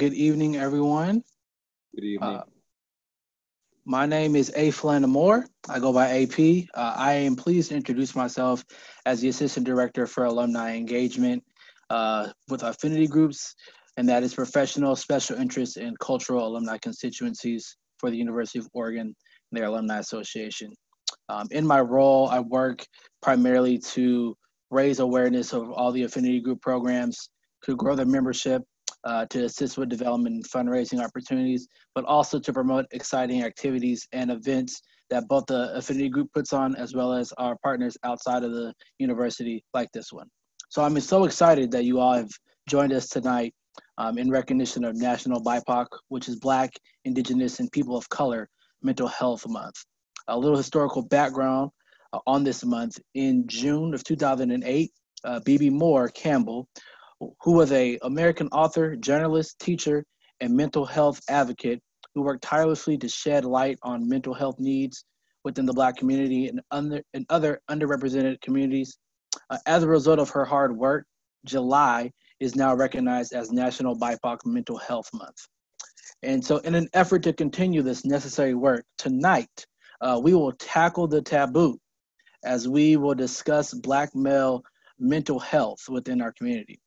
Good evening, everyone. Good evening. Uh, my name is A. Flynn Moore. I go by AP. Uh, I am pleased to introduce myself as the Assistant Director for Alumni Engagement uh, with affinity groups, and that is professional, special interest, and cultural alumni constituencies for the University of Oregon and their Alumni Association. Um, in my role, I work primarily to raise awareness of all the affinity group programs, to grow their membership, uh, to assist with development and fundraising opportunities, but also to promote exciting activities and events that both the affinity group puts on as well as our partners outside of the university like this one. So I'm so excited that you all have joined us tonight um, in recognition of National BIPOC, which is Black, Indigenous, and People of Color Mental Health Month. A little historical background uh, on this month. In June of 2008, uh, Bebe Moore Campbell who was a American author, journalist, teacher, and mental health advocate who worked tirelessly to shed light on mental health needs within the Black community and, under, and other underrepresented communities. Uh, as a result of her hard work, July is now recognized as National BIPOC Mental Health Month. And so, in an effort to continue this necessary work, tonight uh, we will tackle the taboo as we will discuss Black male mental health within our community.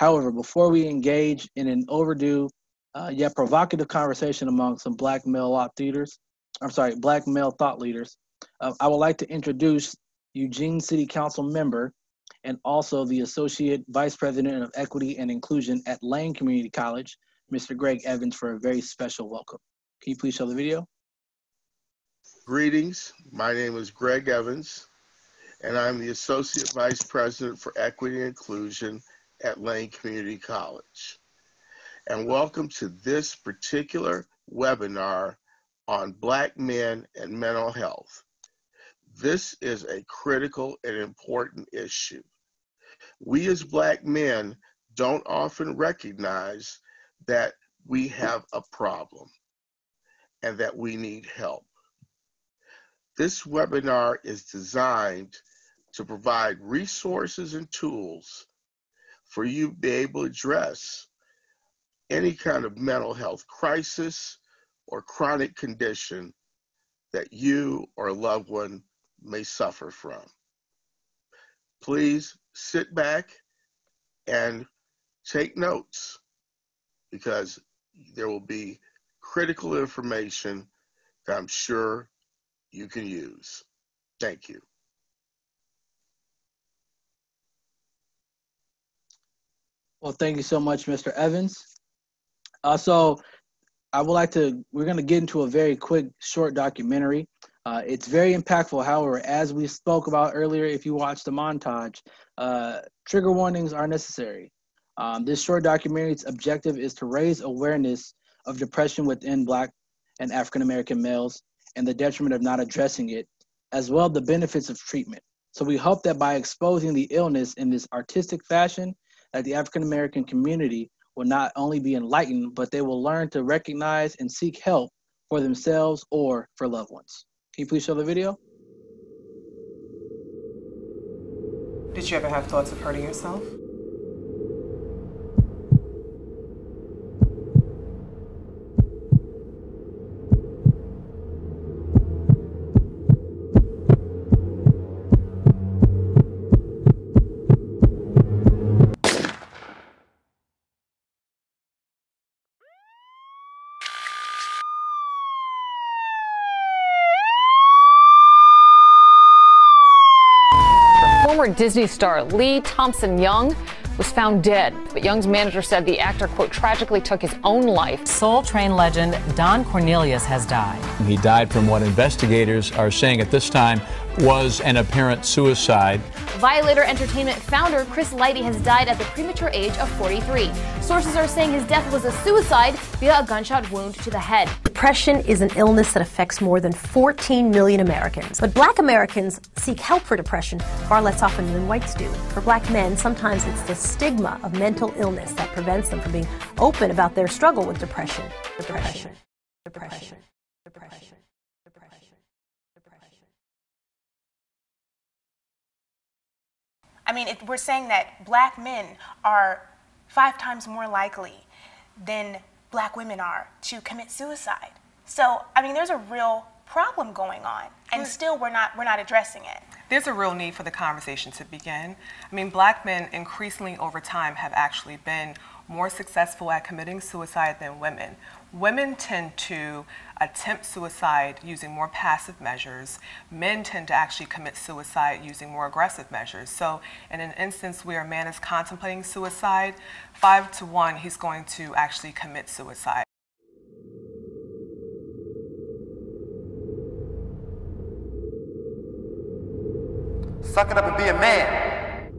However, before we engage in an overdue uh, yet provocative conversation among some black male thought leaders, I'm sorry, black male thought leaders, uh, I would like to introduce Eugene City Council member and also the Associate Vice President of Equity and Inclusion at Lane Community College, Mr. Greg Evans, for a very special welcome. Can you please show the video? Greetings. My name is Greg Evans, and I'm the Associate Vice President for Equity and Inclusion at Lane Community College. And welcome to this particular webinar on Black men and mental health. This is a critical and important issue. We as Black men don't often recognize that we have a problem and that we need help. This webinar is designed to provide resources and tools for you to be able to address any kind of mental health crisis or chronic condition that you or a loved one may suffer from. Please sit back and take notes because there will be critical information that I'm sure you can use. Thank you. Well, thank you so much, Mr. Evans. Uh, so I would like to, we're going to get into a very quick, short documentary. Uh, it's very impactful. However, as we spoke about earlier, if you watch the montage, uh, trigger warnings are necessary. Um, this short documentary's objective is to raise awareness of depression within Black and African American males and the detriment of not addressing it, as well the benefits of treatment. So we hope that by exposing the illness in this artistic fashion that the African American community will not only be enlightened, but they will learn to recognize and seek help for themselves or for loved ones. Can you please show the video? Did you ever have thoughts of hurting yourself? former Disney star Lee Thompson Young was found dead. But Young's manager said the actor, quote, tragically took his own life. Soul Train legend Don Cornelius has died. He died from what investigators are saying at this time was an apparent suicide. Violator Entertainment founder Chris Lighty has died at the premature age of 43. Sources are saying his death was a suicide via a gunshot wound to the head. Depression is an illness that affects more than 14 million Americans. But black Americans seek help for depression far less often than whites do. For black men, sometimes it's the stigma of mental illness that prevents them from being open about their struggle with depression. Depression. Depression. Depression. Depression. Depression. I mean, it, we're saying that black men are five times more likely than black women are to commit suicide. So, I mean, there's a real problem going on, and still we're not we're not addressing it. There's a real need for the conversation to begin. I mean, black men increasingly over time have actually been more successful at committing suicide than women. Women tend to attempt suicide using more passive measures. Men tend to actually commit suicide using more aggressive measures. So, in an instance where a man is contemplating suicide, five to one, he's going to actually commit suicide. Suck it up and be a man.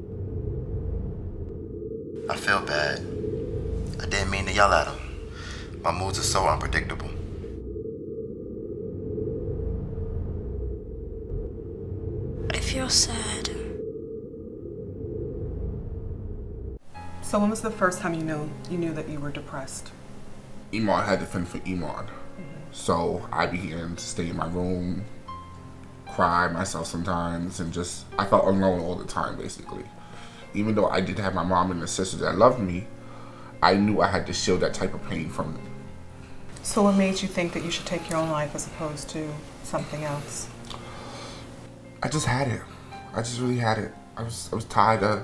I feel bad. I didn't mean to yell at him. My moods are so unpredictable. Sad. So when was the first time you knew you knew that you were depressed? Iman had to fend for Iman. So I began to stay in my room, cry myself sometimes, and just, I felt alone all the time basically. Even though I did have my mom and a sister that loved me, I knew I had to shield that type of pain from them. So what made you think that you should take your own life as opposed to something else? I just had it. I just really had it. I was I was tired of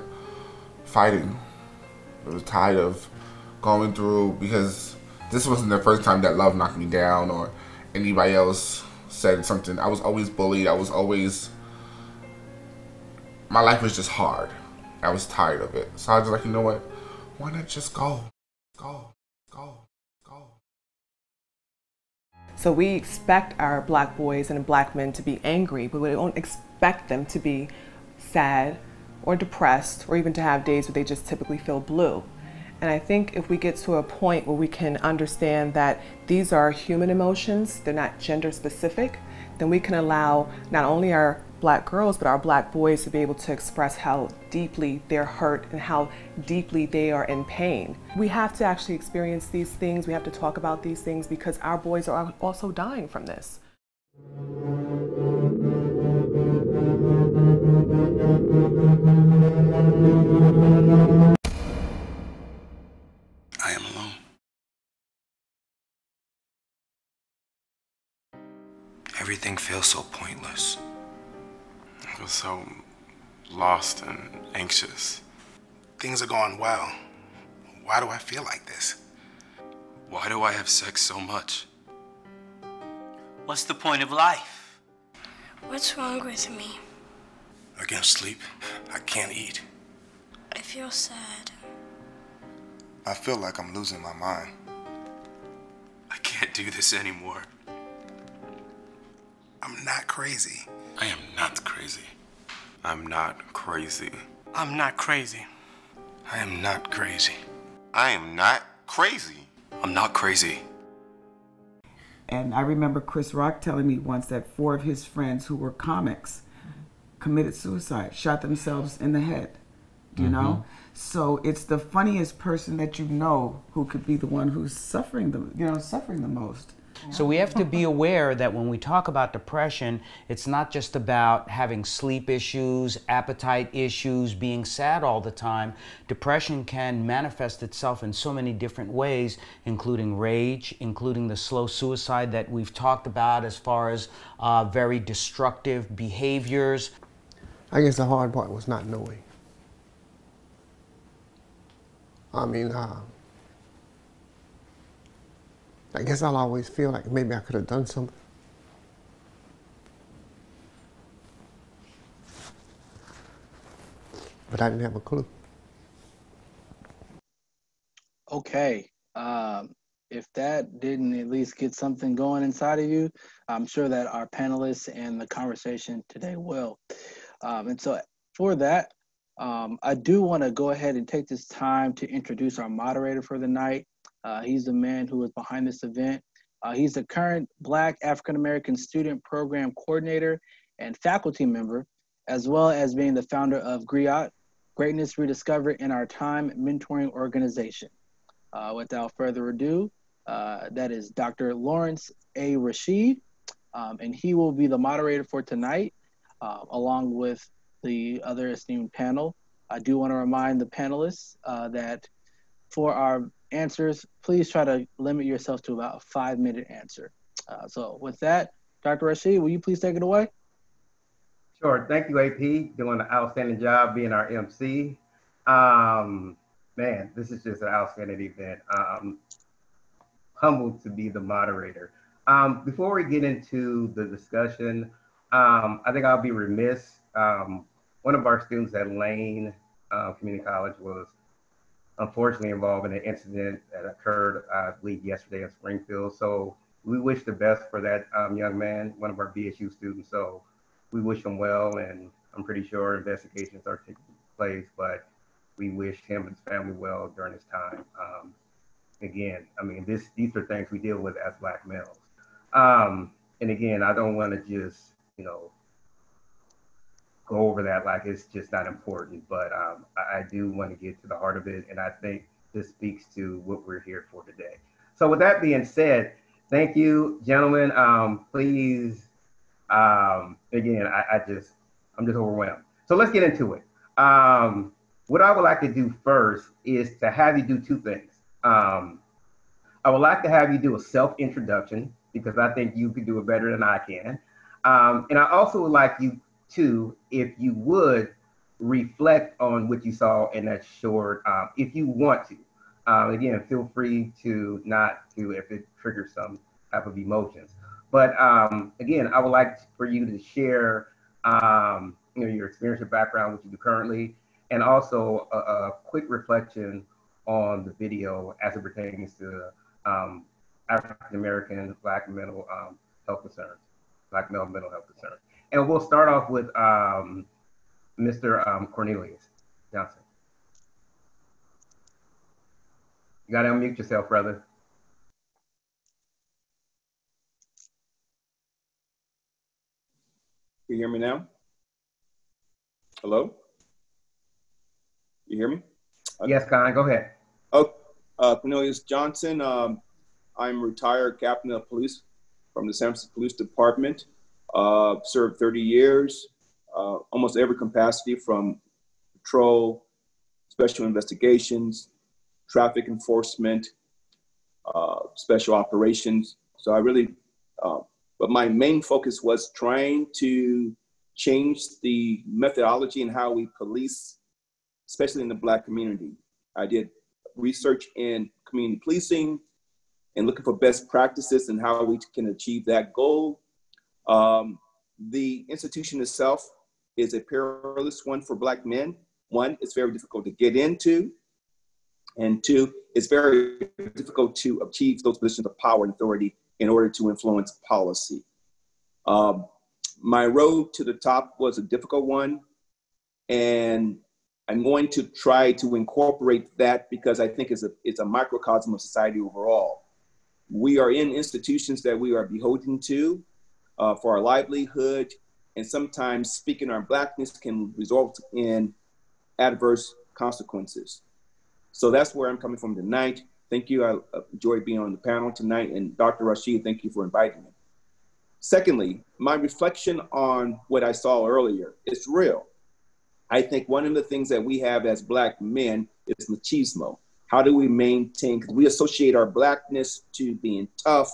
fighting. I was tired of going through because this wasn't the first time that love knocked me down or anybody else said something. I was always bullied. I was always my life was just hard. I was tired of it. So I was like, you know what? Why not just go? Go. Go. Go. So we expect our black boys and black men to be angry, but we don't expect them to be sad or depressed or even to have days where they just typically feel blue. And I think if we get to a point where we can understand that these are human emotions, they're not gender specific, then we can allow not only our black girls but our black boys to be able to express how deeply they're hurt and how deeply they are in pain. We have to actually experience these things, we have to talk about these things because our boys are also dying from this. Everything feels so pointless. I feel so lost and anxious. Things are going well. Why do I feel like this? Why do I have sex so much? What's the point of life? What's wrong with me? I can't sleep. I can't eat. I feel sad. I feel like I'm losing my mind. I can't do this anymore. I'm not crazy. I am not crazy. I'm not crazy. I'm not crazy. I am not crazy. I am not crazy. I'm not crazy. And I remember Chris Rock telling me once that four of his friends who were comics committed suicide, shot themselves in the head. You mm-hmm. know? So it's the funniest person that you know who could be the one who's suffering the you know, suffering the most. So we have to be aware that when we talk about depression, it's not just about having sleep issues, appetite issues, being sad all the time. Depression can manifest itself in so many different ways, including rage, including the slow suicide that we've talked about as far as uh, very destructive behaviors. I guess the hard part was not knowing. I mean, uh, I guess I'll always feel like maybe I could have done something. But I didn't have a clue. Okay. Um, if that didn't at least get something going inside of you, I'm sure that our panelists and the conversation today will. Um, and so for that, um, I do want to go ahead and take this time to introduce our moderator for the night. Uh, he's the man who is behind this event. Uh, he's the current Black African American Student Program Coordinator and faculty member, as well as being the founder of GRIOT, Greatness Rediscovered in Our Time Mentoring Organization. Uh, without further ado, uh, that is Dr. Lawrence A. Rashid, um, and he will be the moderator for tonight, uh, along with the other esteemed panel. I do want to remind the panelists uh, that for our answers, please try to limit yourself to about a five minute answer. Uh, so with that, Dr. Rashid, will you please take it away? Sure. Thank you, AP, doing an outstanding job being our MC. Um, man, this is just an outstanding event. Um, humbled to be the moderator. Um, before we get into the discussion, um, I think I'll be remiss. Um, one of our students at Lane uh, Community College was unfortunately involved in an incident that occurred, I believe, yesterday in Springfield. So we wish the best for that um, young man, one of our BSU students. So we wish him well, and I'm pretty sure investigations are taking place, but we wish him and his family well during this time. Um, again, I mean, this these are things we deal with as Black males. Um, and again, I don't want to just, you know, go over that like it's just not important, but um, I, I do want to get to the heart of it. And I think this speaks to what we're here for today. So with that being said, thank you, gentlemen. Um, please, um, again, I, I, just, I'm just overwhelmed. So let's get into it. Um, what I would like to do first is to have you do two things. Um, I would like to have you do a self introduction because I think you can do it better than I can. Um, and I also would like you to, if you would, reflect on what you saw in that short, um, if you want to. Um, again, feel free to not to if it triggers some type of emotions. But um, again, I would like for you to share um, you know, your experience, your background, what you do currently, and also a, a quick reflection on the video as it pertains to um, African American Black mental um, health concerns, Black male mental health concerns. And we'll start off with um, Mr. Um, Cornelius Johnson. You gotta unmute yourself, brother. You hear me now? Hello? You hear me? Yes, Con, go ahead. Oh, uh, Cornelius Johnson. Um, I'm retired captain of police from the San Francisco Police Department. Uh, served 30 years, uh, almost every capacity from patrol, special investigations, traffic enforcement, uh, special operations. So I really, uh, but my main focus was trying to change the methodology and how we police, especially in the Black community. I did research in community policing, and looking for best practices and how we can achieve that goal. Um, the institution itself is a perilous one for Black men. One, it's very difficult to get into. And two, it's very difficult to achieve those positions of power and authority in order to influence policy. Um, my road to the top was a difficult one. And I'm going to try to incorporate that because I think it's a, it's a microcosm of society overall we are in institutions that we are beholden to uh, for our livelihood, and sometimes speaking our blackness can result in adverse consequences. So that's where I'm coming from tonight. Thank you. I enjoyed being on the panel tonight. And Dr. Rashid, thank you for inviting me. Secondly, my reflection on what I saw earlier, it's real. I think one of the things that we have as Black men is machismo. How do we maintain? We associate our blackness to being tough,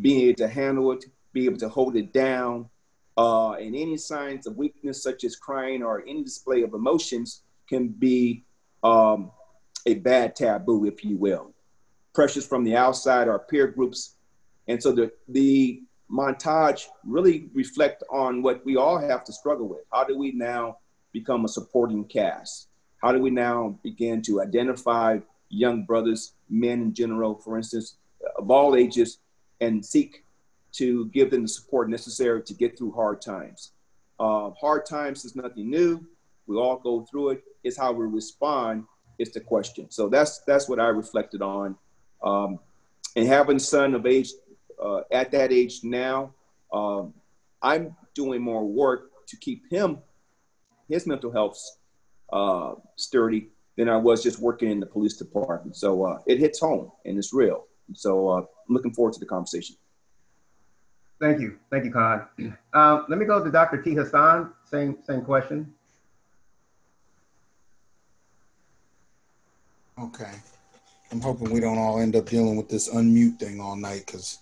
being able to handle it, be able to hold it down, uh, and any signs of weakness, such as crying or any display of emotions, can be um, a bad taboo, if you will. Pressures from the outside, or peer groups, and so the the montage really reflect on what we all have to struggle with. How do we now become a supporting cast? How do we now begin to identify young brothers, men in general, for instance, of all ages, and seek to give them the support necessary to get through hard times? Uh, hard times is nothing new. We all go through it. It's how we respond is the question. So that's that's what I reflected on. Um, and having a son of age uh, at that age now, um, I'm doing more work to keep him, his mental health uh, sturdy than I was just working in the police department. So uh, it hits home and it's real. So uh, I'm looking forward to the conversation. Thank you. Thank you, Khan. Um, let me go to Dr. T. Hassan. Same, same question. Okay. I'm hoping we don't all end up dealing with this unmute thing all night because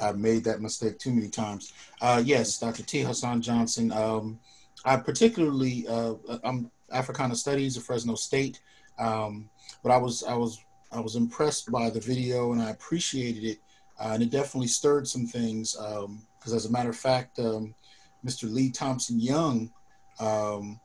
I've made that mistake too many times. Uh, yes, Dr. T. Hassan Johnson. Um, I particularly, uh, I'm Africana Studies at Fresno State, um, but I was I was I was impressed by the video and I appreciated it, uh, and it definitely stirred some things. Because um, as a matter of fact, um, Mr. Lee Thompson Young um,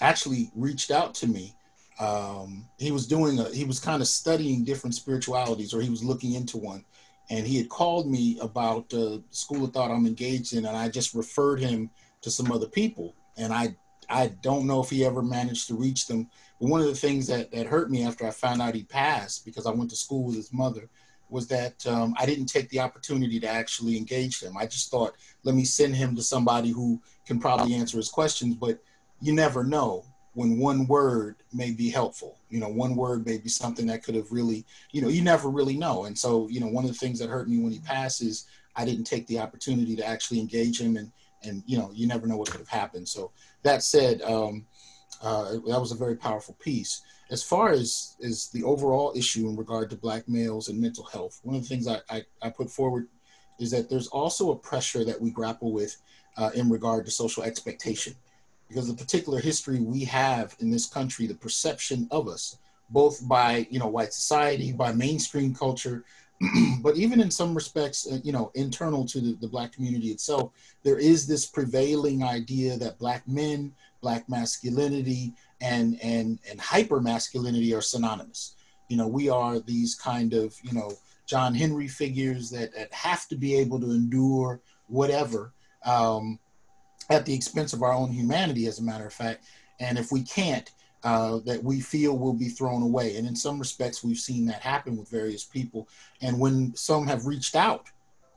actually reached out to me um, he was doing a, he was kind of studying different spiritualities or he was looking into one and he had called me about uh, school of thought i'm engaged in and i just referred him to some other people and i i don't know if he ever managed to reach them but one of the things that that hurt me after i found out he passed because i went to school with his mother was that um, i didn't take the opportunity to actually engage him i just thought let me send him to somebody who can probably answer his questions but you never know when one word may be helpful. You know, one word may be something that could have really, you know, you never really know. And so, you know, one of the things that hurt me when he passes, I didn't take the opportunity to actually engage him and, and, you know, you never know what could have happened. So that said, um, uh, that was a very powerful piece. As far as, as the overall issue in regard to black males and mental health, one of the things I, I, I put forward is that there's also a pressure that we grapple with uh, in regard to social expectation. Because the particular history we have in this country, the perception of us, both by you know white society, by mainstream culture, but even in some respects, uh, you know, internal to the, the black community itself, there is this prevailing idea that black men, black masculinity, and and and hyper masculinity are synonymous. You know, we are these kind of you know John Henry figures that, that have to be able to endure whatever. Um, at the expense of our own humanity, as a matter of fact. And if we can't, uh, that we feel will be thrown away. And in some respects, we've seen that happen with various people. And when some have reached out,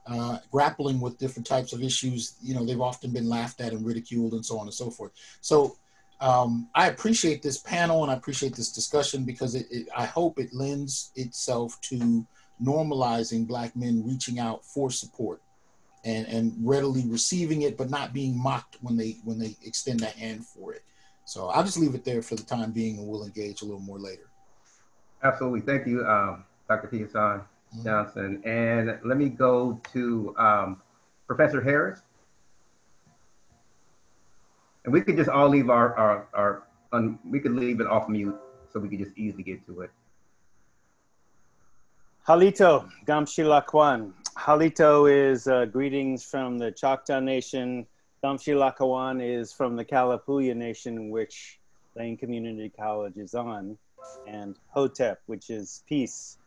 uh, grappling with different types of issues, you know, they've often been laughed at and ridiculed and so on and so forth. So um, I appreciate this panel and I appreciate this discussion because it, it, I hope it lends itself to normalizing Black men reaching out for support and and readily receiving it, but not being mocked when they when they extend a hand for it. So I'll just leave it there for the time being, and we'll engage a little more later. Absolutely, thank you, um, Dr. T. Hassan mm-hmm. Johnson. And let me go to um, Professor Harris. And we could just all leave our our, our un, we could leave it off mute so we could just easily get to it. Halito Gamshilakwan. Halito is uh, greetings from the Choctaw Nation. Gamshilakawan is from the Kalapuya Nation, which Lane Community College is on. And Hotep, which is peace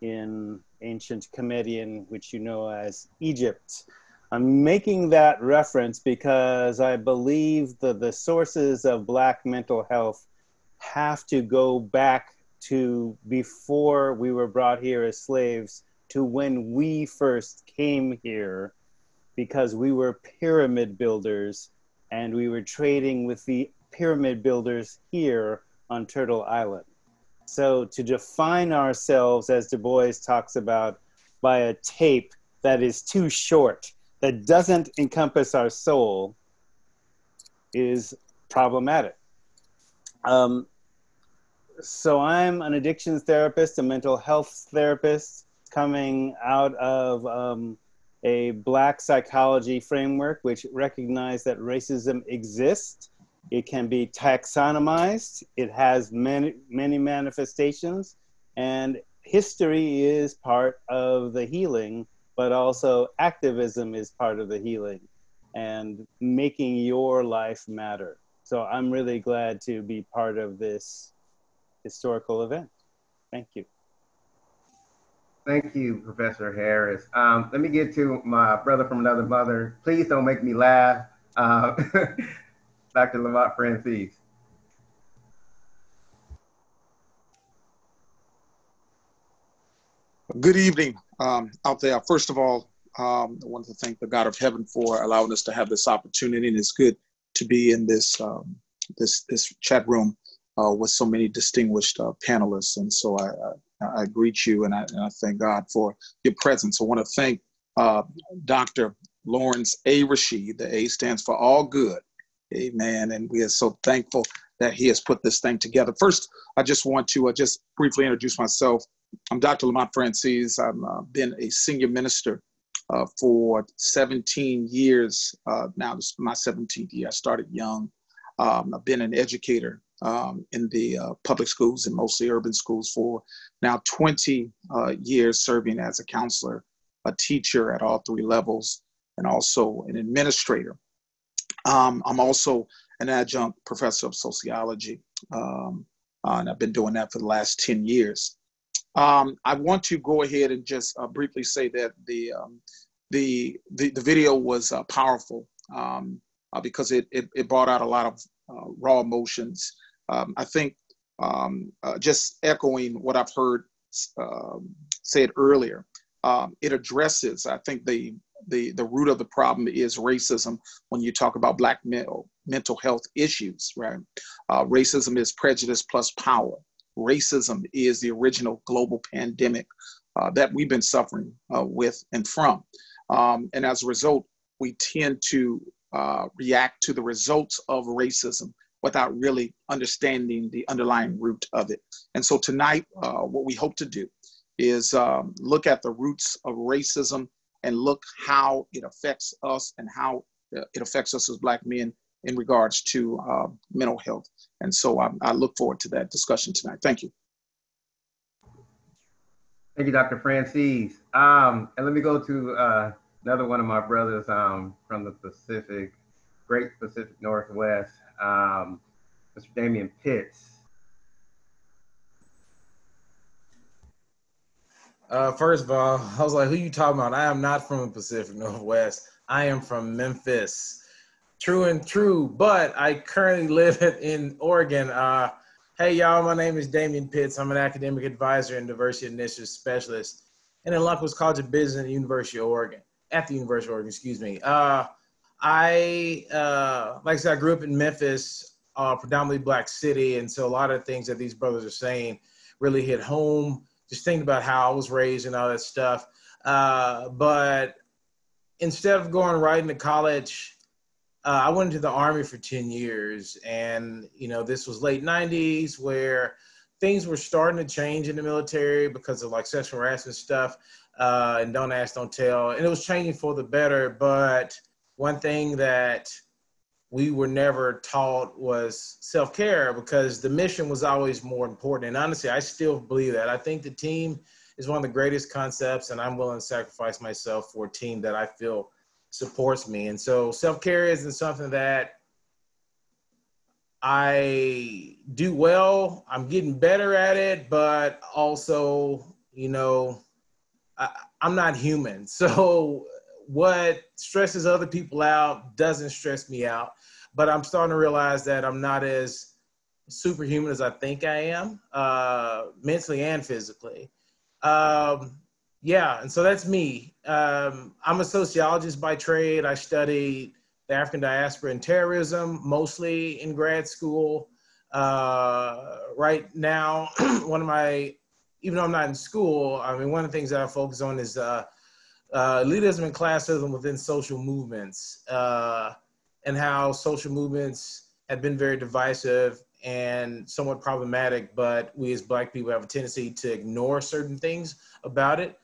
in ancient Kemetian, which you know as Egypt. I'm making that reference because I believe that the sources of Black mental health have to go back to before we were brought here as slaves to when we first came here because we were pyramid builders and we were trading with the pyramid builders here on Turtle Island. So to define ourselves, as Du Bois talks about, by a tape that is too short, that doesn't encompass our soul, is problematic. Um, so I'm an addictions therapist, a mental health therapist, coming out of um, a black psychology framework which recognized that racism exists. It can be taxonomized. It has many, many manifestations, and history is part of the healing, but also activism is part of the healing and making your life matter. So I'm really glad to be part of this historical event. Thank you. Thank you, Professor Harris. Um, let me get to my brother from another mother. Please don't make me laugh. Uh, Dr. Lamont Francis. Good evening um, out there. First of all, um, I want to thank the God of Heaven for allowing us to have this opportunity, and it's good to be in this um, this this chat room uh, with so many distinguished uh, panelists. And so I, I, I greet you and I, and I, thank God for your presence. I want to thank uh, Dr. Lawrence A. Rashid. The A stands for all good. Amen. And we are so thankful that he has put this thing together. First, I just want to uh, just briefly introduce myself. I'm Dr. Lamont Francis. I've uh, been a senior minister uh, for 17 years. Uh, now this is my 17th year. I started young. Um, I've been an educator um, in the uh, public schools and mostly urban schools for now 20 uh, years, serving as a counselor, a teacher at all three levels, and also an administrator. Um, I'm also an adjunct professor of sociology, um, uh, and I've been doing that for the last 10 years. Um, I want to go ahead and just uh, briefly say that the um, the, the, the video was uh, powerful um, uh, because it, it, it brought out a lot of uh, raw emotions. Um, I think um, uh, just echoing what I've heard um, said earlier, it addresses. I think the the the root of the problem is racism. When you talk about black mental mental health issues, right? Uh, racism is prejudice plus power. Racism is the original global pandemic uh, that we've been suffering uh, with and from. Um, and as a result, we tend to uh, react to the results of racism without really understanding the underlying root of it. And so tonight, uh, what we hope to do is um, look at the roots of racism and look how it affects us and how uh, it affects us as Black men in regards to uh, mental health. And so I, I look forward to that discussion tonight. Thank you. Thank you, Dr. Francis. Um, and let me go to uh, another one of my brothers um, from the Pacific, Great Pacific Northwest, um, Mr. Damian Pitts. Uh, first of all, I was like, "Who are you talking about?" I am not from the Pacific Northwest. I am from Memphis. True and true, but I currently live in Oregon. Uh, Hey, y'all, my name is Damian Pitts. I'm an academic advisor and diversity initiative specialist And in Lundquist College of Business at the University of Oregon, at the University of Oregon, excuse me. Uh, I, uh, like I said, I grew up in Memphis, uh, predominantly black city. And so a lot of things that these brothers are saying really hit home. Just thinking about how I was raised and all that stuff. Uh, but instead of going right into college, uh, I went into the army for 10 years, and you know, this was late 90s where things were starting to change in the military because of like sexual harassment stuff uh, and don't ask, don't tell, and it was changing for the better. But one thing that we were never taught was self care because the mission was always more important. And honestly, I still believe that. I think the team is one of the greatest concepts, and I'm willing to sacrifice myself for a team that I feel supports me. And so self care isn't something that I do well. I'm getting better at it, but also, you know, I, am not human. So what stresses other people out doesn't stress me out. But I'm starting to realize that I'm not as superhuman as I think I am, uh, mentally and physically. Um, yeah, and so that's me. Um, I'm a sociologist by trade. I studied the African diaspora and terrorism, mostly in grad school. Uh, right now, one of my, even though I'm not in school, I mean, one of the things that I focus on is uh, uh, leaderism and classism within social movements uh, and how social movements have been very divisive and somewhat problematic, but we as Black people have a tendency to ignore certain things about it.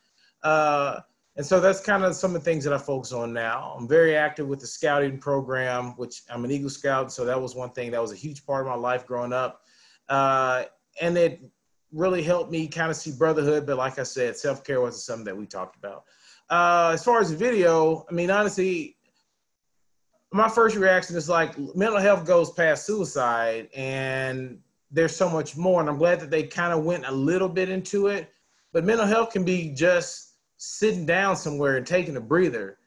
Uh, and so that's kind of some of the things that I focus on now. I'm very active with the scouting program, which I'm an Eagle Scout. So that was one thing that was a huge part of my life growing up. Uh, and it really helped me kind of see brotherhood. But like I said, self care wasn't something that we talked about. Uh, as far as video, I mean, honestly, my first reaction is like mental health goes past suicide and there's so much more. And I'm glad that they kind of went a little bit into it. But mental health can be just sitting down somewhere and taking a breather.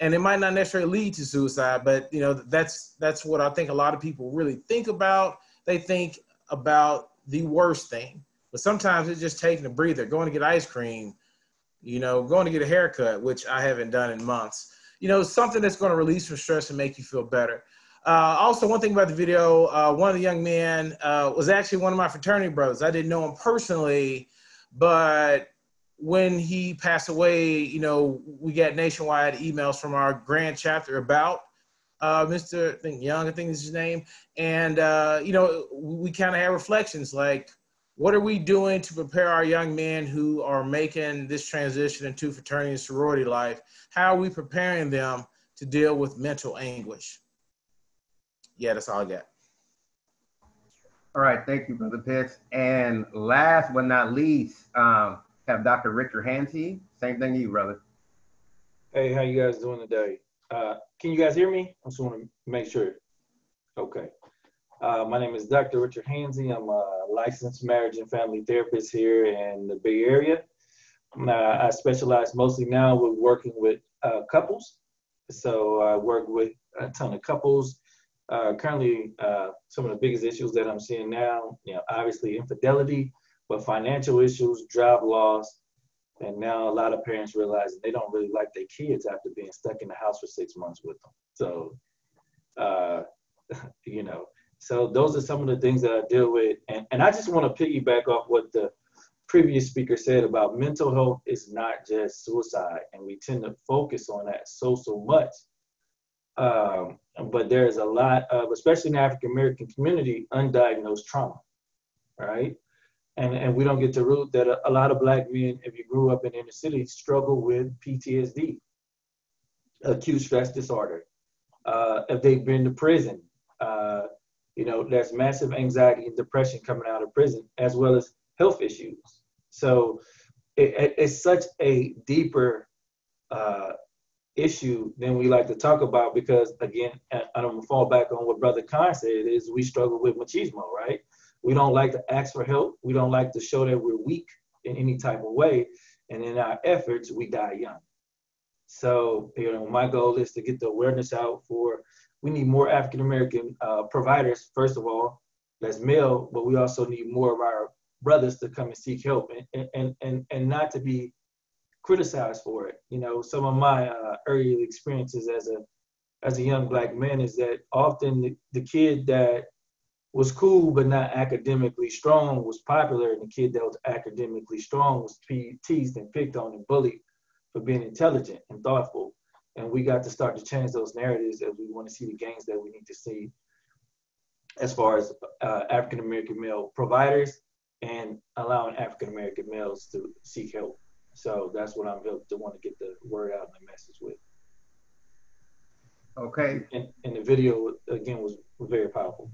And it might not necessarily lead to suicide but you know that's that's what i think a lot of people really think about. They think about the worst thing. But sometimes it's just taking a breather going to get ice cream you know going to get a haircut which i haven't done in months. You know something that's going to release some stress and make you feel better. Uh, also one thing about the video uh, one of the young men uh, was actually one of my fraternity brothers. I didn't know him personally but when he passed away, you know, we got nationwide emails from our grand chapter about uh, Mr. I think Young, I think is his name, and uh, you know, we kind of had reflections like, what are we doing to prepare our young men who are making this transition into fraternity and sorority life? How are we preparing them to deal with mental anguish? Yeah, that's all I got. All right, thank you, Brother Pitts. And last but not least, um, have Dr. Richard Hansey. Same thing to you, brother. Hey, how you guys doing today? Uh, can you guys hear me? I just want to make sure. Okay. Uh, my name is Dr. Richard Hansey. I'm a licensed marriage and family therapist here in the Bay Area. Uh, I specialize mostly now with working with uh, couples. So I work with a ton of couples. Uh, currently, uh, some of the biggest issues that I'm seeing now, you know, obviously infidelity, but financial issues, job loss, and now a lot of parents realize they don't really like their kids after being stuck in the house for six months with them. So, uh, you know, so those are some of the things that I deal with. And, and I just want to piggyback off what the previous speaker said about mental health is not just suicide. And we tend to focus on that so, so much. Um, but there's a lot of, especially in the African American community, undiagnosed trauma, right? And, and we don't get to root that a, a lot of black men, if you grew up in inner city, struggle with PTSD, acute stress disorder. Uh, if they've been to prison, uh, you know, there's massive anxiety and depression coming out of prison, as well as health issues. So it, it's such a deeper uh, issue than we like to talk about because, again, I'm gonna fall back on what Brother Khan said is we struggle with machismo, right? We don't like to ask for help. We don't like to show that we're weak in any type of way. And in our efforts, we die young. So, you know, my goal is to get the awareness out for we need more African American uh, providers, first of all, that's male, but we also need more of our brothers to come and seek help and, and, and, and not to be criticized for it. You know, some of my uh, early experiences as a as a young black man is that often the, the kid that was cool but not academically strong was popular, and the kid that was academically strong was teased and picked on and bullied for being intelligent and thoughtful. And we got to start to change those narratives as we want to see the gains that we need to see as far as uh, African American male providers and allowing African American males to seek help. So that's what I'm to want to get the word out and the message with. Okay. And, and the video again was very powerful.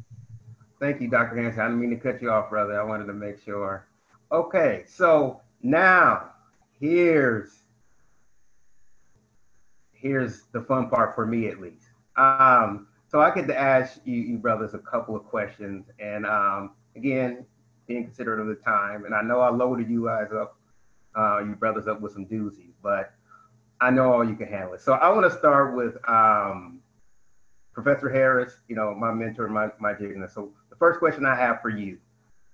Thank you, Dr. Hanson. I didn't mean to cut you off, brother. I wanted to make sure. Okay, so now here's here's the fun part for me at least. Um, so I get to ask you, you brothers a couple of questions, and um, again, being considerate of the time, and I know I loaded you guys up, uh, you brothers up with some doozies, but I know all you can handle it. So I want to start with um, Professor Harris, you know, my mentor, my my jigger. So the first question I have for you,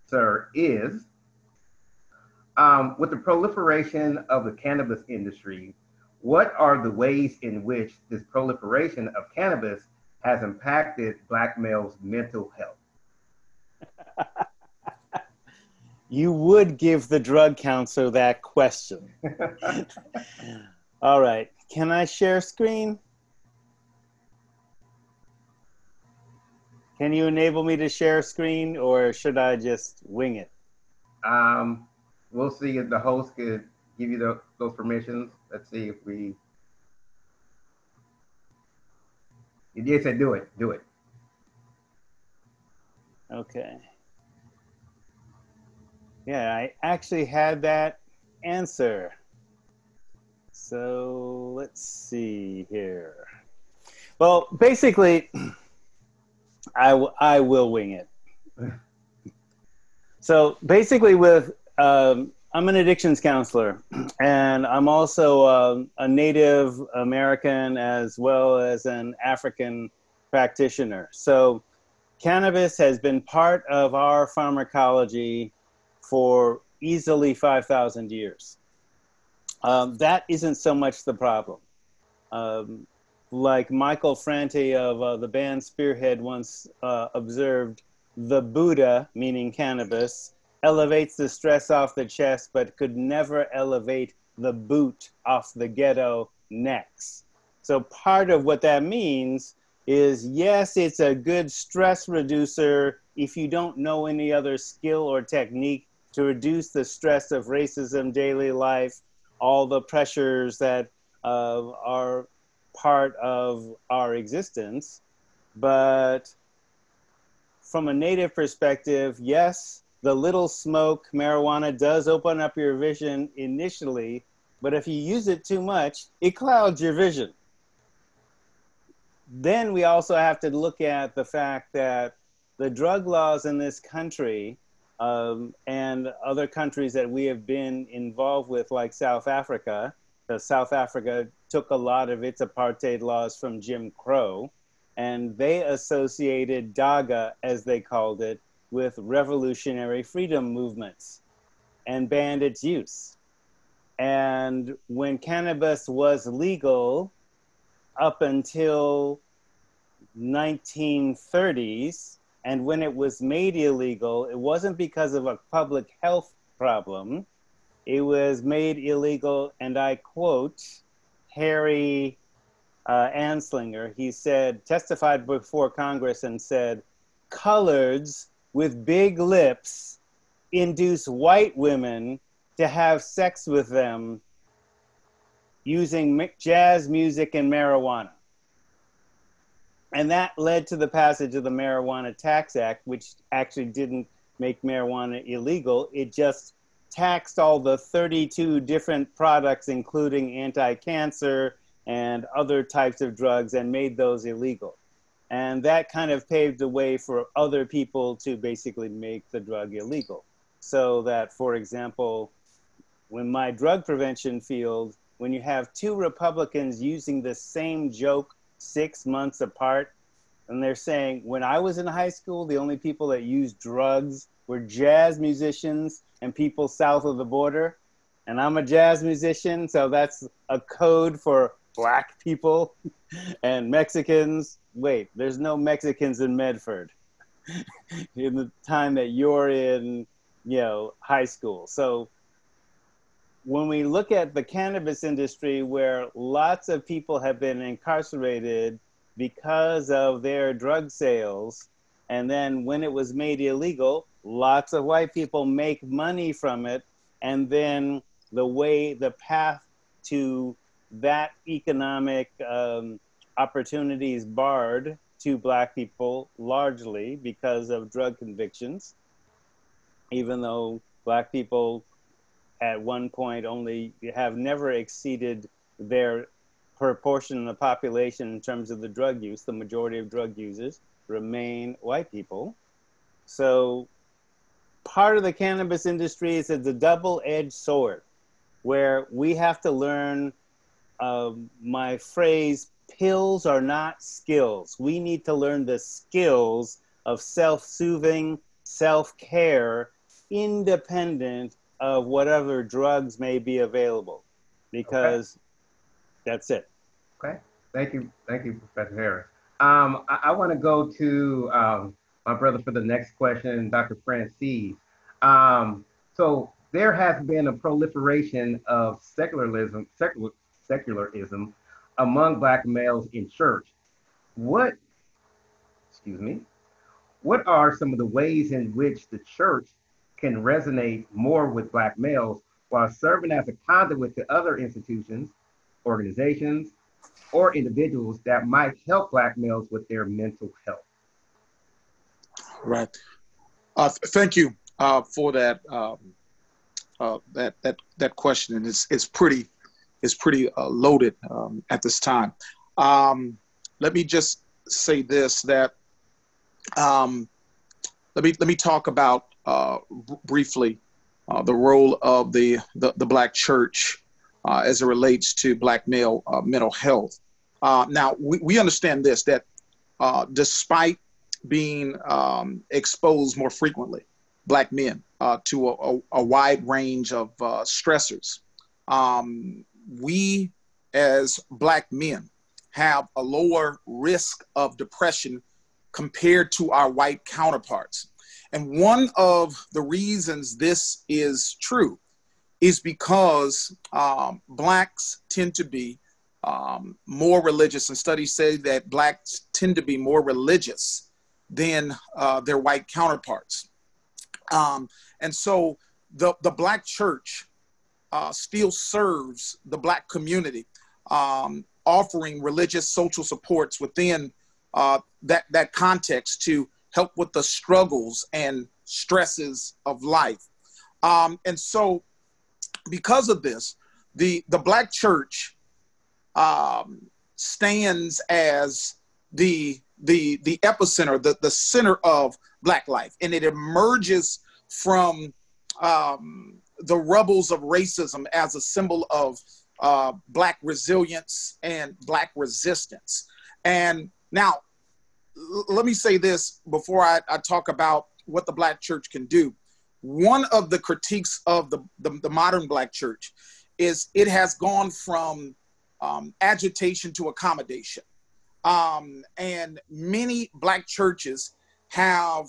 sir, is um, with the proliferation of the cannabis industry, what are the ways in which this proliferation of cannabis has impacted Black males' mental health? you would give the drug counselor that question. All right, can I share screen? Can you enable me to share screen or should I just wing it? Um, we'll see if the host could give you the, those permissions. Let's see if we. You did say do it, do it. Okay. Yeah, I actually had that answer. So let's see here. Well, basically, I, w- I will wing it. so basically, with um, I'm an addictions counselor, and I'm also um, a Native American as well as an African practitioner. So cannabis has been part of our pharmacology for easily 5,000 years. Um, that isn't so much the problem. Um, like Michael Franti of uh, the band Spearhead once uh, observed, the Buddha, meaning cannabis, elevates the stress off the chest, but could never elevate the boot off the ghetto necks. So part of what that means is yes, it's a good stress reducer if you don't know any other skill or technique to reduce the stress of racism, daily life, all the pressures that uh, are part of our existence. But from a native perspective, yes, the little smoke marijuana does open up your vision initially, but if you use it too much, it clouds your vision. Then we also have to look at the fact that the drug laws in this country um, and other countries that we have been involved with, like South Africa, Uh, South Africa took a lot of its apartheid laws from Jim Crow, and they associated dagga, as they called it, with revolutionary freedom movements and banned its use. And when cannabis was legal up until 1930s, and when it was made illegal, it wasn't because of a public health problem. It was made illegal, and I quote Harry uh, Anslinger. He said, testified before Congress and said, coloreds with big lips induce white women to have sex with them using jazz music and marijuana. And that led to the passage of the Marijuana Tax Act, which actually didn't make marijuana illegal. It just taxed all the 32 different products, including anti cancer and other types of drugs, and made those illegal. And that kind of paved the way for other people to basically make the drug illegal. So that, for example, when my drug prevention field, when you have two Republicans using the same joke six months apart. And they're saying, when I was in high school, the only people that used drugs were jazz musicians and people south of the border. And I'm a jazz musician, so that's a code for black people and Mexicans. Wait, there's no Mexicans in Medford in the time that you're in, you know, high school. So when we look at the cannabis industry, where lots of people have been incarcerated because of their drug sales, and then when it was made illegal, lots of white people make money from it, and then the way, the path to that economic um, opportunity is barred to black people largely because of drug convictions, even though black people at one point only have never exceeded their proportion in the population in terms of the drug use. The majority of drug users remain white people. So part of the cannabis industry is it's a double-edged sword where we have to learn uh, my phrase pills are not skills we need to learn the skills of self-soothing self-care independent of whatever drugs may be available because okay. that's it. Okay. Thank you. Thank you, Professor Harris. Um, I, I want to go to um, my brother for the next question, Dr. Francis. Um, so there has been a proliferation of secularism, secular, secularism among Black males in church. What, excuse me, what are some of the ways in which the church can resonate more with Black males while serving as a conduit to other institutions, organizations, or individuals that might help Black males with their mental health. Right. Uh, thank you uh, for that um, uh, that that that question, and it's it's pretty it's pretty uh, loaded um, at this time. Um, let me just say this that um, let me let me talk about uh, briefly uh, the role of the, the, the black church as it relates to black male mental health. Now, we, we understand this that despite being um, exposed more frequently, black men, to a, a, a, wide range of stressors, um, we as black men have a lower risk of depression compared to our white counterparts. And one of the reasons this is true is because um, blacks tend to be um, more religious, and studies say that blacks tend to be more religious than uh, their white counterparts. Um, and so the, the Black church uh, still serves the Black community, um, offering religious social supports within uh, that, that context to help with the struggles and stresses of life. Um, and so, because of this, the, the Black church um, stands as the the the epicenter, the the center of Black life, and it emerges from um, the rubbles of racism as a symbol of uh, Black resilience and Black resistance. And now, l- let me say this before I, I talk about what the Black church can do. One of the critiques of the, the, the modern Black church is it has gone from um, agitation to accommodation. Um, and many black churches have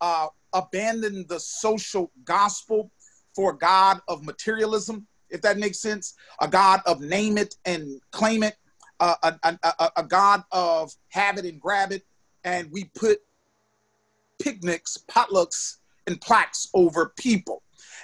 uh, abandoned the social gospel for a God of materialism, if that makes sense, a God of name it and claim it, uh, a, a, a, a God of have it and grab it. And we put picnics, potlucks, and plaques over people.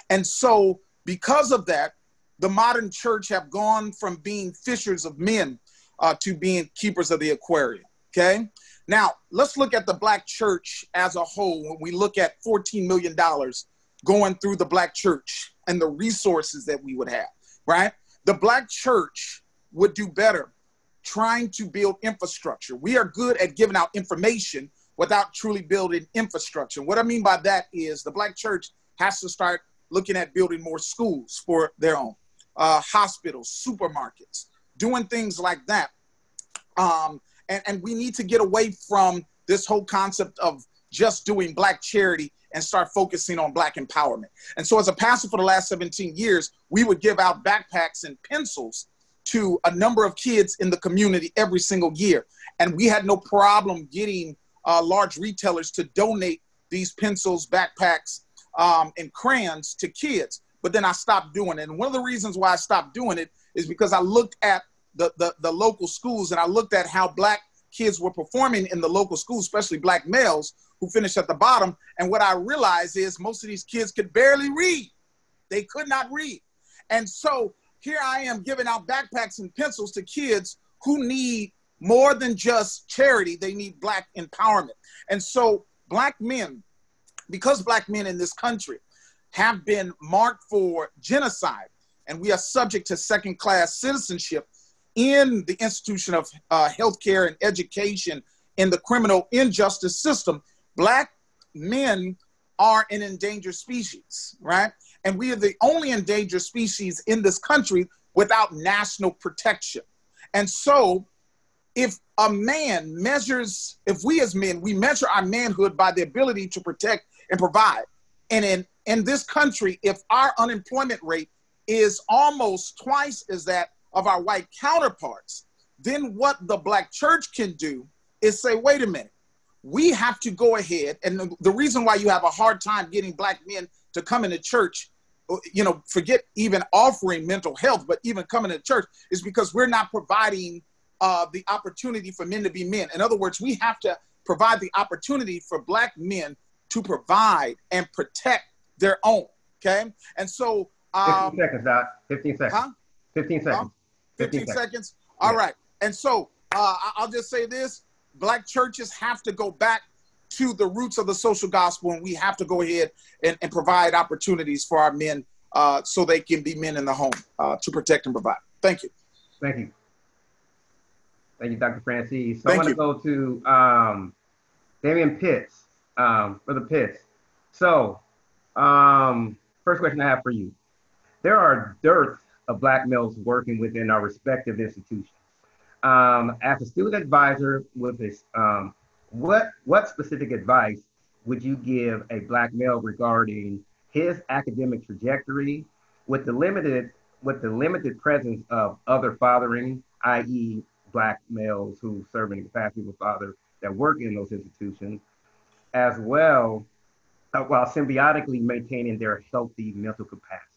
And so, because of that, the modern church have gone from being fishers of men uh, to being keepers of the aquarium. Okay. Now, let's look at the black church as a whole. When we look at $14 million going through the black church and the resources that we would have, right? The black church would do better trying to build infrastructure. We are good at giving out information without truly building infrastructure. What I mean by that is the black church has to start looking at building more schools for their own, uh, hospitals, supermarkets, doing things like that. Um, and, and we need to get away from this whole concept of just doing black charity and start focusing on black empowerment. And so as a pastor for the last 17 years, we would give out backpacks and pencils to a number of kids in the community every single year. And we had no problem getting uh, large retailers to donate these pencils, backpacks, um, and crayons to kids. But then I stopped doing it. And one of the reasons why I stopped doing it is because I looked at the, the, the local schools and I looked at how black kids were performing in the local schools, especially black males who finished at the bottom. And what I realized is most of these kids could barely read. They could not read. And so here I am giving out backpacks and pencils to kids who need more than just charity, they need black empowerment. And so black men, because black men in this country have been marked for genocide and we are subject to second class citizenship in the institution of uh, healthcare and education in the criminal injustice system, black men are an endangered species, right? And we are the only endangered species in this country without national protection. And so, if a man measures, if we as men, we measure our manhood by the ability to protect and provide. And in, in this country, if our unemployment rate is almost twice as that of our white counterparts, then what the black church can do is say, wait a minute, we have to go ahead. And the, the reason why you have a hard time getting black men to come into church, uh, you know, forget even offering mental health, but even coming to church is because we're not providing uh, the opportunity for men to be men. In other words, we have to provide the opportunity for black men to provide and protect their own. Okay. And so, um, 15 seconds, Doc. 15 seconds. Huh? 15 seconds. 15, seconds. seconds. All yeah. right. And so uh, I'll just say this black churches have to go back to the roots of the social gospel, and we have to go ahead and, and provide opportunities for our men uh, so they can be men in the home uh, to protect and provide. Thank you. Thank you. Thank you, Dr. Francis. So Thank I want to go to um, Damian Pitts um, for the Pitts. So, um, first question I have for you. There are dearth of black males working within our respective institutions. Um, as a student advisor with this, um, what what specific advice would you give a black male regarding his academic trajectory with the limited with the limited presence of other fathering, i.e., black males who serve in the capacity of a father that work in those institutions, as well, uh, while symbiotically maintaining their healthy mental capacity.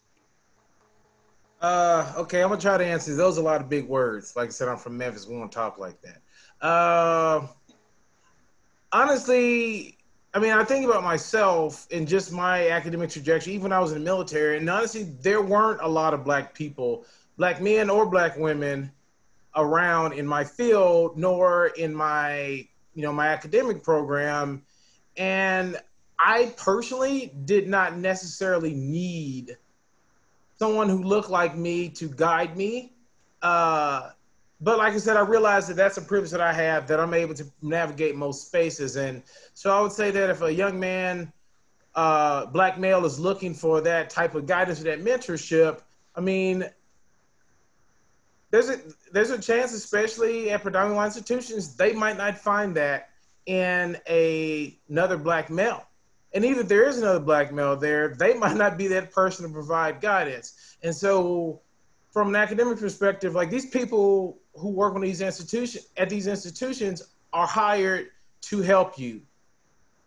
Uh, okay, I'm gonna try to answer. Those are a lot of big words. Like I said, I'm from Memphis. We don't talk like that. Uh, honestly, I mean, I think about myself and just my academic trajectory, even I was in the military, and honestly, there weren't a lot of black people, black men or black women around in my field, nor in my, you know, my academic program. And I personally did not necessarily need someone who looked like me to guide me. Uh, but like I said, I realized that that's a privilege that I have that I'm able to navigate most spaces. And so I would say that if a young man, uh, black male, is looking for that type of guidance or that mentorship, I mean, there's a there's a chance, especially at predominantly institutions, they might not find that in a another black male. And even if there is another black male there, they might not be that person to provide guidance. And so, from an academic perspective, like these people who work on these institutions at these institutions are hired to help you.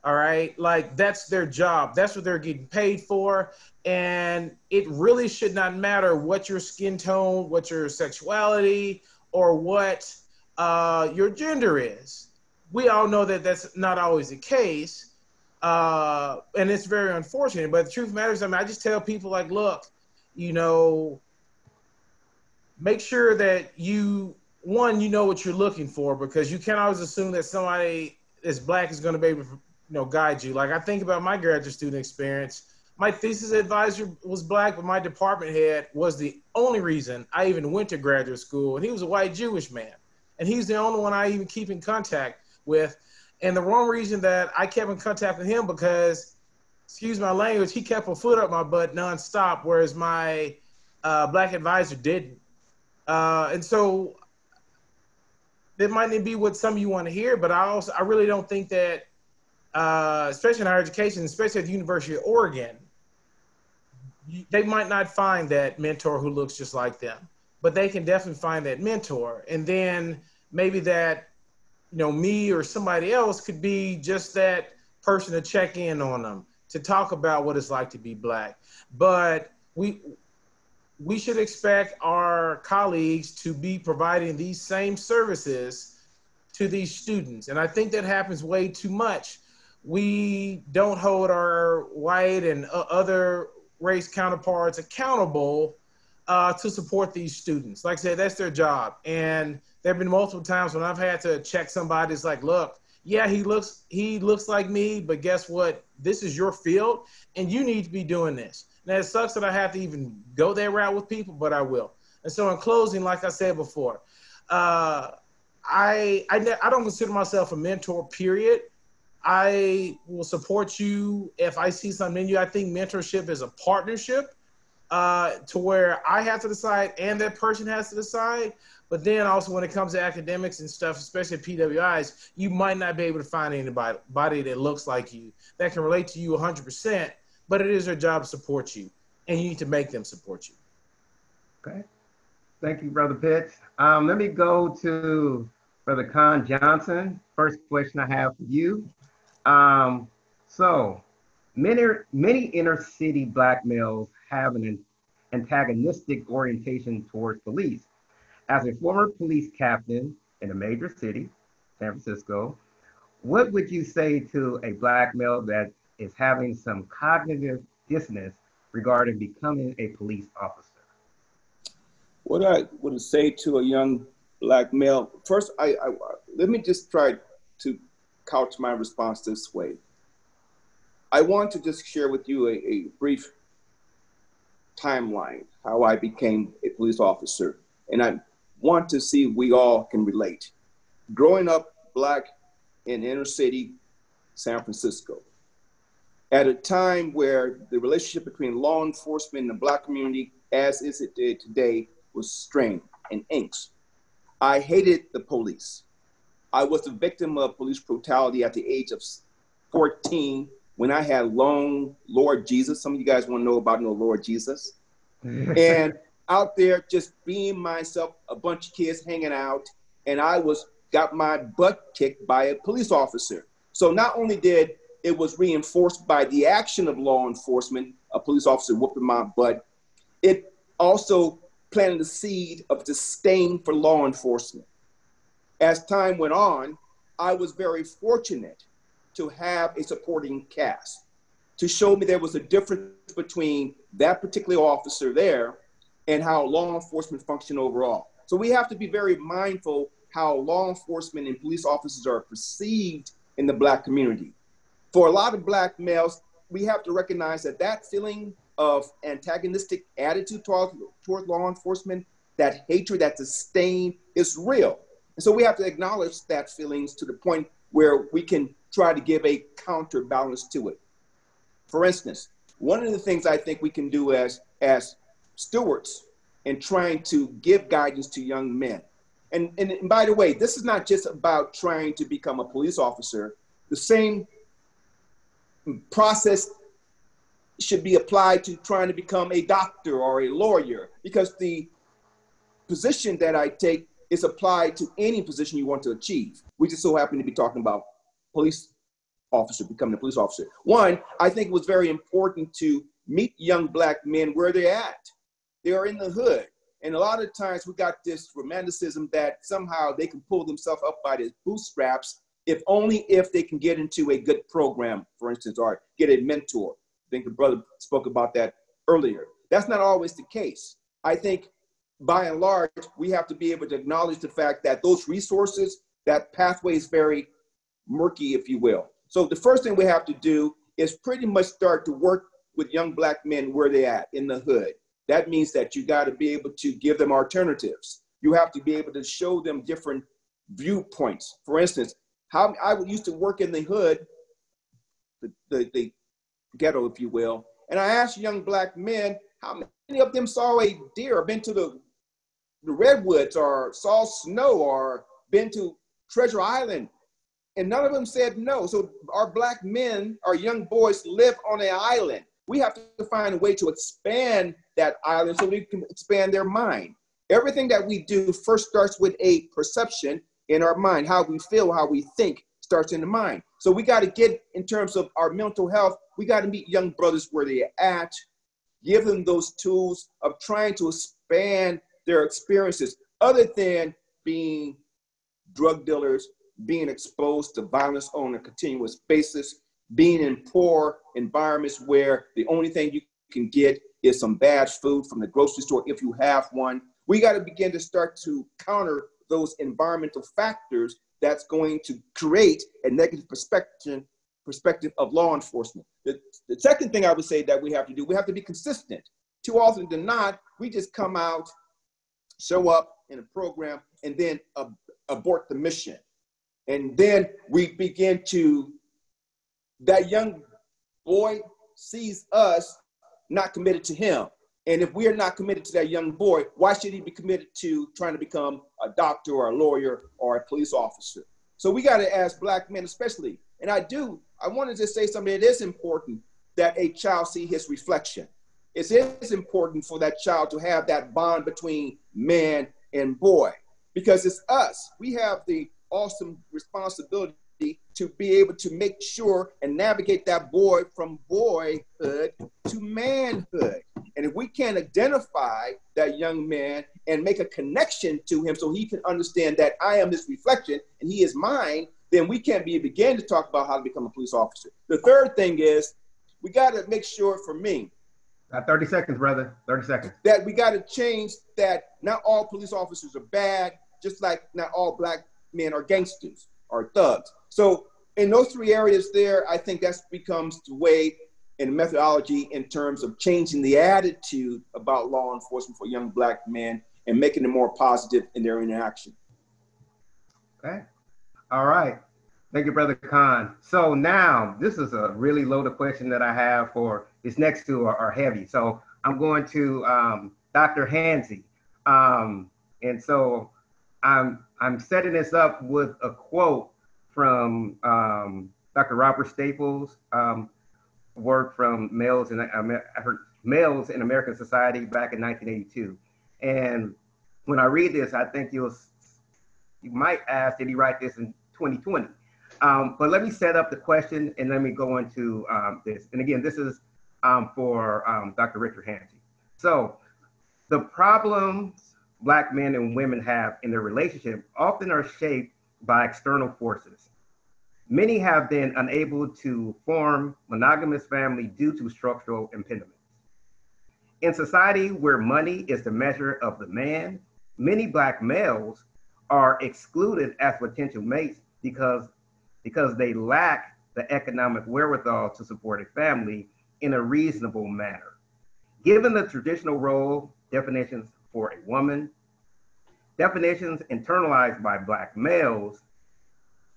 All right, like that's their job. That's what they're getting paid for. And it really should not matter what your skin tone, what your sexuality, or what uh, your gender is. We all know that that's not always the case uh, and it's very unfortunate. But the truth matters. I mean, I just tell people like, look, you know, make sure that you one, you know what you're looking for because you can't always assume that somebody that's black is going to be able to, you know, guide you. Like I think about my graduate student experience. My thesis advisor was black, but my department head was the only reason I even went to graduate school, and he was a white Jewish man, and he's the only one I even keep in contact with and the wrong reason that I kept in contact with him because, excuse my language, he kept a foot up my butt nonstop, whereas my uh, black advisor didn't. Uh, and so that might not be what some of you want to hear, but I also I really don't think that, uh, especially in higher education, especially at the University of Oregon, they might not find that mentor who looks just like them, but they can definitely find that mentor, and then maybe that you know, me or somebody else could be just that person to check in on them, to talk about what it's like to be black. But we we should expect our colleagues to be providing these same services to these students. And I think that happens way too much. We don't hold our white and other race counterparts accountable uh, to support these students. Like I said, that's their job. And there have been multiple times when I've had to check somebody. It's like, look, yeah, he looks he looks like me, but guess what? This is your field, and you need to be doing this. Now it sucks that I have to even go that route with people, but I will. And so, in closing, like I said before, uh, I I, I don't consider myself a mentor. Period. I will support you if I see something in you. I think mentorship is a partnership uh, to where I have to decide and that person has to decide. But then also when it comes to academics and stuff, especially PWIs, you might not be able to find anybody body that looks like you that can relate to you 100%. But it is their job to support you, and you need to make them support you. Okay. Thank you, Brother Pitts. Um, let me go to Brother Con Johnson. First question I have for you. Um, so, many many inner city black males have an antagonistic orientation towards police. As a former police captain in a major city, San Francisco, what would you say to a black male that is having some cognitive dissonance regarding becoming a police officer? What I would say to a young black male, first, I, I let me just try to couch my response this way. I want to just share with you a, a brief timeline, how I became a police officer. And I want to see we all can relate. Growing up black in inner city San Francisco, at a time where the relationship between law enforcement and the black community, as is it did today, was strained and angst. I hated the police. I was a victim of police brutality at the age of 14 when I had long Lord Jesus. Some of you guys want to know about no Lord Jesus. and out there just being myself, a bunch of kids hanging out, and I was got my butt kicked by a police officer. So not only did it was reinforced by the action of law enforcement, a police officer whooping my butt, it also planted the seed of disdain for law enforcement. As time went on, I was very fortunate to have a supporting cast to show me there was a difference between that particular officer there and how law enforcement function overall. So we have to be very mindful how law enforcement and police officers are perceived in the black community. For a lot of black males, we have to recognize that that feeling of antagonistic attitude toward, toward law enforcement, that hatred, that disdain is real. And so we have to acknowledge that feelings to the point where we can try to give a counterbalance to it. For instance, one of the things I think we can do as, as stewards and trying to give guidance to young men. And, and, by the way, this is not just about trying to become a police officer. The same process should be applied to trying to become a doctor or a lawyer because the position that I take is applied to any position you want to achieve. We just so happen to be talking about police officer, becoming a police officer. One, I think it was very important to meet young black men where they're at. They are in the hood. And a lot of times we got this romanticism that somehow they can pull themselves up by their bootstraps if only if they can get into a good program, for instance, or get a mentor. I think the brother spoke about that earlier. That's not always the case. I think by and large, we have to be able to acknowledge the fact that those resources, that pathway is very murky, if you will. So the first thing we have to do is pretty much start to work with young black men where they at in the hood. That means that you got to be able to give them alternatives. You have to be able to show them different viewpoints. For instance, how I used to work in the hood, the, the, the ghetto, if you will, and I asked young black men how many of them saw a deer or been to the, the redwoods or saw snow or been to Treasure Island. And none of them said no. So our black men, our young boys live on an island. We have to find a way to expand that island so we can expand their mind. Everything that we do first starts with a perception in our mind. How we feel, how we think starts in the mind. So we got to get in terms of our mental health, we got to meet young brothers where they're at, give them those tools of trying to expand their experiences other than being drug dealers, being exposed to violence on a continuous basis, being in poor environments where the only thing you can get is some bad food from the grocery store if you have one. We got to begin to start to counter those environmental factors that's going to create a negative perspective perspective of law enforcement. The, the second thing I would say that we have to do, we have to be consistent. Too often than not, we just come out, show up in a program, and then ab- abort the mission. And then we begin to, that young boy sees us not committed to him. And if we are not committed to that young boy, why should he be committed to trying to become a doctor or a lawyer or a police officer? So we got to ask black men, especially, and I do, I wanted to say something. It is important that a child see his reflection. It is important for that child to have that bond between man and boy because it's us. We have the awesome responsibility to be able to make sure and navigate that boy from boyhood to manhood. And if we can't identify that young man and make a connection to him so he can understand that I am his reflection and he is mine, then we can't be begin to talk about how to become a police officer. The third thing is we got to make sure for me. Got 30 seconds, brother. 30 seconds. That we got to change that not all police officers are bad, just like not all black men are gangsters or thugs. So in those three areas there, I think that becomes the way and methodology in terms of changing the attitude about law enforcement for young black men and making them more positive in their interaction. Okay. All right. Thank you, Brother Khan. So now this is a really loaded question that I have for this next to are heavy. So I'm going to um, Dr. Hansey. Um, and so I'm I'm setting this up with a quote from um, Dr. Robert Staples' um, work from Males in Males in American Society back in 1982. And when I read this, I think you'll you might ask, did he write this in 2020? Um, but let me set up the question and let me go into um, this. And again, this is um, for um, Dr. Richard Hansey. So the problems Black men and women have in their relationship often are shaped by external forces. Many have been unable to form monogamous family due to structural impediments. In society where money is the measure of the man, many black males are excluded as potential mates because, because they lack the economic wherewithal to support a family in a reasonable manner. Given the traditional role definitions for a woman, definitions internalized by Black males,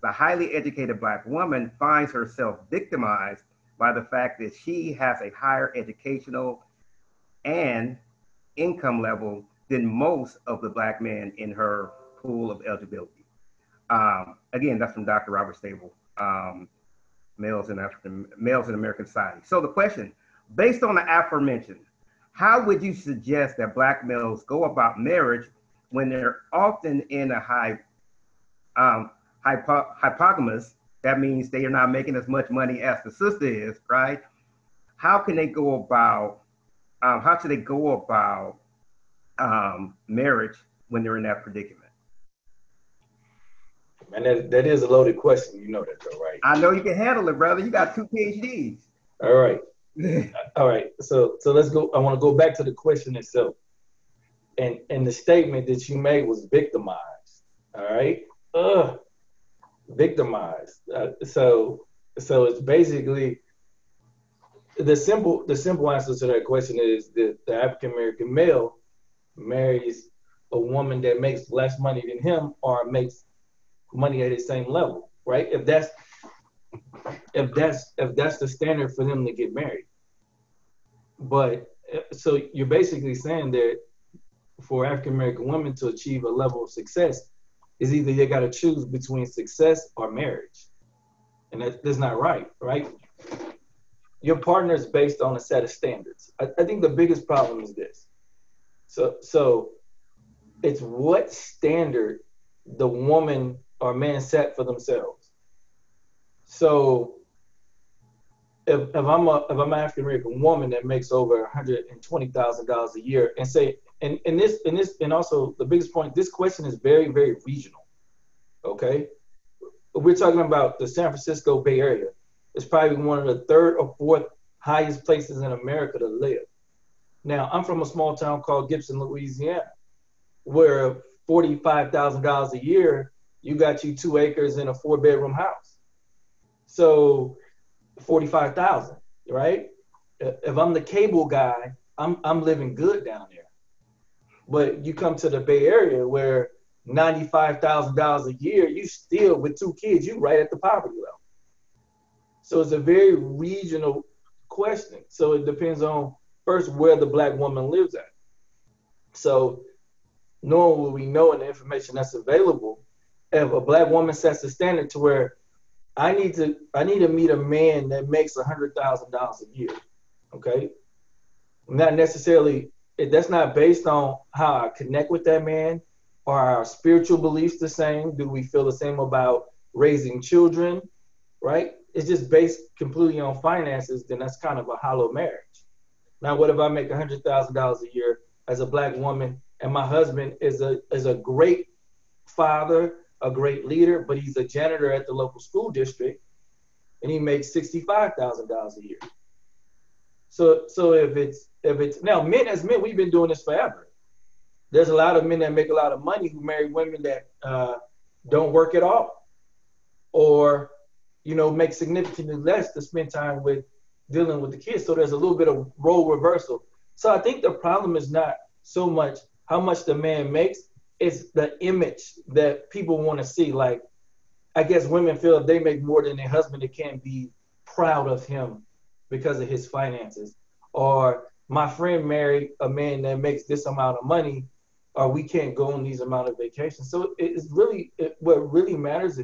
the highly educated Black woman finds herself victimized by the fact that she has a higher educational and income level than most of the Black men in her pool of eligibility. Um, again, that's from Dr. Robert Staples, um, Males in African Males in American Society. So the question, based on the aforementioned, how would you suggest that Black males go about marriage when they're often in a high um, hypo- hypogamous? That means they are not making as much money as the sister is, right? How can they go about? Um, how should they go about um, marriage when they're in that predicament? Man, that, that is a loaded question. You know that, though, right? I know you can handle it, brother. You got two PhDs. All right. All right. So so let's go. I want to go back to the question itself. And and the statement that you made was victimized. All right. Ugh. Victimized. Uh, so so it's basically the simple the simple answer to that question is that the African American male marries a woman that makes less money than him or makes money at his same level, right? If that's if that's if that's the standard for them to get married. But so you're basically saying that for African American women to achieve a level of success is either you got to choose between success or marriage, and that, that's not right, right? Your partner is based on a set of standards. I, I think the biggest problem is this. So so it's what standard the woman or man set for themselves. So if, if I'm a if I'm an African American woman that makes over hundred and twenty thousand dollars a year, and say and, and this and this and also the biggest point, this question is very very regional. Okay, we're talking about the San Francisco Bay Area. It's probably one of the third or fourth highest places in America to live. Now I'm from a small town called Gibson, Louisiana, where forty five thousand dollars a year, you got you two acres in a four bedroom house so 45,000, right? If I'm the cable guy, I'm I'm living good down there. But you come to the Bay Area where $95,000 a year, you still with two kids, you right at the poverty level. So it's a very regional question. So it depends on first where the black woman lives at. So knowing what we know and the information that's available, if a black woman sets the standard to where I need to I need to meet a man that makes a hundred thousand dollars a year. Okay. Not necessarily that's not based on how I connect with that man or our spiritual beliefs the same. Do we feel the same about raising children? Right? It's just based completely on finances, then that's kind of a hollow marriage. Now, what if I make a hundred thousand dollars a year as a black woman and my husband is a is a great father, a great leader, but he's a janitor at the local school district and he makes $65,000 a year. So, so if it's, if it's now men as men, we've been doing this forever. There's a lot of men that make a lot of money who marry women that uh, don't work at all or, you know, make significantly less to spend time with dealing with the kids. So there's a little bit of role reversal. So I think the problem is not so much how much the man makes, it's the image that people want to see. Like, I guess women feel if they make more than their husband, they can't be proud of him because of his finances. Or my friend married a man that makes this amount of money, or we can't go on these amount of vacations. So it's really it, what really matters.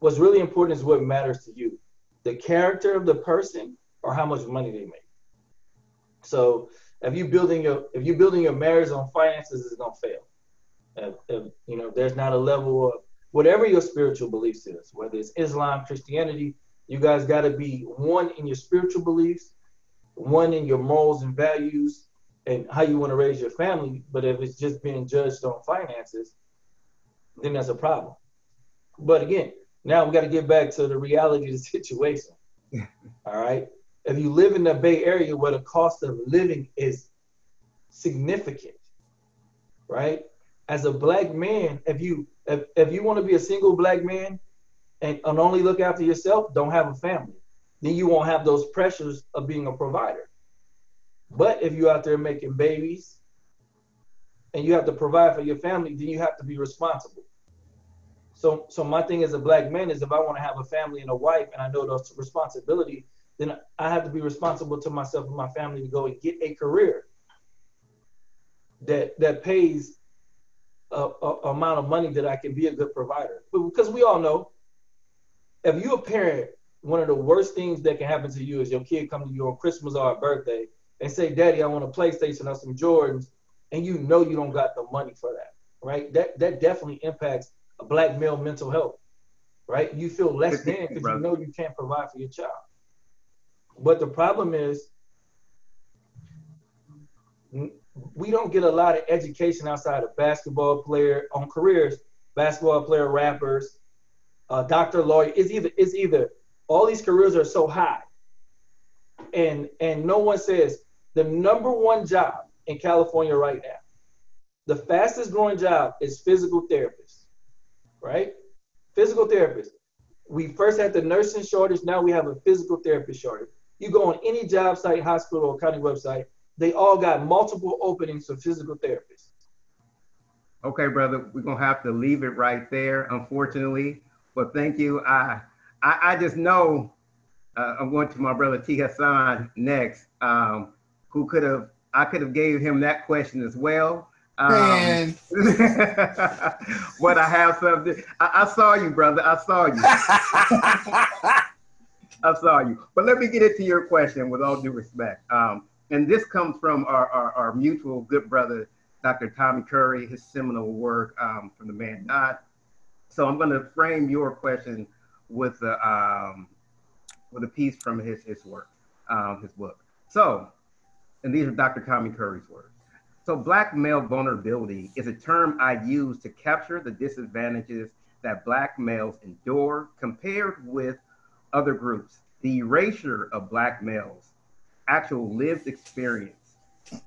What's really important is what matters to you, the character of the person, or how much money they make. So if you building your if you building your marriage on finances, it's gonna fail. If, if, you know, there's not a level of whatever your spiritual beliefs is, whether it's Islam, Christianity, you guys got to be one in your spiritual beliefs, one in your morals and values, and how you want to raise your family. But if it's just being judged on finances, then that's a problem. But again, Now we got to get back to the reality of the situation. All right. If you live in the Bay Area where the cost of living is significant, right? As a black man, if you if, if you want to be a single black man and, and only look after yourself, don't have a family. Then you won't have those pressures of being a provider. But if you're out there making babies and you have to provide for your family, then you have to be responsible. So, so my thing as a black man is if I want to have a family and a wife and I know those responsibility, then I have to be responsible to myself and my family to go and get a career that that pays a, a, amount of money that I can be a good provider. But because we all know, if you're a parent, one of the worst things that can happen to you is your kid come to you on Christmas or a birthday and say, "Daddy, I want a PlayStation or some Jordans," and you know you don't got the money for that, right? That that definitely impacts a black male mental health, right? You feel less than because you know you can't provide for your child. But the problem is we don't get a lot of education outside of basketball player on careers, basketball player, rappers, uh, doctor, lawyer. It's either it's either all these careers are so high, and and no one says the number one job in California right now, the fastest growing job is physical therapist, right? Physical therapist. We first had the nursing shortage. Now we have a physical therapist shortage. You go on any job site, hospital, or county website, they all got multiple openings for physical therapists. Okay, brother, we're gonna have to leave it right there, unfortunately. But thank you. I I, I just know uh, I'm going to my brother T Hassan next, um, who could have I could have gave him that question as well. Um, but I have something. I, I saw you, brother. I saw you. I saw you. But let me get into your question with all due respect. Um, and this comes from our, our, our, mutual good brother, Dr. Tommy Curry, his seminal work um, from the Man-Not. So I'm going to frame your question with a, um, with a piece from his, his work, um, his book. So, and these are Dr. Tommy Curry's words. So black male vulnerability is a term I use to capture the disadvantages that black males endure compared with other groups. The erasure of black males actual lived experience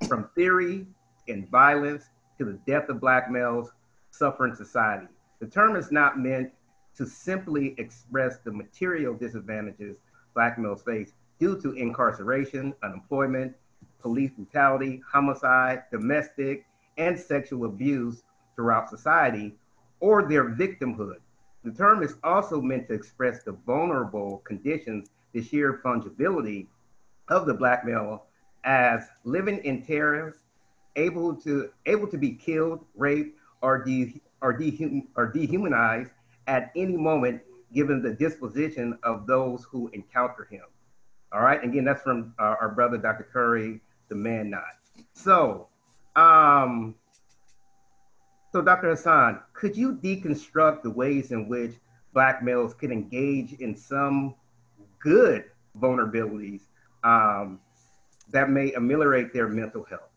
from theory and violence to the death of black males suffering society. The term is not meant to simply express the material disadvantages black males face due to incarceration, unemployment, police brutality, homicide, domestic, and sexual abuse throughout society, or their victimhood. The term is also meant to express the vulnerable conditions, the sheer fungibility of the black male as living in terror, able to able to be killed, raped, or de, or, dehum, dehumanized at any moment, given the disposition of those who encounter him. All right, again, that's from uh, our brother Dr. Curry, the Man-Not. So, um, so Dr. Hassan, could you deconstruct the ways in which black males can engage in some good vulnerabilities um, that may ameliorate their mental health?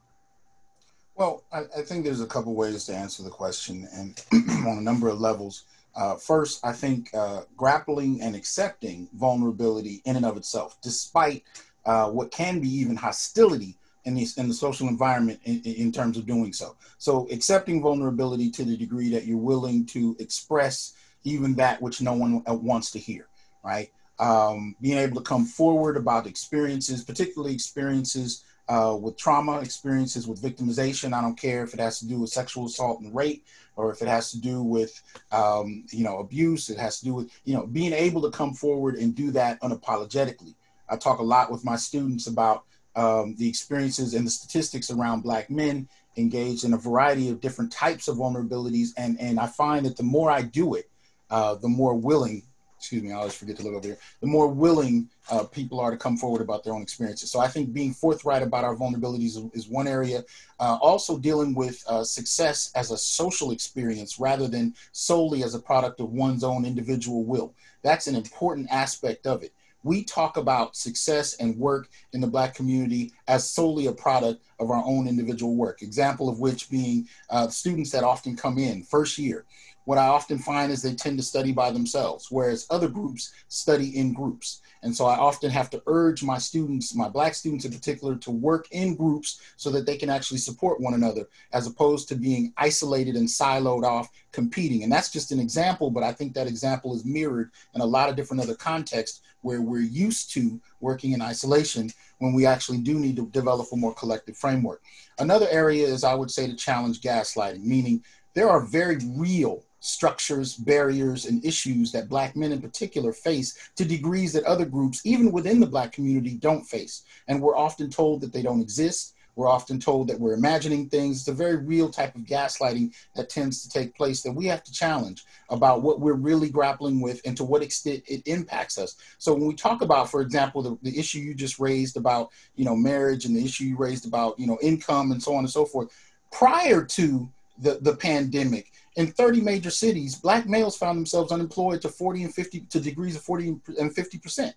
Well, I, I, think there's a couple ways to answer the question, and on a number of levels. Uh, first, I think uh, grappling and accepting vulnerability in and of itself, despite uh, what can be even hostility in the, in the social environment in, in terms of doing so. So, accepting vulnerability to the degree that you're willing to express even that which no one wants to hear, right? um, being able to come forward about experiences, particularly experiences uh, with trauma, experiences with victimization. I don't care if it has to do with sexual assault and rape, or if it has to do with um, you know abuse. It has to do with you know being able to come forward and do that unapologetically. I talk a lot with my students about um, the experiences and the statistics around Black men engaged in a variety of different types of vulnerabilities, and and I find that the more I do it, uh, the more willing excuse me, I always forget to look over here, the more willing uh, people are to come forward about their own experiences. So I think being forthright about our vulnerabilities is, is one area. Uh, also dealing with uh, success as a social experience rather than solely as a product of one's own individual will. That's an important aspect of it. We talk about success and work in the Black community as solely a product of our own individual work. Example of which being uh, students that often come in first year. What I often find is they tend to study by themselves, whereas other groups study in groups. And so I often have to urge my students, my black students in particular, to work in groups so that they can actually support one another as opposed to being isolated and siloed off competing. And that's just an example, but I think that example is mirrored in a lot of different other contexts where we're used to working in isolation when we actually do need to develop a more collective framework. Another area is, I would say, to challenge gaslighting, meaning there are very real structures, barriers, and issues that Black men in particular face to degrees that other groups, even within the Black community, don't face. And we're often told that they don't exist. We're often told that we're imagining things. It's a very real type of gaslighting that tends to take place that we have to challenge about what we're really grappling with and to what extent it impacts us. So when we talk about, for example, the, the issue you just raised about, you know, marriage and the issue you raised about, you know, income and so on and so forth, prior to the, the pandemic, in 30 major cities, black males found themselves unemployed to 40 and 50 to degrees of 40 and 50 percent,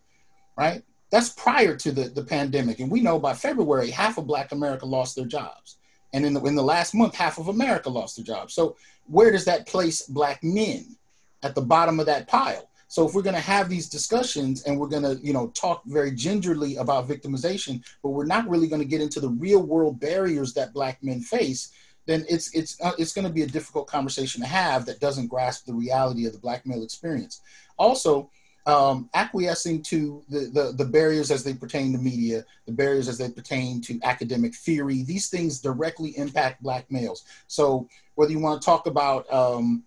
right? That's prior to the, the pandemic. And we know by February, half of black America lost their jobs. And in the, in the last month, half of America lost their jobs. So where does that place black men at the bottom of that pile? So if we're going to have these discussions and we're going to, you know, talk very gingerly about victimization, but we're not really going to get into the real world barriers that black men face, then it's it's uh, it's going to be a difficult conversation to have that doesn't grasp the reality of the black male experience. Also, um, acquiescing to the, the, the barriers as they pertain to media, the barriers as they pertain to academic theory. These things directly impact black males. So whether you want to talk about um,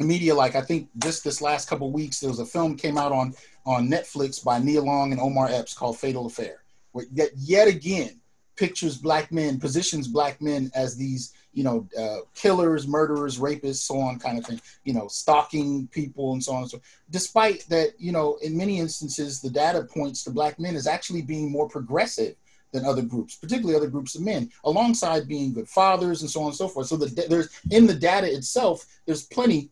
media, like I think just this last couple weeks, there was a film came out on on Netflix by Nia Long and Omar Epps called Fatal Affair, where yet yet again pictures black men, positions black men as these you know, uh, killers, murderers, rapists, so on, kind of thing. You know, stalking people and so on and so. Despite that, you know, in many instances, the data points to black men as actually being more progressive than other groups, particularly other groups of men, alongside being good fathers and so on and so forth. So the, there's in the data itself, there's plenty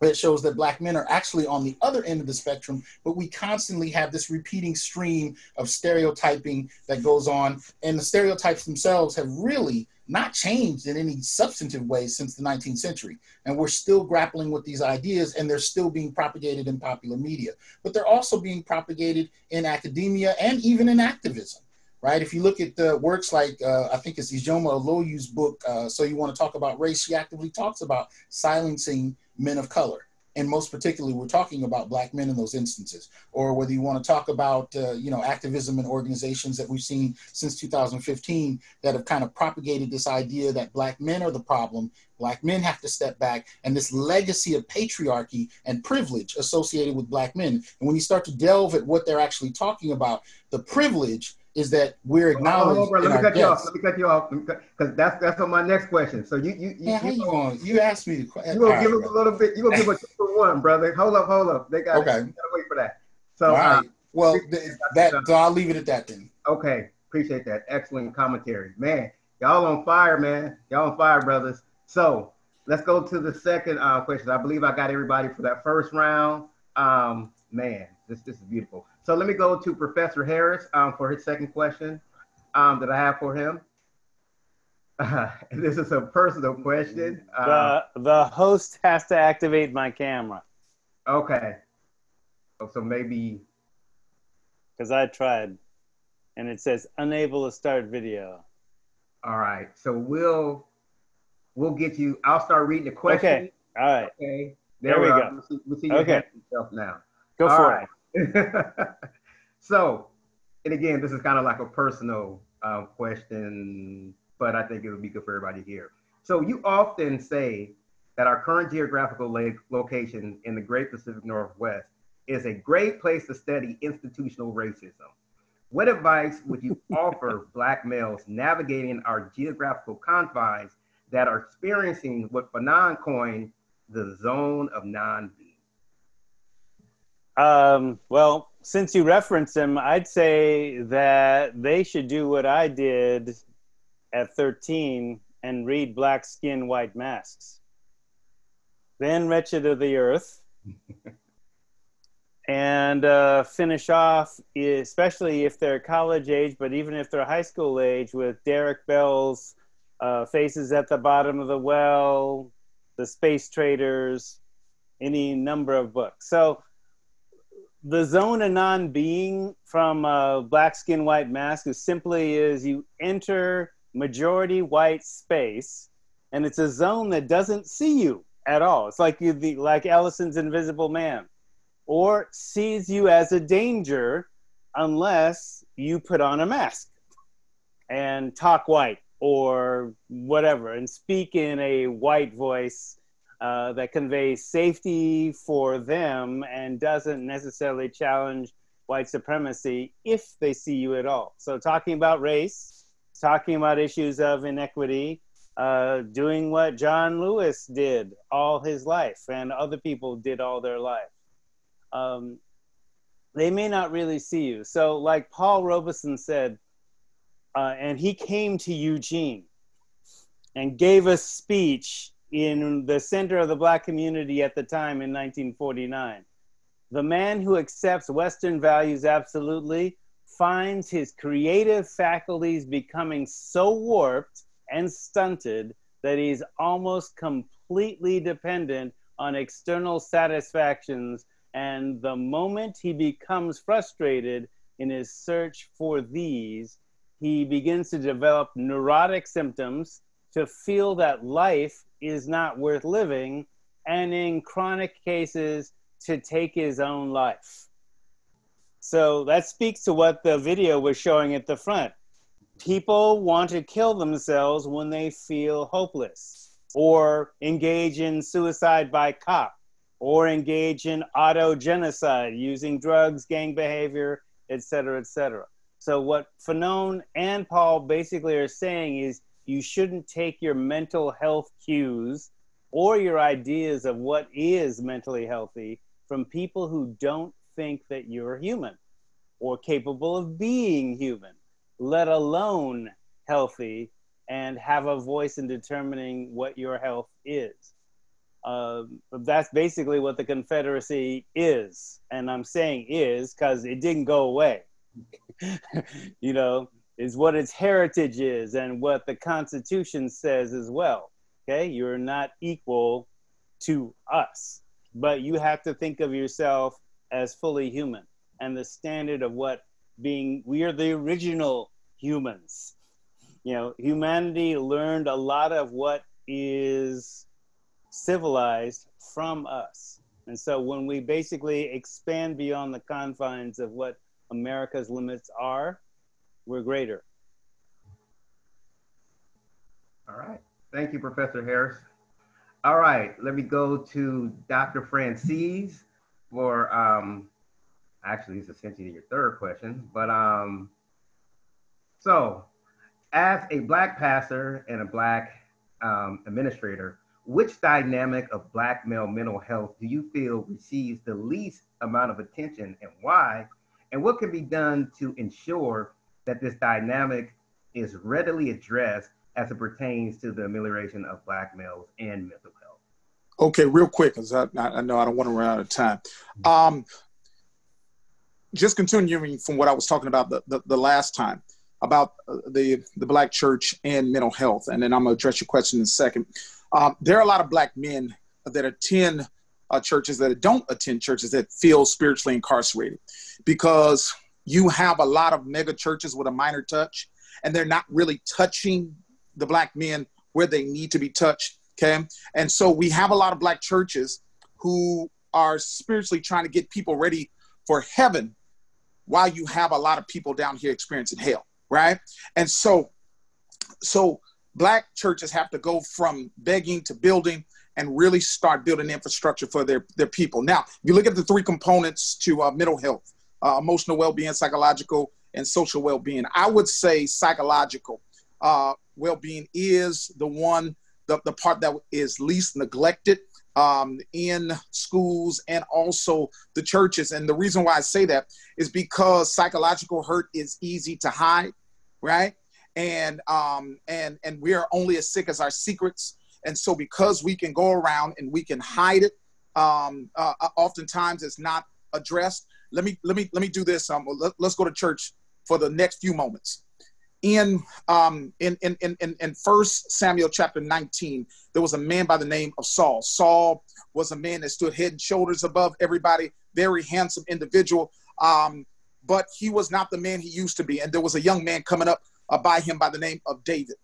that shows that black men are actually on the other end of the spectrum, but we constantly have this repeating stream of stereotyping that goes on, and the stereotypes themselves have really not changed in any substantive way since the 19th century. And we're still grappling with these ideas, and they're still being propagated in popular media. But they're also being propagated in academia and even in activism, right? If you look at the works like, uh, I think it's Ijeoma Oluo's book, uh, So You Want to Talk About Race, she actively talks about silencing men of color. And most particularly we're talking about black men in those instances. Or whether you want to talk about uh, you know activism and organizations that we've seen since 2015 that have kind of propagated this idea that black men are the problem black men have to step back and this legacy of patriarchy and privilege associated with black men. And when you start to delve at what they're actually talking about the privilege is that we're acknowledging. Oh, bro, let me cut you off. Let me cut you off because that's that's on my next question. So you you you, you, on? you asked me the question. You gonna give right, a little bit. You gonna give a two for one, brother. Hold up, hold up. They got okay. gotta wait for that. So right. Uh, well, that so I'll leave it at that then. Okay, appreciate that. Excellent commentary, man. Y'all on fire, man. Y'all on fire, brothers. So let's go to the second uh, question. I believe I got everybody for that first round. Um, man, this this is beautiful. So let me go to Professor Harris um, for his second question um, that I have for him. Uh, this is a personal question. The the host has to activate my camera. Okay. So maybe because I tried, and it says unable to start video. All right. So we'll we'll get you. I'll start reading the question. Okay. All right. Okay. There, there we go. We'll see, we'll see okay. now. Go All for right. it. so, and again, this is kind of like a personal uh, question, but I think it would be good for everybody here. So, you often say that our current geographical location in the Great Pacific Northwest is a great place to study institutional racism. What advice would you offer Black males navigating our geographical confines that are experiencing what Fanon coined the zone of non um, well, since you referenced them, I'd say that they should do what I did at 13 and read Black Skin, White Masks. Then Wretched of the Earth. and uh, finish off, especially if they're college age, but even if they're high school age, with Derek Bell's uh, Faces at the Bottom of the Well, The Space Traders, any number of books. So the zone of non-being from uh, Black Skin, White Mask is simply is you enter majority white space, and it's a zone that doesn't see you at all. It's like you, the, like Ellison's Invisible Man, or sees you as a danger unless you put on a mask and talk white or whatever and speak in a white voice uh, that conveys safety for them and doesn't necessarily challenge white supremacy if they see you at all. So, talking about race, talking about issues of inequity, uh, doing what John Lewis did all his life and other people did all their life. Um, they may not really see you. So, like Paul Robeson said, uh, and he came to Eugene and gave a speech in the center of the black community at the time in 1949. The man who accepts Western values absolutely finds his creative faculties becoming so warped and stunted that he's almost completely dependent on external satisfactions. And the moment he becomes frustrated in his search for these, he begins to develop neurotic symptoms to feel that life is not worth living, and in chronic cases, to take his own life. So that speaks to what the video was showing at the front. People want to kill themselves when they feel hopeless, or engage in suicide by cop, or engage in auto genocide using drugs, gang behavior, etc., etc. So what Fanon and Paul basically are saying is you shouldn't take your mental health cues or your ideas of what is mentally healthy from people who don't think that you're human or capable of being human, let alone healthy and have a voice in determining what your health is. Um, that's basically what the Confederacy is. And I'm saying is because it didn't go away. you know, is what its heritage is and what the Constitution says as well. Okay, you're not equal to us, but you have to think of yourself as fully human. And the standard of what being, we are the original humans. You know, humanity learned a lot of what is civilized from us. And so when we basically expand beyond the confines of what America's limits are, we're greater. All right. Thank you, Professor Harris. All right, let me go to Dr. Francis for, um, actually, it's essentially your third question, but um, so as a Black pastor and a Black um, administrator, which dynamic of Black male mental health do you feel receives the least amount of attention and why? And what can be done to ensure that this dynamic is readily addressed as it pertains to the amelioration of Black males and mental health. Okay, real quick, because I, I know I don't want to run out of time. Um, just continuing from what I was talking about the, the, the last time about uh, the, the Black church and mental health, and then I'm going to address your question in a second. Um, there are a lot of Black men that attend uh, churches that don't attend churches that feel spiritually incarcerated because you have a lot of mega churches with a minor touch, and they're not really touching the black men where they need to be touched. Okay. And so we have a lot of black churches who are spiritually trying to get people ready for heaven while you have a lot of people down here experiencing hell. Right. And so, so black churches have to go from begging to building and really start building infrastructure for their, their people. Now, if you look at the three components to uh, mental health, uh, emotional well-being, psychological, and social well-being. I would say psychological uh, well-being is the one, the, the part that is least neglected um, in schools and also the churches. And the reason why I say that is because psychological hurt is easy to hide, right? And um, and and we are only as sick as our secrets. And so because we can go around and we can hide it, um, uh, oftentimes it's not addressed. Let me let me let me do this. Um, let, us go to church for the next few moments. In um in in in in First Samuel chapter 19, there was a man by the name of Saul. Saul was a man that stood head and shoulders above everybody, very handsome individual. Um, but he was not the man he used to be. And there was a young man coming up uh, by him by the name of David.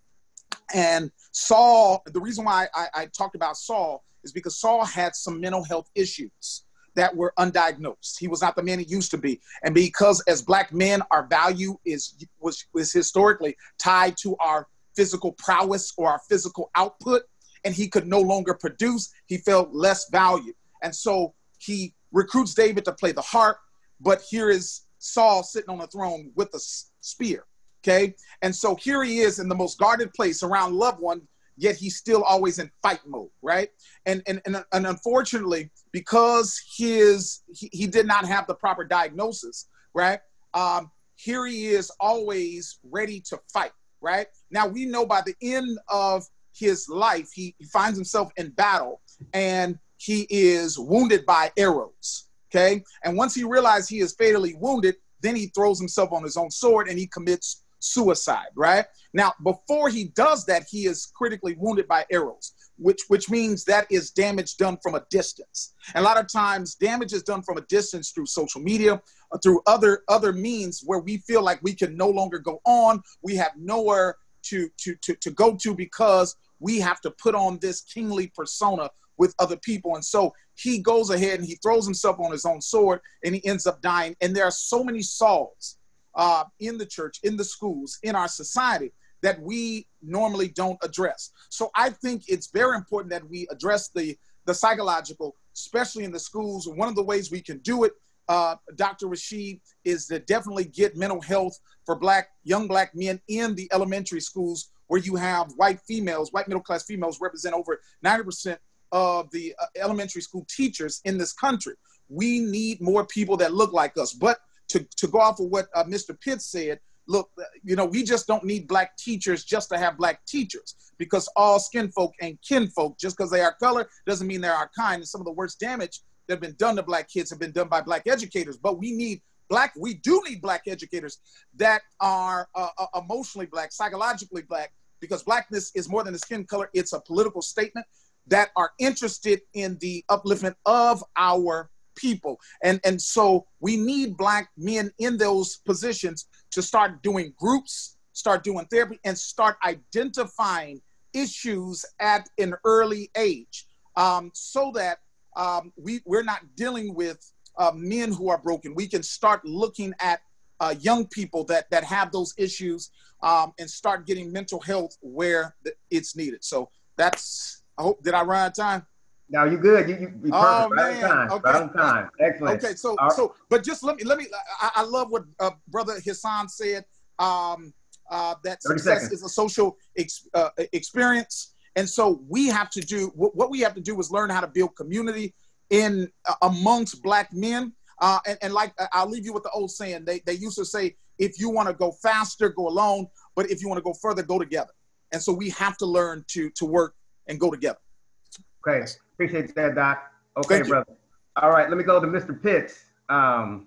And Saul, the reason why I, I talked about Saul is because Saul had some mental health issues that were undiagnosed. He was not the man he used to be. And because as black men, our value is was, was historically tied to our physical prowess or our physical output, and he could no longer produce, he felt less valued. And so he recruits David to play the harp, but here is Saul sitting on the throne with a spear. Okay. And so here he is in the most guarded place around loved one, yet he's still always in fight mode. Right. And, and, and, and unfortunately, because his, he, he did not have the proper diagnosis, right. Um, here he is always ready to fight. Right. Now we know by the end of his life, he, he finds himself in battle and he is wounded by arrows. Okay. And once he realizes he is fatally wounded, then he throws himself on his own sword and he commits suicide, right? Now, before he does that, he is critically wounded by arrows, which which means that is damage done from a distance. And a lot of times, damage is done from a distance through social media, uh, through other other means where we feel like we can no longer go on. We have nowhere to to to, to go to because we have to put on this kingly persona with other people. And so he goes ahead and he throws himself on his own sword and he ends up dying. And there are so many Sauls uh, in the church, in the schools, in our society that we normally don't address. So I think it's very important that we address the, the psychological, especially in the schools. One of the ways we can do it, uh, Dr. Rashid, is to definitely get mental health for black young black men in the elementary schools where you have white females, white middle class females represent over 90% of the uh, elementary school teachers in this country. We need more people that look like us. But to, to go off of what uh, Mr. Pitt said, look, uh, you know, we just don't need black teachers just to have black teachers because all skin folk and kin folk, just because they are color, doesn't mean they're our kind. And some of the worst damage that have been done to black kids have been done by black educators. But we need black, we do need black educators that are uh, uh emotionally black, psychologically black, because blackness is more than a skin color, it's a political statement that are interested in the upliftment of our people. And, and so we need black men in those positions to start doing groups, start doing therapy, and start identifying issues at an early age um, so that um, we, we're not dealing with uh, men who are broken. We can start looking at uh, young people that, that have those issues um, and start getting mental health where it's needed. So that's I hope did I run out of time? No, you good. You, you, you oh, perfect. Right man. on time. Okay. Right on time. Excellent. Okay, so right. so but just let me let me I, I love what uh, brother Hassan said. Um, uh, that success seconds. is a social ex, uh, experience, and so we have to do what, what, we have to do is learn how to build community in uh, amongst black men. Uh, and, and like I'll leave you with the old saying. They they used to say, if you want to go faster, go alone, but if you want to go further, go together. And so we have to learn to to work and go together. Okay, appreciate that, Doc. Okay, brother. All right, let me go to Mr. Pitts. Um,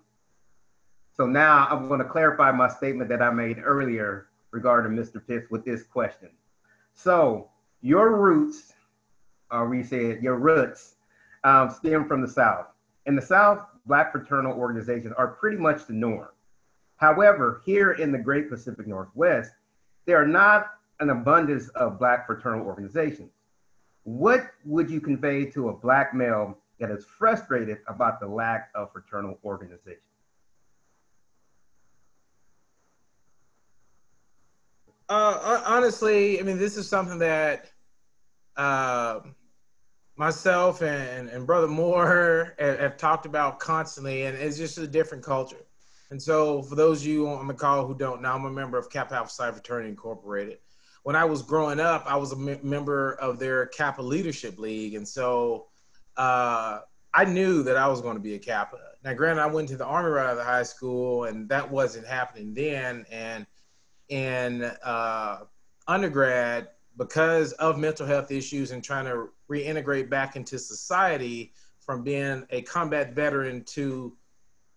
so now I'm going to clarify my statement that I made earlier regarding Mr. Pitts with this question. So your roots, or we said your roots, um, stem from the South. In the South, Black fraternal organizations are pretty much the norm. However, here in the Great Pacific Northwest, there are not an abundance of Black fraternal organizations. What would you convey to a black male that is frustrated about the lack of fraternal organization? Uh, honestly, I mean, this is something that uh, myself and, and Brother Moore have, have, talked about constantly, and it's just a different culture. And so, for those of you on the call who don't know, I'm a member of Kappa Alpha Psi Fraternity Incorporated when I was growing up, I was a m- member of their Kappa Leadership League, and so uh, I knew that I was going to be a Kappa. Now, granted, I went to the Army right out of high school, and that wasn't happening then. And in uh, undergrad, because of mental health issues and trying to reintegrate back into society from being a combat veteran to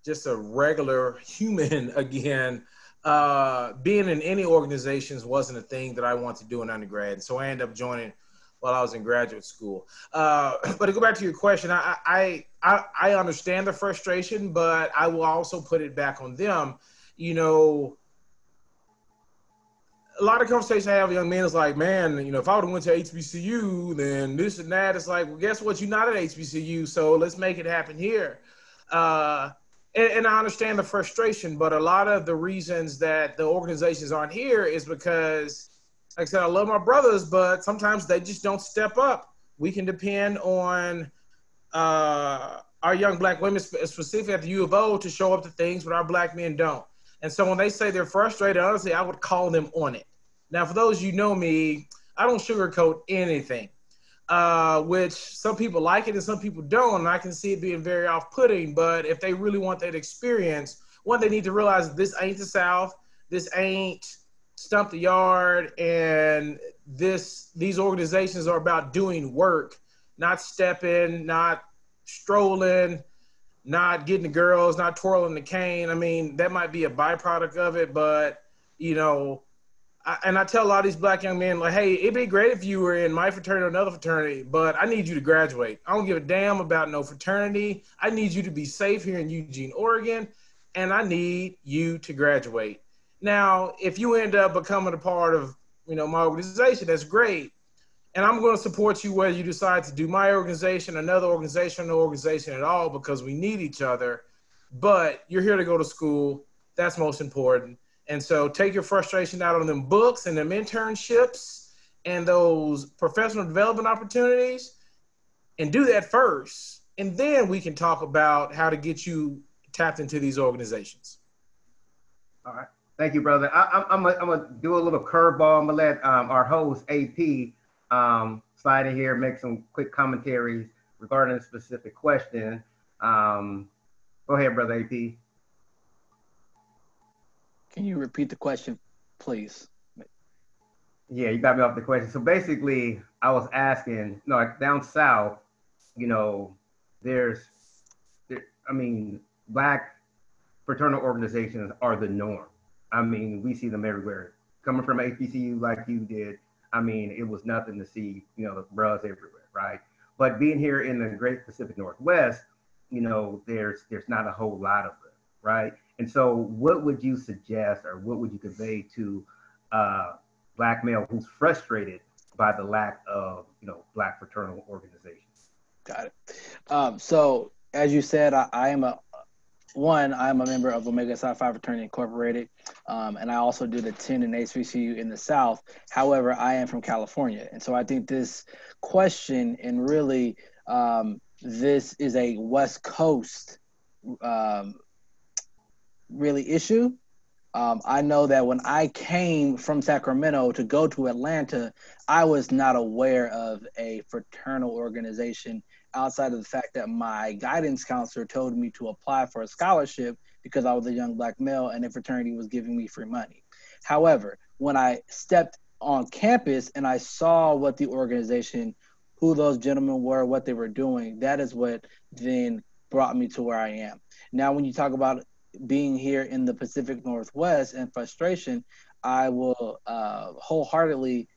just a regular human again, uh, being in any organizations wasn't a thing that I wanted to do in undergrad. So I ended up joining while I was in graduate school. Uh, but to go back to your question, I, I, I, I understand the frustration, but I will also put it back on them. You know, a lot of conversations I have with young men is like, man, you know, if I would have went to HBCU, then this and that. It's like, well, guess what? You're not at HBCU, so let's make it happen here. Uh, and, and, I understand the frustration, but a lot of the reasons that the organizations aren't here is because, like I said, I love my brothers, but sometimes they just don't step up. We can depend on uh, our young black women, specifically at the U of O, to show up to things, but our black men don't. And so when they say they're frustrated, honestly, I would call them on it. Now, for those you know me, I don't sugarcoat anything, uh, which some people like it and some people don't. And I can see it being very off putting. But if they really want that experience, one, they need to realize this ain't the South. This ain't stump the yard. And this these organizations are about doing work, not stepping, not strolling, not getting the girls, not twirling the cane. I mean, that might be a byproduct of it, but you know, And I tell a lot of these black young men, like, hey, it'd be great if you were in my fraternity or another fraternity, but I need you to graduate. I don't give a damn about no fraternity. I need you to be safe here in Eugene, Oregon, and I need you to graduate. Now, if you end up becoming a part of, you know, my organization, that's great. And I'm going to support you whether you decide to do my organization, another organization, no organization at all, because we need each other. But you're here to go to school. That's most important. And so take your frustration out on them books and them internships and those professional development opportunities and do that first. And then we can talk about how to get you tapped into these organizations. All right. Thank you, brother. I, am going to do a little curveball. I'm going to let um, our host, AP, um, slide in here, make some quick commentaries regarding a specific question. Um, go ahead, brother AP. Can you repeat the question, please? Yeah, you got me off the question. So basically, I was asking, no, like down south, you know, there's, there, I mean, black fraternal organizations are the norm. I mean, we see them everywhere. Coming from HBCU like you did, I mean, it was nothing to see, you know, the bros everywhere, right? But being here in the Great Pacific Northwest, you know, there's there's not a whole lot of them, right? And so, what would you suggest, or what would you convey to uh, black male who's frustrated by the lack of, you know, black fraternal organizations? Got it. Um, so, as you said, I, I, am a one. I'm a member of Omega Psi Phi Fraternity Incorporated, um, and I also did attend an HBCU in the South. However, I am from California, and so I think this question and really um, this is a West Coast um, really issue. Um, I know that when I came from Sacramento to go to Atlanta, I was not aware of a fraternal organization outside of the fact that my guidance counselor told me to apply for a scholarship because I was a young black male and the fraternity was giving me free money. However, when I stepped on campus and I saw what the organization, who those gentlemen were, what they were doing, that is what then brought me to where I am. Now, when you talk about being here in the Pacific Northwest and frustration, I will uh, wholeheartedly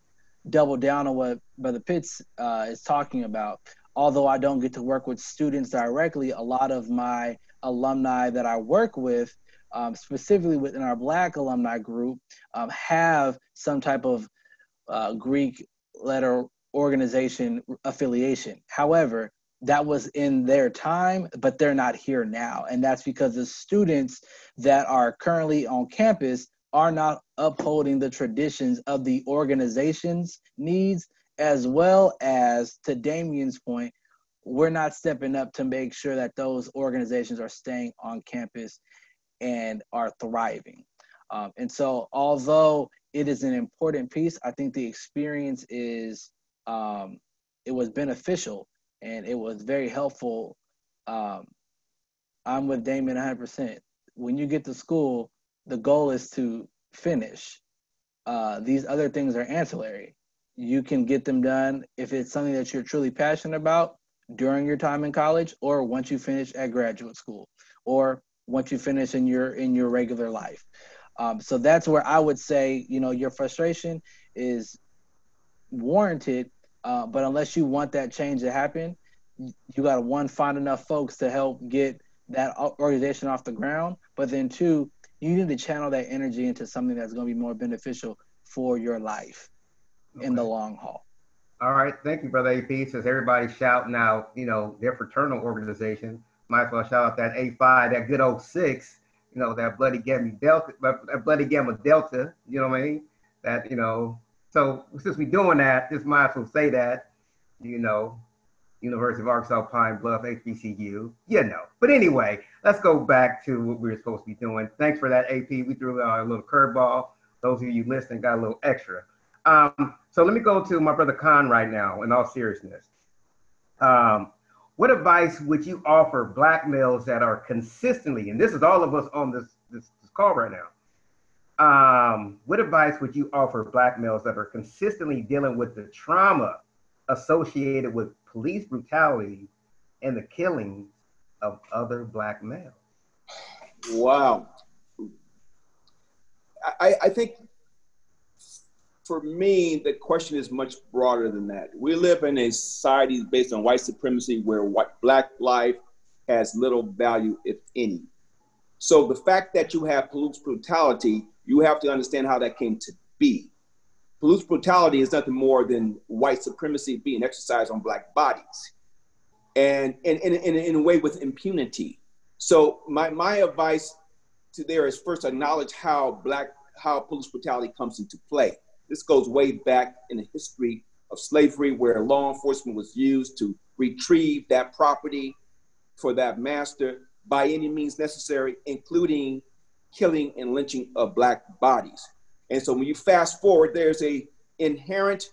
double down on what Brother Pitts uh, is talking about. Although I don't get to work with students directly, a lot of my alumni that I work with, um, specifically within our Black alumni group, um, have some type of uh, Greek letter organization affiliation. However, that was in their time, but they're not here now. And that's because the students that are currently on campus are not upholding the traditions of the organization's needs, as well as, to Damien's point, we're not stepping up to make sure that those organizations are staying on campus and are thriving. Um, and so, although it is an important piece, I think the experience is um, it was beneficial and it was very helpful. Um, I'm with Damien 100%. When you get to school, the goal is to finish. Uh, these other things are ancillary. You can get them done if it's something that you're truly passionate about during your time in college or once you finish at graduate school or once you finish in your in your regular life. Um, so that's where I would say, you know, your frustration is warranted, uh, but unless you want that change to happen, you got to one find enough folks to help get that organization off the ground, but then two, you need to channel that energy into something that's going to be more beneficial for your life okay. in the long haul. All right, thank you, brother AP. Since everybody's shouting out, you know, their fraternal organization, might as well shout out that A5, that good old six, you know, that bloody gamma delta, that bloody gamma delta. You know what I mean? That you know. So since we're doing that, just might as well say that, you know, University of Arkansas Pine Bluff, HBCU, you know. But anyway, let's go back to what we were supposed to be doing. Thanks for that, AP. We threw a little curveball. Those of you listening got a little extra. Um, so let me go to my brother Khan right now, in all seriousness. Um, what advice would you offer black males that are consistently, and this is all of us on this, this, this call right now, um, what advice would you offer black males that are consistently dealing with the trauma associated with police brutality and the killing of other black males? Wow. I, I think for me, the question is much broader than that. We live in a society based on white supremacy where white, black life has little value, if any. So the fact that you have police brutality, you have to understand how that came to be. Police brutality is nothing more than white supremacy being exercised on black bodies and in, in, in, in a way with impunity. So my, my advice to there is first acknowledge how black how police brutality comes into play. This goes way back in the history of slavery where law enforcement was used to retrieve that property for that master by any means necessary, including killing and lynching of black bodies. And so when you fast forward, there's a inherent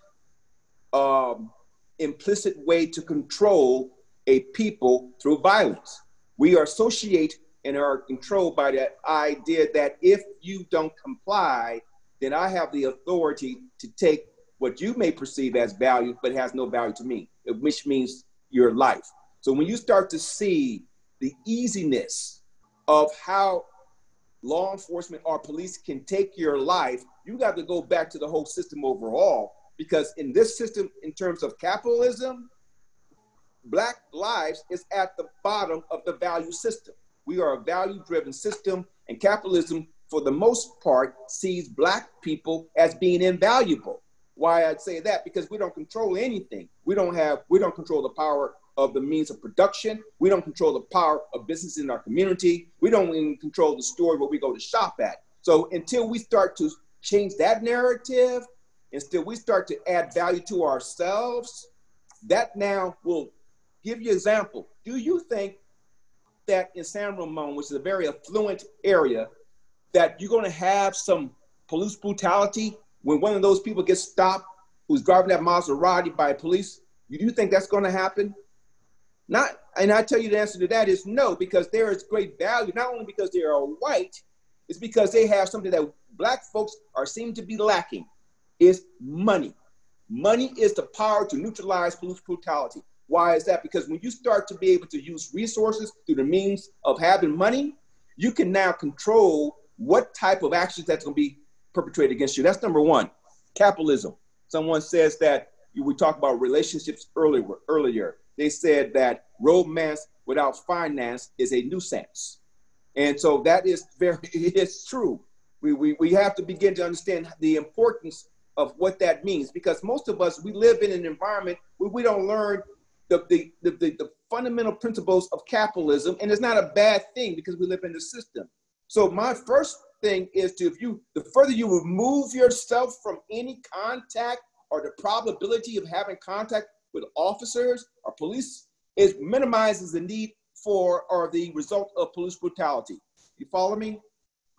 um, implicit way to control a people through violence. We are associate and are controlled by that idea that if you don't comply, then I have the authority to take what you may perceive as value, but has no value to me, which means your life. So when you start to see the easiness of how law enforcement or police can take your life, you got to go back to the whole system overall. Because in this system, in terms of capitalism, Black lives is at the bottom of the value system. We are a value driven system, and capitalism, for the most part, sees Black people as being invaluable. Why I'd say that? Because we don't control anything. We don't have, we don't control the power of the means of production. We don't control the power of business in our community. We don't even control the store where we go to shop at. So until we start to change that narrative, until we start to add value to ourselves, that now will give you example. Do you think that in San Ramon, which is a very affluent area, that you're going to have some police brutality when one of those people gets stopped who's driving that Maserati by police? Do you think that's going to happen? Not, and I tell you the answer to that is no, because there is great value, not only because they are white, it's because they have something that black folks are seem to be lacking, is money. Money is the power to neutralize police brutality. Why is that? Because when you start to be able to use resources through the means of having money, you can now control what type of actions that's going to be perpetrated against you. That's number one. Capitalism. Someone says that we talked about relationships earlier. Earlier, they said that romance without finance is a nuisance, and so that is very it is true. We, we, we have to begin to understand the importance of what that means because most of us we live in an environment where we don't learn the, the, the, the, the fundamental principles of capitalism, and it's not a bad thing because we live in the system. So my first thing is to if you the further you remove yourself from any contact or the probability of having contact with officers or police, it minimizes the need for or the result of police brutality. You follow me?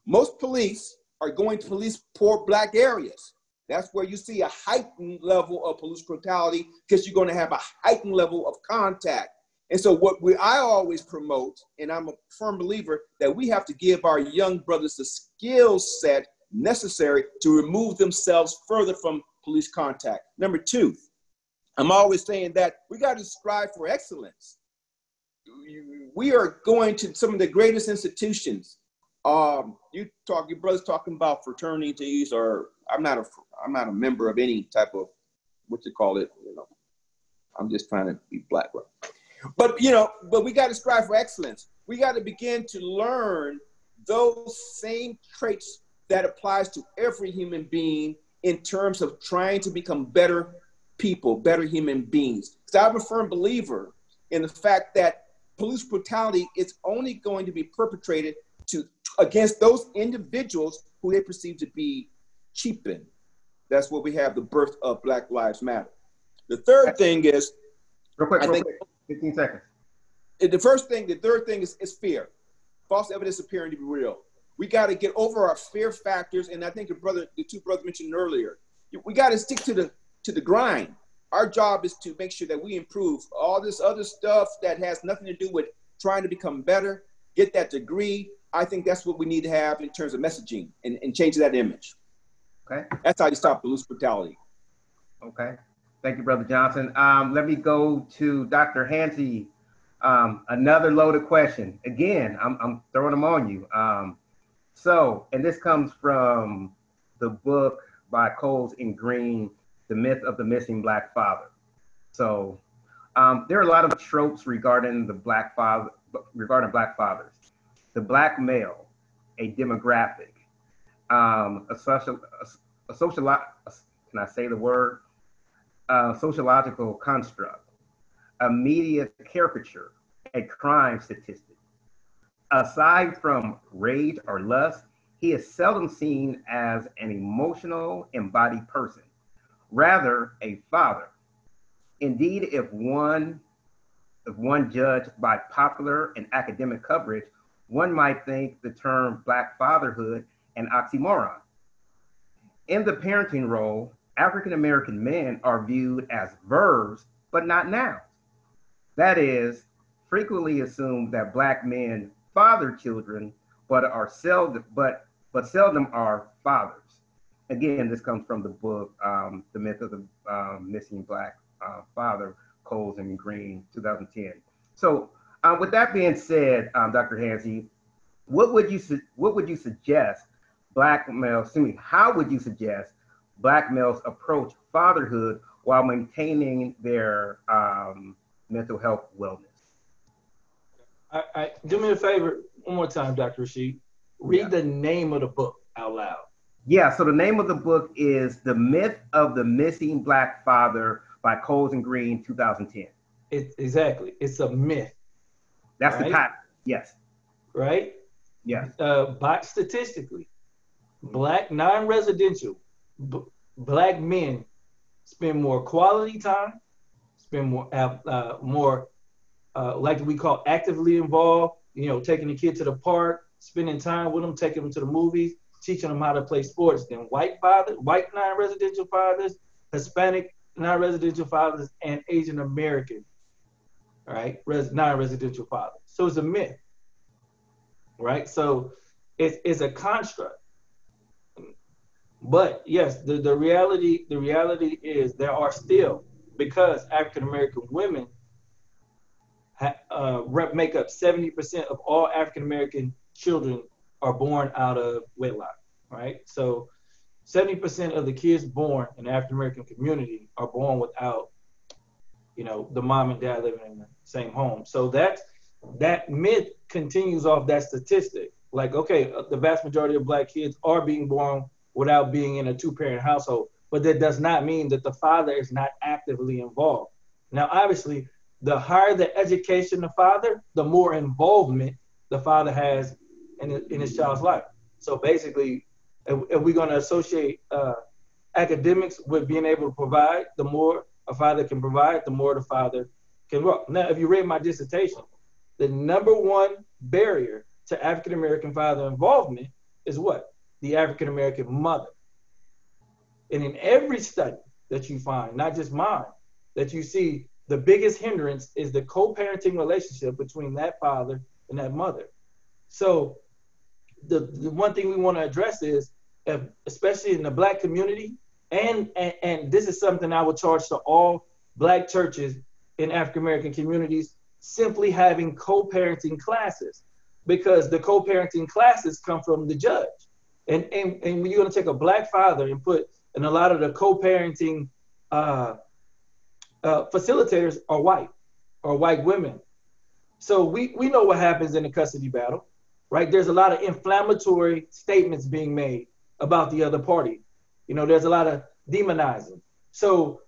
Most police are going to police poor black areas. That's where you see a heightened level of police brutality because you're going to have a heightened level of contact. And so, what we, I always promote, and I'm a firm believer that we have to give our young brothers the skill set necessary to remove themselves further from police contact. Number two, I'm always saying that we got to strive for excellence. we are going to some of the greatest institutions. Um, you talk, your brother's talking about fraternities, or I'm not a, I'm not a member of any type of, what you call it, you know. I'm just trying to be black? But you know, but we got to strive for excellence. We got to begin to learn those same traits that applies to every human being in terms of trying to become better people, better human beings. Because I'm a firm believer in the fact that police brutality is only going to be perpetrated to against those individuals who they perceive to be cheapened. That's where we have the birth of Black Lives Matter. The third thing is, real quick, I real think, quick, 15 seconds. The first thing, the third thing is, is fear. False evidence appearing to be real. We got to get over our fear factors, and I think the brother, the two brothers mentioned earlier, we got to stick to the to the grind. Our job is to make sure that we improve. All this other stuff that has nothing to do with trying to become better, get that degree. I think that's what we need to have in terms of messaging and, and change that image. Okay. That's how you stop police brutality. Okay. Thank you, Brother Johnson. Um, let me go to Dr. Hansey. Um, another loaded question. Again, I'm, I'm throwing them on you. Um, so, and this comes from the book by Coles and Green, The Myth of the Missing Black Father. So, um, there are a lot of tropes regarding the black father, regarding black fathers. The black male, a demographic, um, a social, a, a social, can I say the word? A sociological construct, a media caricature, a crime statistic. Aside from rage or lust, he is seldom seen as an emotional, embodied person, rather a father. Indeed, if one if one judged by popular and academic coverage, one might think the term black fatherhood an oxymoron. In the parenting role, African American men are viewed as verbs, but not nouns. That is, frequently assumed that black men father children, but are seldom, but but seldom are fathers. Again, this comes from the book um, "The Myth of the um, Missing Black uh, Father," Coles and Green, 2010. So, um, with that being said, um, Dr. Hansey, what would you su- what would you suggest black males? Excuse me, how would you suggest black males approach fatherhood while maintaining their um, mental health wellness? I, I, do me a favor one more time, Dr. Rashid. Read Yeah. the name of the book out loud. Yeah, so the name of the book is The Myth of the Missing Black Father by Coles and Green, 2010. It, exactly. It's a myth. That's the right? title. Yes. Right? Yeah. Uh, by statistically, black non-residential, b- black men spend more quality time, spend more, uh, more, uh, like we call actively involved. You know, taking the kid to the park, spending time with them, taking them to the movies, teaching them how to play sports. Than white fathers, white non-residential fathers, Hispanic non-residential fathers, and Asian American, right, res- non-residential fathers. So it's a myth right? So it's, it's a construct. But yes, the, the reality the reality is there are still because African American women uh, rep, make up 70% of all African American children are born out of wedlock, right? So 70% of the kids born in the African American community are born without, you know, the mom and dad living in the same home. So that that myth continues off that statistic. Like, okay, uh, the vast majority of black kids are being born without being in a two-parent household, but that does not mean that the father is not actively involved. Now, obviously, the higher the education the father, the more involvement the father has in, in his child's life. So basically, if, we're going to associate uh, academics with being able to provide, the more a father can provide, the more the father can work. Now, if you read my dissertation, the number one barrier to African American father involvement is what? The African American mother. And in every study that you find, not just mine, that you see the biggest hindrance is the co-parenting relationship between that father and that mother. So the, the one thing we want to address is, if, especially in the black community, and, and and this is something I would charge to all black churches in African American communities simply having co-parenting classes because the co-parenting classes come from the judge. And, and, and you're going to take a black father and put, and a lot of the co-parenting uh, uh, facilitators are white or white women. So we, we know what happens in a custody battle, right? There's a lot of inflammatory statements being made about the other party. You know, there's a lot of demonizing. So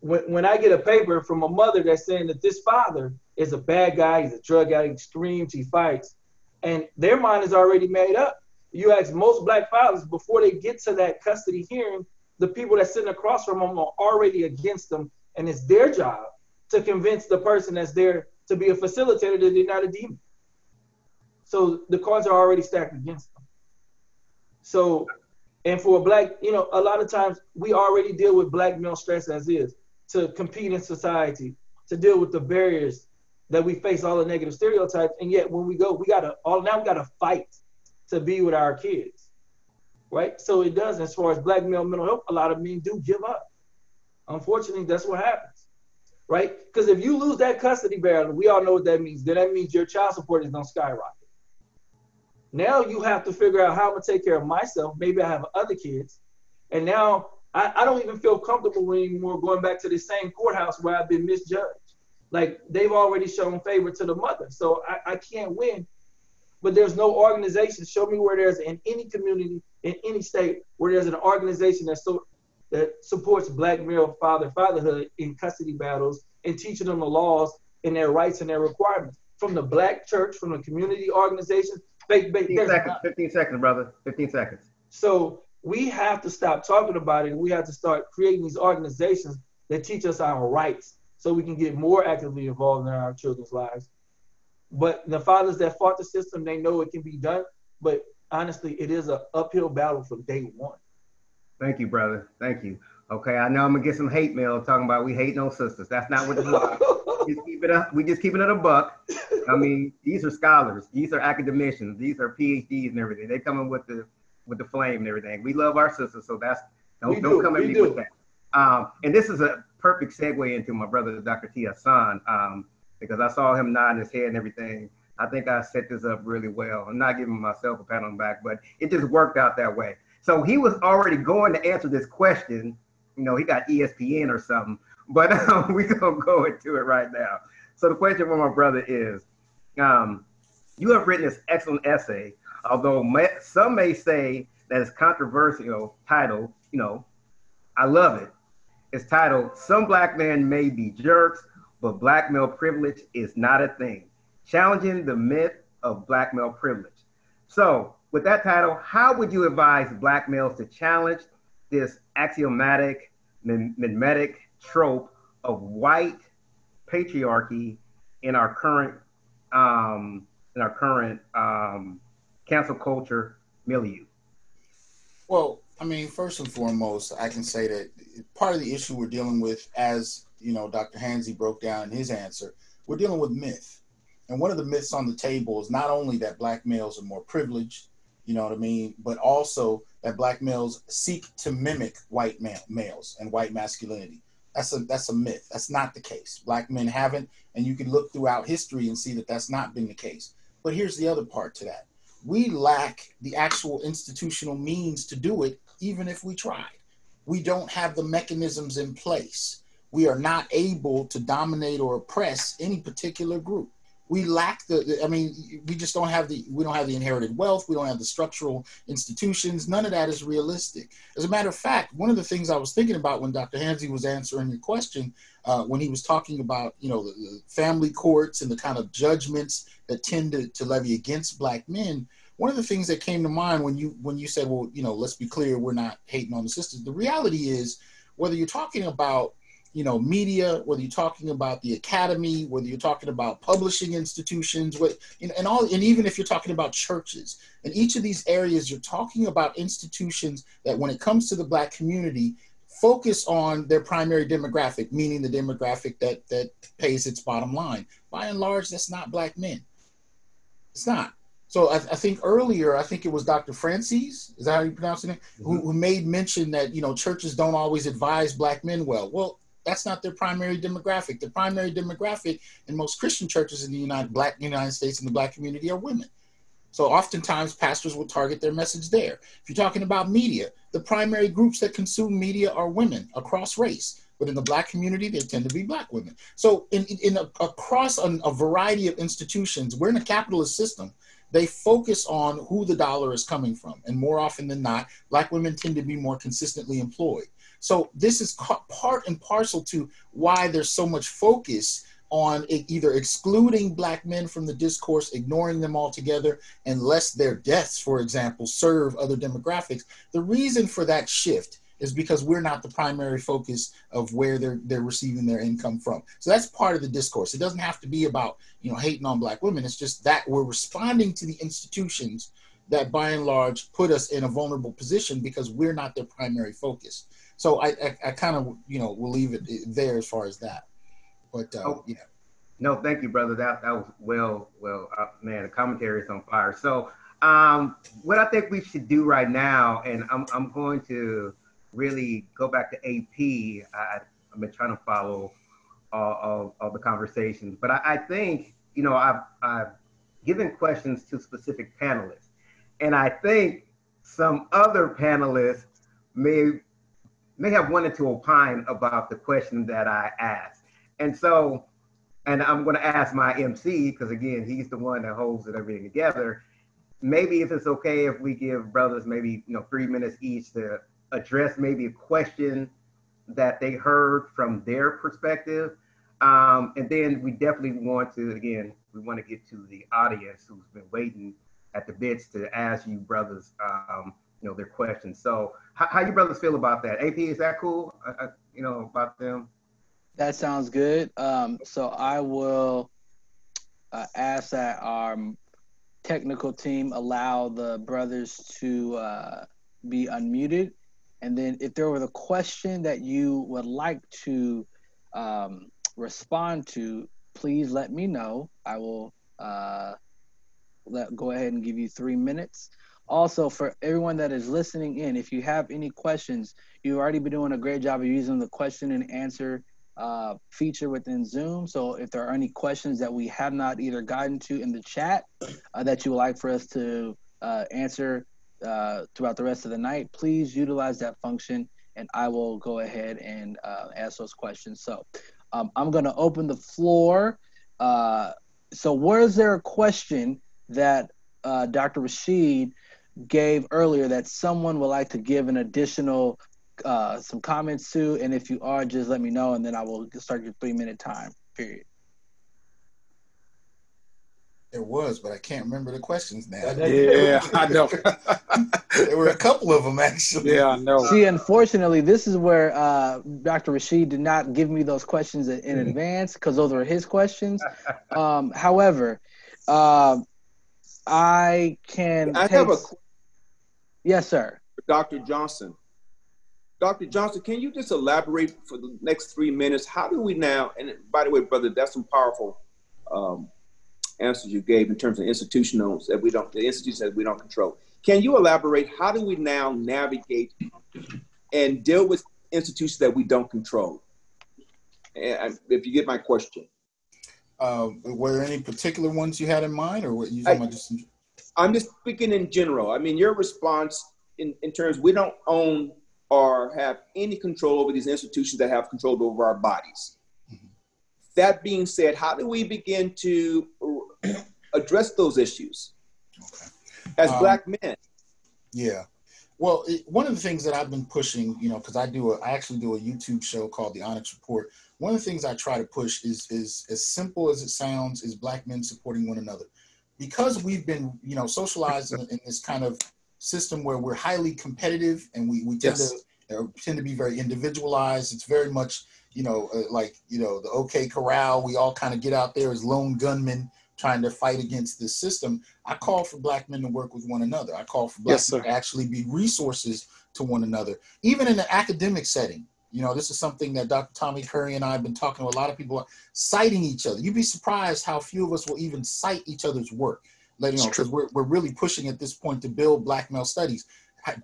when, when I get a paper from a mother that's saying that this father is a bad guy, he's a drug addict, extreme, he fights, and their mind is already made up. You ask most black fathers before they get to that custody hearing, the people that sitting across from them are already against them, and it's their job to convince the person that's there to be a facilitator that they're not a demon. So the cards are already stacked against them. So, and for a black, you know, a lot of times we already deal with black male stress as is to compete in society, to deal with the barriers that we face, all the negative stereotypes, and yet when we go, we gotta all now we gotta fight to be with our kids, right? So it does. As far as black male mental health, a lot of men do give up. Unfortunately, that's what happens, right? Because if you lose that custody battle, we all know what that means. Then that means your child support is gonna skyrocket. Now you have to figure out how I'm gonna take care of myself. Maybe I have other kids, and now I, I don't even feel comfortable anymore going back to the same courthouse where I've been misjudged. Like they've already shown favor to the mother, so I, I can't win. But there's no organization. Show me where there's in any community in any state where there's an organization that so that supports black male father fatherhood in custody battles and teaching them the laws and their rights and their requirements from the black church, from the community organizations. 15 seconds, 15 seconds, brother. 15 seconds. So we have to stop talking about it and we have to start creating these organizations that teach us our rights so we can get more actively involved in our children's lives. But the fathers that fought the system, they know it can be done. But honestly, it is an uphill battle from day one. Thank you, brother. Thank you. Okay, I know I'm gonna get some hate mail talking about we hate no sisters. That's not what it's just keep it up. We just keeping it a buck. I mean, these are scholars, these are academicians, these are PhDs and everything. They coming with the with the flame and everything. We love our sisters, so that's don't, we don't do, come at me do. with that. Um, and this is a perfect segue into my brother, Dr. T. Hasan, um, because I saw him nodding his head and everything. I think I set this up really well. I'm not giving myself a pat on the back, but it just worked out that way. So he was already going to answer this question. You know, he got ESPN or something, but um, we're going to go into it right now. So the question for my brother is, um, you have written this excellent essay although may, some may say that it's controversial title, you know, I love it. It's titled Some Black Men May Be Jerks, but Black Male Privilege is Not a Thing. Challenging the Myth of Black Male Privilege. So, with that title, how would you advise black males to challenge this axiomatic, mimetic trope of white patriarchy in our current um, in our current um, cancel culture milieu? Well, I mean, first and foremost, I can say that part of the issue we're dealing with, as you know, Dr. Hansey broke down in his answer, we're dealing with myth. And one of the myths on the table is not only that black males are more privileged, you know what I mean, but also that black males seek to mimic white male, males and white masculinity. That's a that's a myth. That's not the case. Black men haven't, and you can look throughout history and see that that's not been the case. But here's the other part to that we lack the actual institutional means to do it, even if we tried. We don't have the mechanisms in place. We are not able to dominate or oppress any particular group we lack the, the, i mean we just don't have the we don't have the inherited wealth. We don't have the structural institutions. None of that is realistic. As a matter of fact one of the things i was thinking about when dr hansey was answering your question uh, when he was talking about you know the, the, family courts and the kind of judgments that tend to, to levy against black men one of the things that came to mind when you when you said well you know let's be clear we're not hating on the sisters. The reality is whether you're talking about you know media whether you're talking about the academy whether you're talking about publishing institutions what and all and even if you're talking about churches in each of these areas you're talking about institutions that when it comes to the black community focus on their primary demographic meaning the demographic that that pays its bottom line by and large that's not black men it's not so I, I, think earlier, I think it was Dr. Francis, is that how you pronounce it? Mm-hmm. Who, who, made mention that you know churches don't always advise black men well. Well, that's not their primary demographic. The primary demographic in most Christian churches in the United Black United States and the Black community are women. So oftentimes pastors will target their message there. If you're talking about media, the primary groups that consume media are women across race. But in the black community, they tend to be black women. So in, in a, across a, a variety of institutions, we're in a capitalist system. They focus on who the dollar is coming from. And more often than not, black women tend to be more consistently employed. So this is part and parcel to why there's so much focus on either excluding black men from the discourse, ignoring them altogether, unless their deaths, for example, serve other demographics. The reason for that shift is because we're not the primary focus of where they're they're receiving their income from. So that's part of the discourse. It doesn't have to be about you know hating on black women. It's just that we're responding to the institutions that by and large put us in a vulnerable position because we're not their primary focus. So I I, I kind of you know we'll leave it there as far as that. But uh, oh, yeah. No, thank you, brother. That that was well, well, uh, man. The commentary is on fire. So, um, what I think we should do right now, and I'm I'm going to really go back to AP. I, I've been trying to follow all, all, all the conversations, but I, I, think you know I've I've given questions to specific panelists, and I think some other panelists may may have wanted to opine about the question that I asked. And so, and I'm going to ask my MC because again, he's the one that holds it everything together. Maybe if it's okay if we give brothers maybe you know three minutes each to address maybe a question that they heard from their perspective. Um, and then we definitely want to, again, we want to get to the audience who's been waiting at the bits to ask you brothers, um, you know, their questions. So how, how you brothers feel about that? AP, is that cool? You know, about them? That sounds good. Um, so I will uh, ask that our technical team allow the brothers to uh, be unmuted. And then if there was a question that you would like to um, respond to, please let me know. I will uh, let go ahead and give you three minutes. Also, for everyone that is listening in, if you have any questions, you've already been doing a great job of using the question and answer uh, feature within Zoom. So if there are any questions that we have not either gotten to in the chat uh, that you would like for us to uh, answer uh, throughout the rest of the night, please utilize that function and I will go ahead and uh, ask those questions. So um, I'm going to open the floor. Uh, so was there a question that Dr. Rashid gave earlier that someone would like to give an additional uh, some comments to, And if you are, just let me know, and then I will start your three minute time period. There was, but I can't remember the questions now. Yeah, I know. there were a couple of them actually. Yeah, I know. See, unfortunately, this is where uh, Dr. Rashid did not give me those questions in, in advance because those were his questions. Um, however, uh, I can. I have a. Yes, sir. Dr. Johnson. Dr. Johnson, can you just elaborate for the next three minutes? How do we now, and by the way, brother, that's some powerful um, answers you gave in terms of institutions that we don't, the institutions that we don't control. Can you elaborate? How do we now navigate and deal with institutions that we don't control? And if you get my question. Uh, were there any particular ones you had in mind, or what you I, just? I'm just speaking in general. I mean, your response in, in terms we don't own or have any control over these institutions that have control over our bodies. Mm-hmm. That being said, how do we begin to address those issues okay. as um, black men? Yeah. Well, it, one of the things that I've been pushing, you know, because I do a, I actually do a YouTube show called The Onyx Report. One of the things I try to push is, is as simple as it sounds, is black men supporting one another, because we've been, you know, socialized in, in this kind of system where we're highly competitive and we, we tend yes. to uh, tend to be very individualized. It's very much, you know, uh, like, you know, the OK Corral, we all kind of get out there as lone gunmen trying to fight against this system. I call for black men to work with one another. I call for black yes, men to actually be resources to one another, even in an academic setting. You know, this is something that Dr. Tommy Curry and I have been talking to a lot of people, citing each other. You'd be surprised how few of us will even cite each other's work you know, because we're, we're really pushing at this point to build black male studies.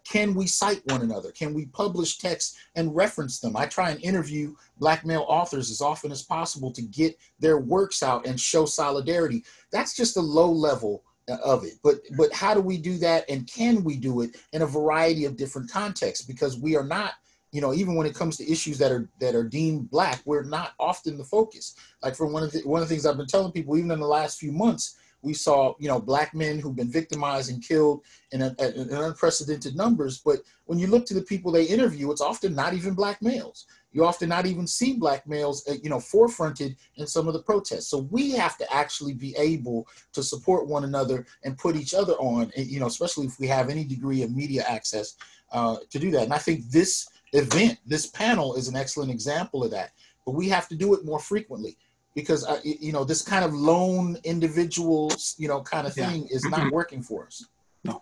can we cite one another? Can we publish texts and reference them? I try and interview black male authors as often as possible to get their works out and show solidarity. That's just a low level uh, of it. But but how do we do that and can we do it in a variety of different contexts because we are not you know even when it comes to issues that are that are deemed black we're not often the focus like for one of the one of the things i've been telling people even in the last few months we saw, you know, black men who've been victimized and killed in, a, in unprecedented numbers. But when you look to the people they interview, it's often not even black males. You often not even see black males, uh, you know, forefronted in some of the protests. So we have to actually be able to support one another and put each other on, you know, especially if we have any degree of media access uh, to do that. And I think this event, this panel, is an excellent example of that. But we have to do it more frequently because uh, you know this kind of lone individuals you know kind of thing yeah. is not working for us. No.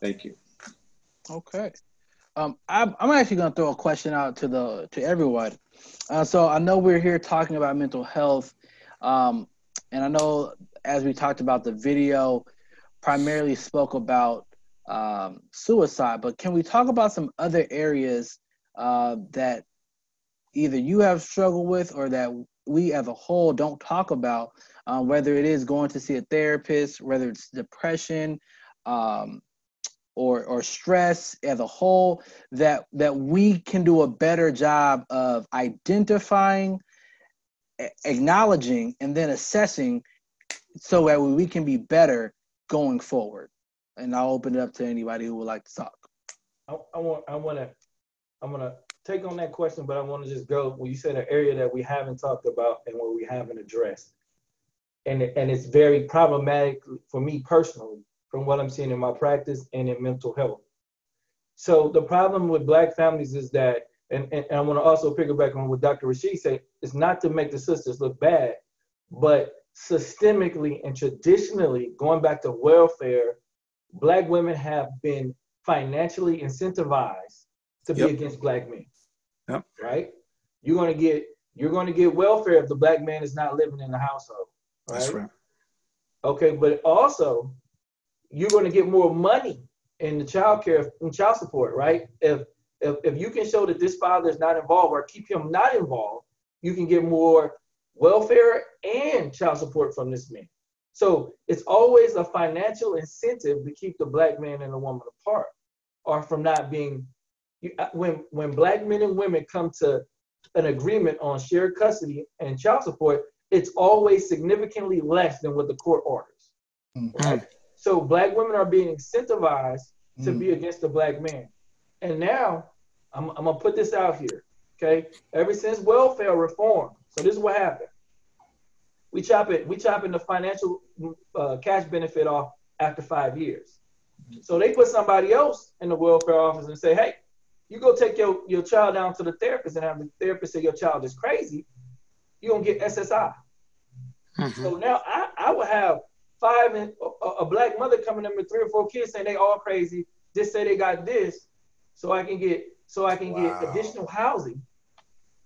Thank you. Okay. Um, I'm, I'm actually going to throw a question out to the to everyone. Uh, so i know we're here talking about mental health um, and i know as we talked about the video primarily spoke about um, suicide but can we talk about some other areas uh, that either you have struggled with or that we as a whole don't talk about, um, whether it is going to see a therapist, whether it's depression, um, or or stress as a whole, that that we can do a better job of identifying, acknowledging, and then assessing, so that we can be better going forward. And I'll open it up to anybody who would like to talk. I, I want I want to I'm gonna take on that question, but I want to just go when you said an area that we haven't talked about and where we haven't addressed. And, and it's very problematic for me personally from what I'm seeing in my practice and in mental health. So the problem with black families is that, and, and, and I want to also pick back on what Dr. Rashid said, is not to make the sisters look bad, but systemically and traditionally, going back to welfare, black women have been financially incentivized to yep. be against black men. Yep. Right? You're gonna get you're gonna get welfare if the black man is not living in the household. Right? That's right. Okay, but also you're gonna get more money in the child care and child support, right? If if if you can show that this father is not involved or keep him not involved, you can get more welfare and child support from this man. So it's always a financial incentive to keep the black man and the woman apart or from not being you, uh, when when black men and women come to an agreement on shared custody and child support, it's always significantly less than what the court orders. Mm-hmm. Right? So black women are being incentivized mm-hmm. to be mm. against the black man. And now I'm, I'm gonna put this out here. Okay. Ever since welfare reform, so this is what happened. We chop it, we chopping the financial uh, cash benefit off after five years. So they put somebody else in the welfare office and say, hey, you go take your, your child down to the therapist and have the therapist say your child is crazy, you're gonna get SSI. Mm-hmm. So now I, I would have five and a, a, black mother coming in with three or four kids saying they all crazy, just say they got this, so I can get so I can wow. get additional housing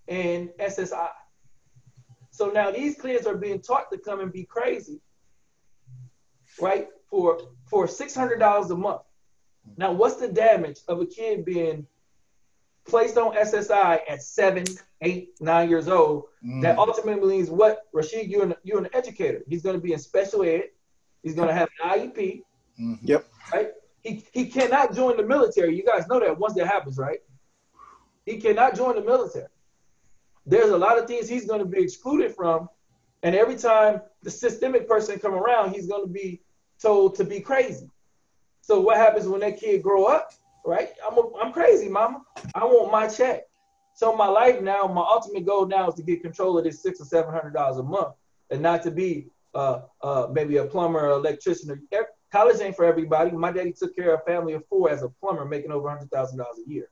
and SSI. So now these kids are being taught to come and be crazy, right? For for six hundred dollars a month. Now, what's the damage of a kid being placed on SSI at seven, eight, nine years old, mm. that ultimately means what? Rashid, you're an, you're an educator. He's going to be in special ed. He's going to have an IEP. Mm-hmm. Yep. Right? He, he cannot join the military. You guys know that once that happens, right? He cannot join the military. There's a lot of things he's going to be excluded from. And every time the systemic person come around, he's going to be told to be crazy. So what happens when that kid grow up? Right? I'm, a, I'm crazy, mama. I want my check. So my life now, my ultimate goal now is to get control of this six or seven hundred dollars a month, and not to be uh, uh, maybe a plumber or electrician. College ain't for everybody. My daddy took care of a family of four as a plumber, making over hundred thousand dollars a year.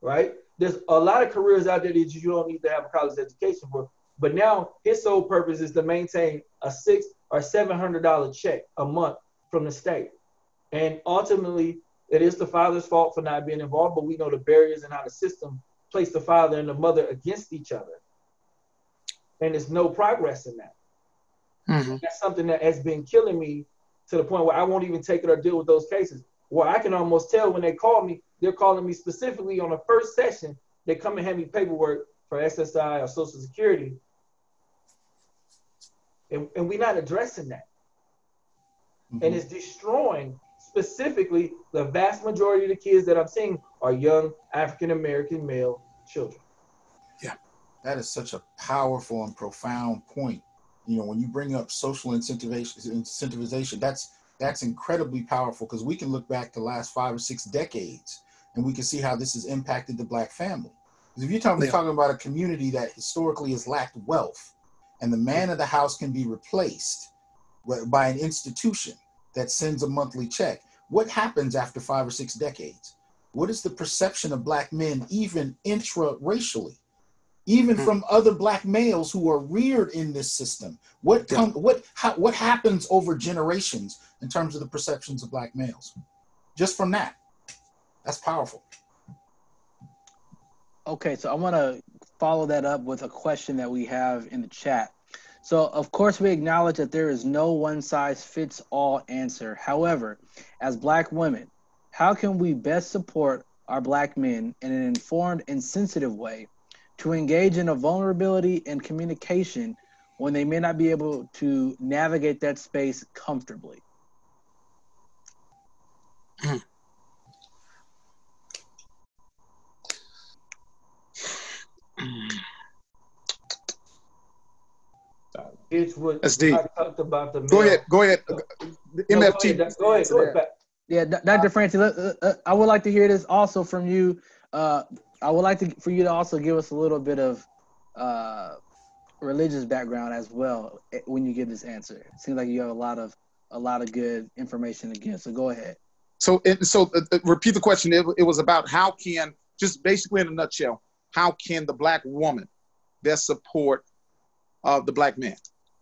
Right? There's a lot of careers out there that you don't need to have a college education for. But now his sole purpose is to maintain a six or seven hundred dollar check a month from the state, and ultimately it is the father's fault for not being involved, but we know the barriers and how the system place the father and the mother against each other. And there's no progress in that. Mm-hmm. That's something that has been killing me to the point where I won't even take it or deal with those cases. where I can almost tell when they call me, they're calling me specifically on the first session. They come and hand me paperwork for SSI or Social Security. And, and we're not addressing that. Mm-hmm. And it's destroying specifically the vast majority of the kids that I'm seeing are young African American male children. Yeah, that is such a powerful and profound point. You know, when you bring up social incentivization, incentivization that's that's incredibly powerful because we can look back to the last five or six decades and we can see how this has impacted the black family. Because if you're talking, yeah. talking about a community that historically has lacked wealth, and the man of the house can be replaced by an institution that sends a monthly check, what happens after five or six decades? What is the perception of black men, even intra-racially? even mm. from other black males who are reared in this system. What come, what how, what happens over generations in terms of the perceptions of black males? Just from that, that's powerful. Okay, so I want to follow that up with a question that we have in the chat. So, of course, we acknowledge that there is no one size fits all answer. However, as Black women, how can we best support our Black men in an informed and sensitive way to engage in a vulnerability and communication when they may not be able to navigate that space comfortably. It's what That's deep. I talked about the go ahead, go ahead. No, MFT. Go ahead, go ahead, go ahead. Yeah, Dr. Francis, uh, uh, I would like to hear this also from you. Uh, I would like to for you to also give us a little bit of uh, religious background as well eh, when you give this answer. It seems like you have a lot of a lot of good information again. So go ahead. So, so uh, uh, repeat the question. It, it was about how can just basically in a nutshell, how can the black woman best support uh, the black man?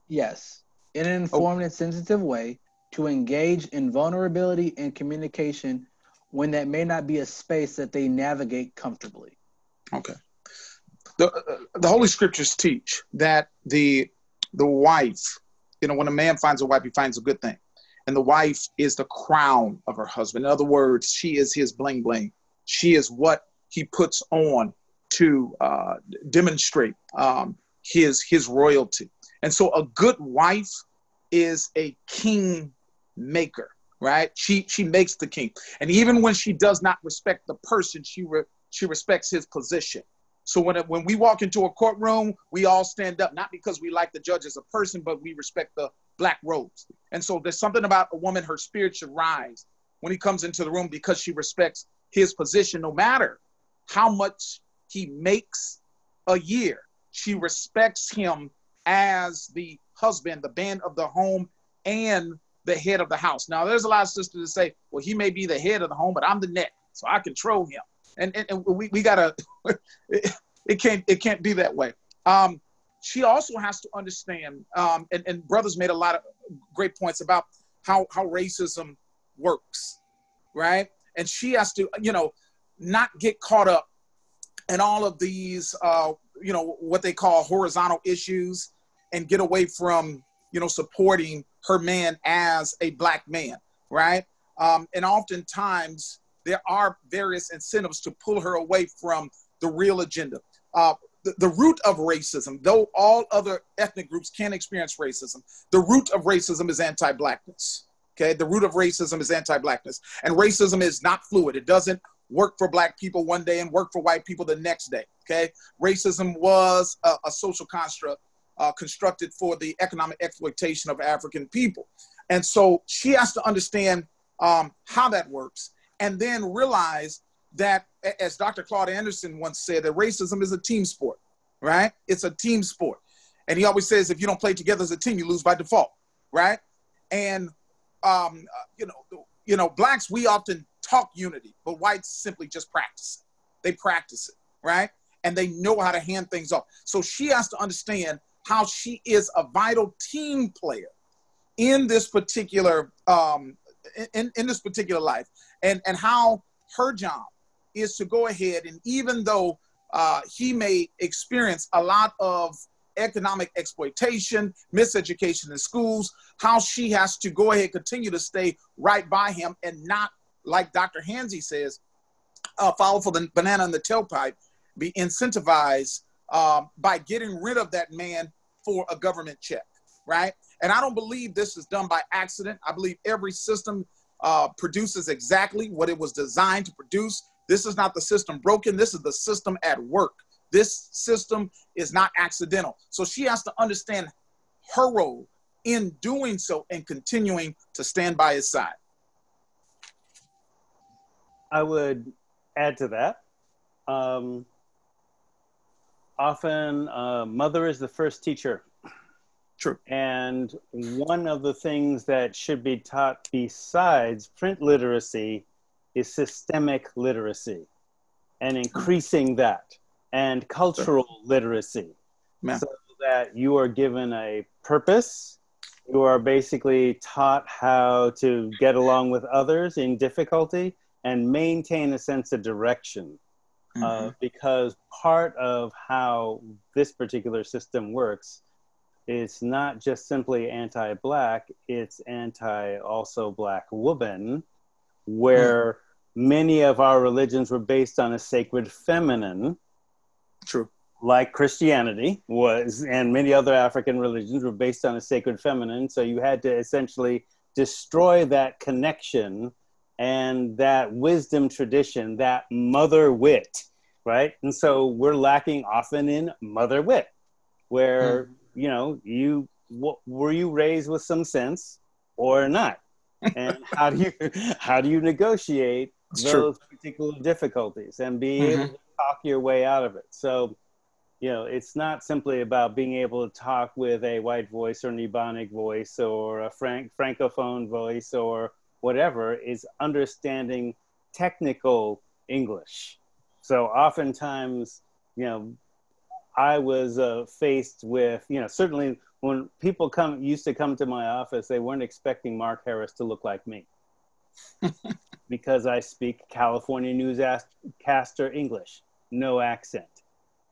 Yes, in an informed oh. and sensitive way to engage in vulnerability and communication when that may not be a space that they navigate comfortably. Okay. The, uh, the Holy Scriptures teach that the the wife, you know, when a man finds a wife, he finds a good thing. And the wife is the crown of her husband. In other words, she is his bling bling. She is what he puts on to uh, demonstrate um, his his royalty. And so, a good wife is a king maker right? She she makes the king, and even when she does not respect the person, she re, she respects his position. So when when we walk into a courtroom, we all stand up, not because we like the judge as a person, but we respect the black robes. And so there's something about a woman; her spirit should rise when he comes into the room because she respects his position, no matter how much he makes a year. She respects him as the husband, the man of the home, and the head of the house. Now, there's a lot of sisters that say, well, he may be the head of the home, but I'm the neck, so I control him. And, and, and we, we gotta, it, it, can't it can't be that way. Um, she also has to understand, um, and, and brothers made a lot of great points about how, how racism works, right? And she has to, you know, not get caught up in all of these, uh, you know, what they call horizontal issues and get away from, you know, supporting her man as a black man, right? Um, and oftentimes there are various incentives to pull her away from the real agenda. Uh, the, root of racism, though all other ethnic groups can experience racism, the root of racism is anti blackness. Okay, the root of racism is anti blackness. And racism is not fluid, it doesn't work for black people one day and work for white people the next day. Okay, racism was a, a social construct uh, constructed for the economic exploitation of African people. And so she has to understand um, how that works and then realize that, as Dr. Claude Anderson once said, that racism is a team sport, right? It's a team sport. And he always says, if you don't play together as a team, you lose by default, right? And, um, uh, you know, you know, blacks, we often talk unity, but whites simply just practice it. They practice it, right? And they know how to hand things off. So she has to understand how she is a vital team player in this particular um, in, in this particular life and and how her job is to go ahead and even though uh, he may experience a lot of economic exploitation miseducation in schools how she has to go ahead continue to stay right by him and not like Dr. Hansey says, uh, follow for the banana in the tailpipe, be incentivized um, by getting rid of that man for a government check, right? And I don't believe this is done by accident. I believe every system uh, produces exactly what it was designed to produce. This is not the system broken. This is the system at work. This system is not accidental. So she has to understand her role in doing so and continuing to stand by his side. I would add to that. Um, often, uh, mother is the first teacher. True. And one of the things that should be taught besides print literacy is systemic literacy and increasing that and cultural literacy Man. so that you are given a purpose you are basically taught how to get along with others in difficulty and maintain a sense of direction uh, Mhm. because part of how this particular system works is not just simply anti-black it's anti also black woman where many of our religions were based on a sacred feminine True. like Christianity was, and many other African religions were based on a sacred feminine. So you had to essentially destroy that connection and that wisdom tradition, that mother wit, right? And so we're lacking often in mother wit, where, you know, you w- were you raised with some sense or not? and how do you how do you negotiate It's those true. particular difficulties and be Mhm. able to talk your way out of it? So you know, it's not simply about being able to talk with a white voice or an Ebonic voice or a frank francophone voice or whatever. Is understanding technical English. So oftentimes, you know, I was uh, faced with, you know, certainly when people come used to come to my office, they weren't expecting Mark Harris to look like me because I speak California newscaster English, no accent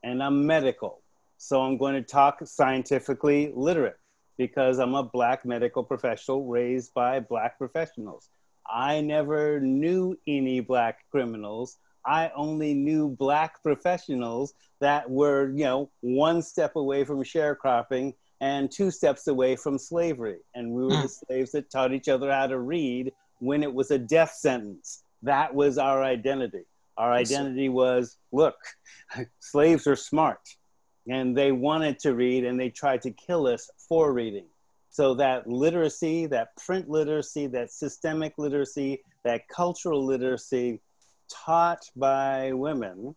and I'm medical. So I'm going to talk scientifically literate because I'm a black medical professional raised by black professionals. I never knew any black criminals. I only knew black professionals that were, you know, one step away from sharecropping and two steps away from slavery. And we were hmm. the slaves that taught each other how to read when it was a death sentence. That was our identity. Our identity was look, slaves are smart and they wanted to read and they tried to kill us for reading. So that literacy, that print literacy, that systemic literacy, that cultural literacy taught by women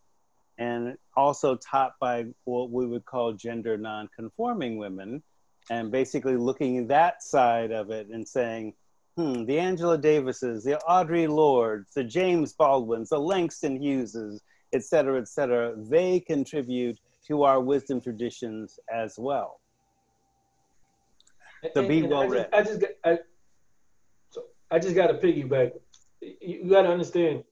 and also taught by what we would call gender non-conforming women and basically looking at that side of it and saying, hmm, the Angela Davises, the Audre Lordes, the James Baldwins, the Langston Hugheses, et cetera, et cetera, they contribute to our wisdom traditions as well. To And- be and well I just, read. I just got, I, so I just got to piggyback. You, you got to understand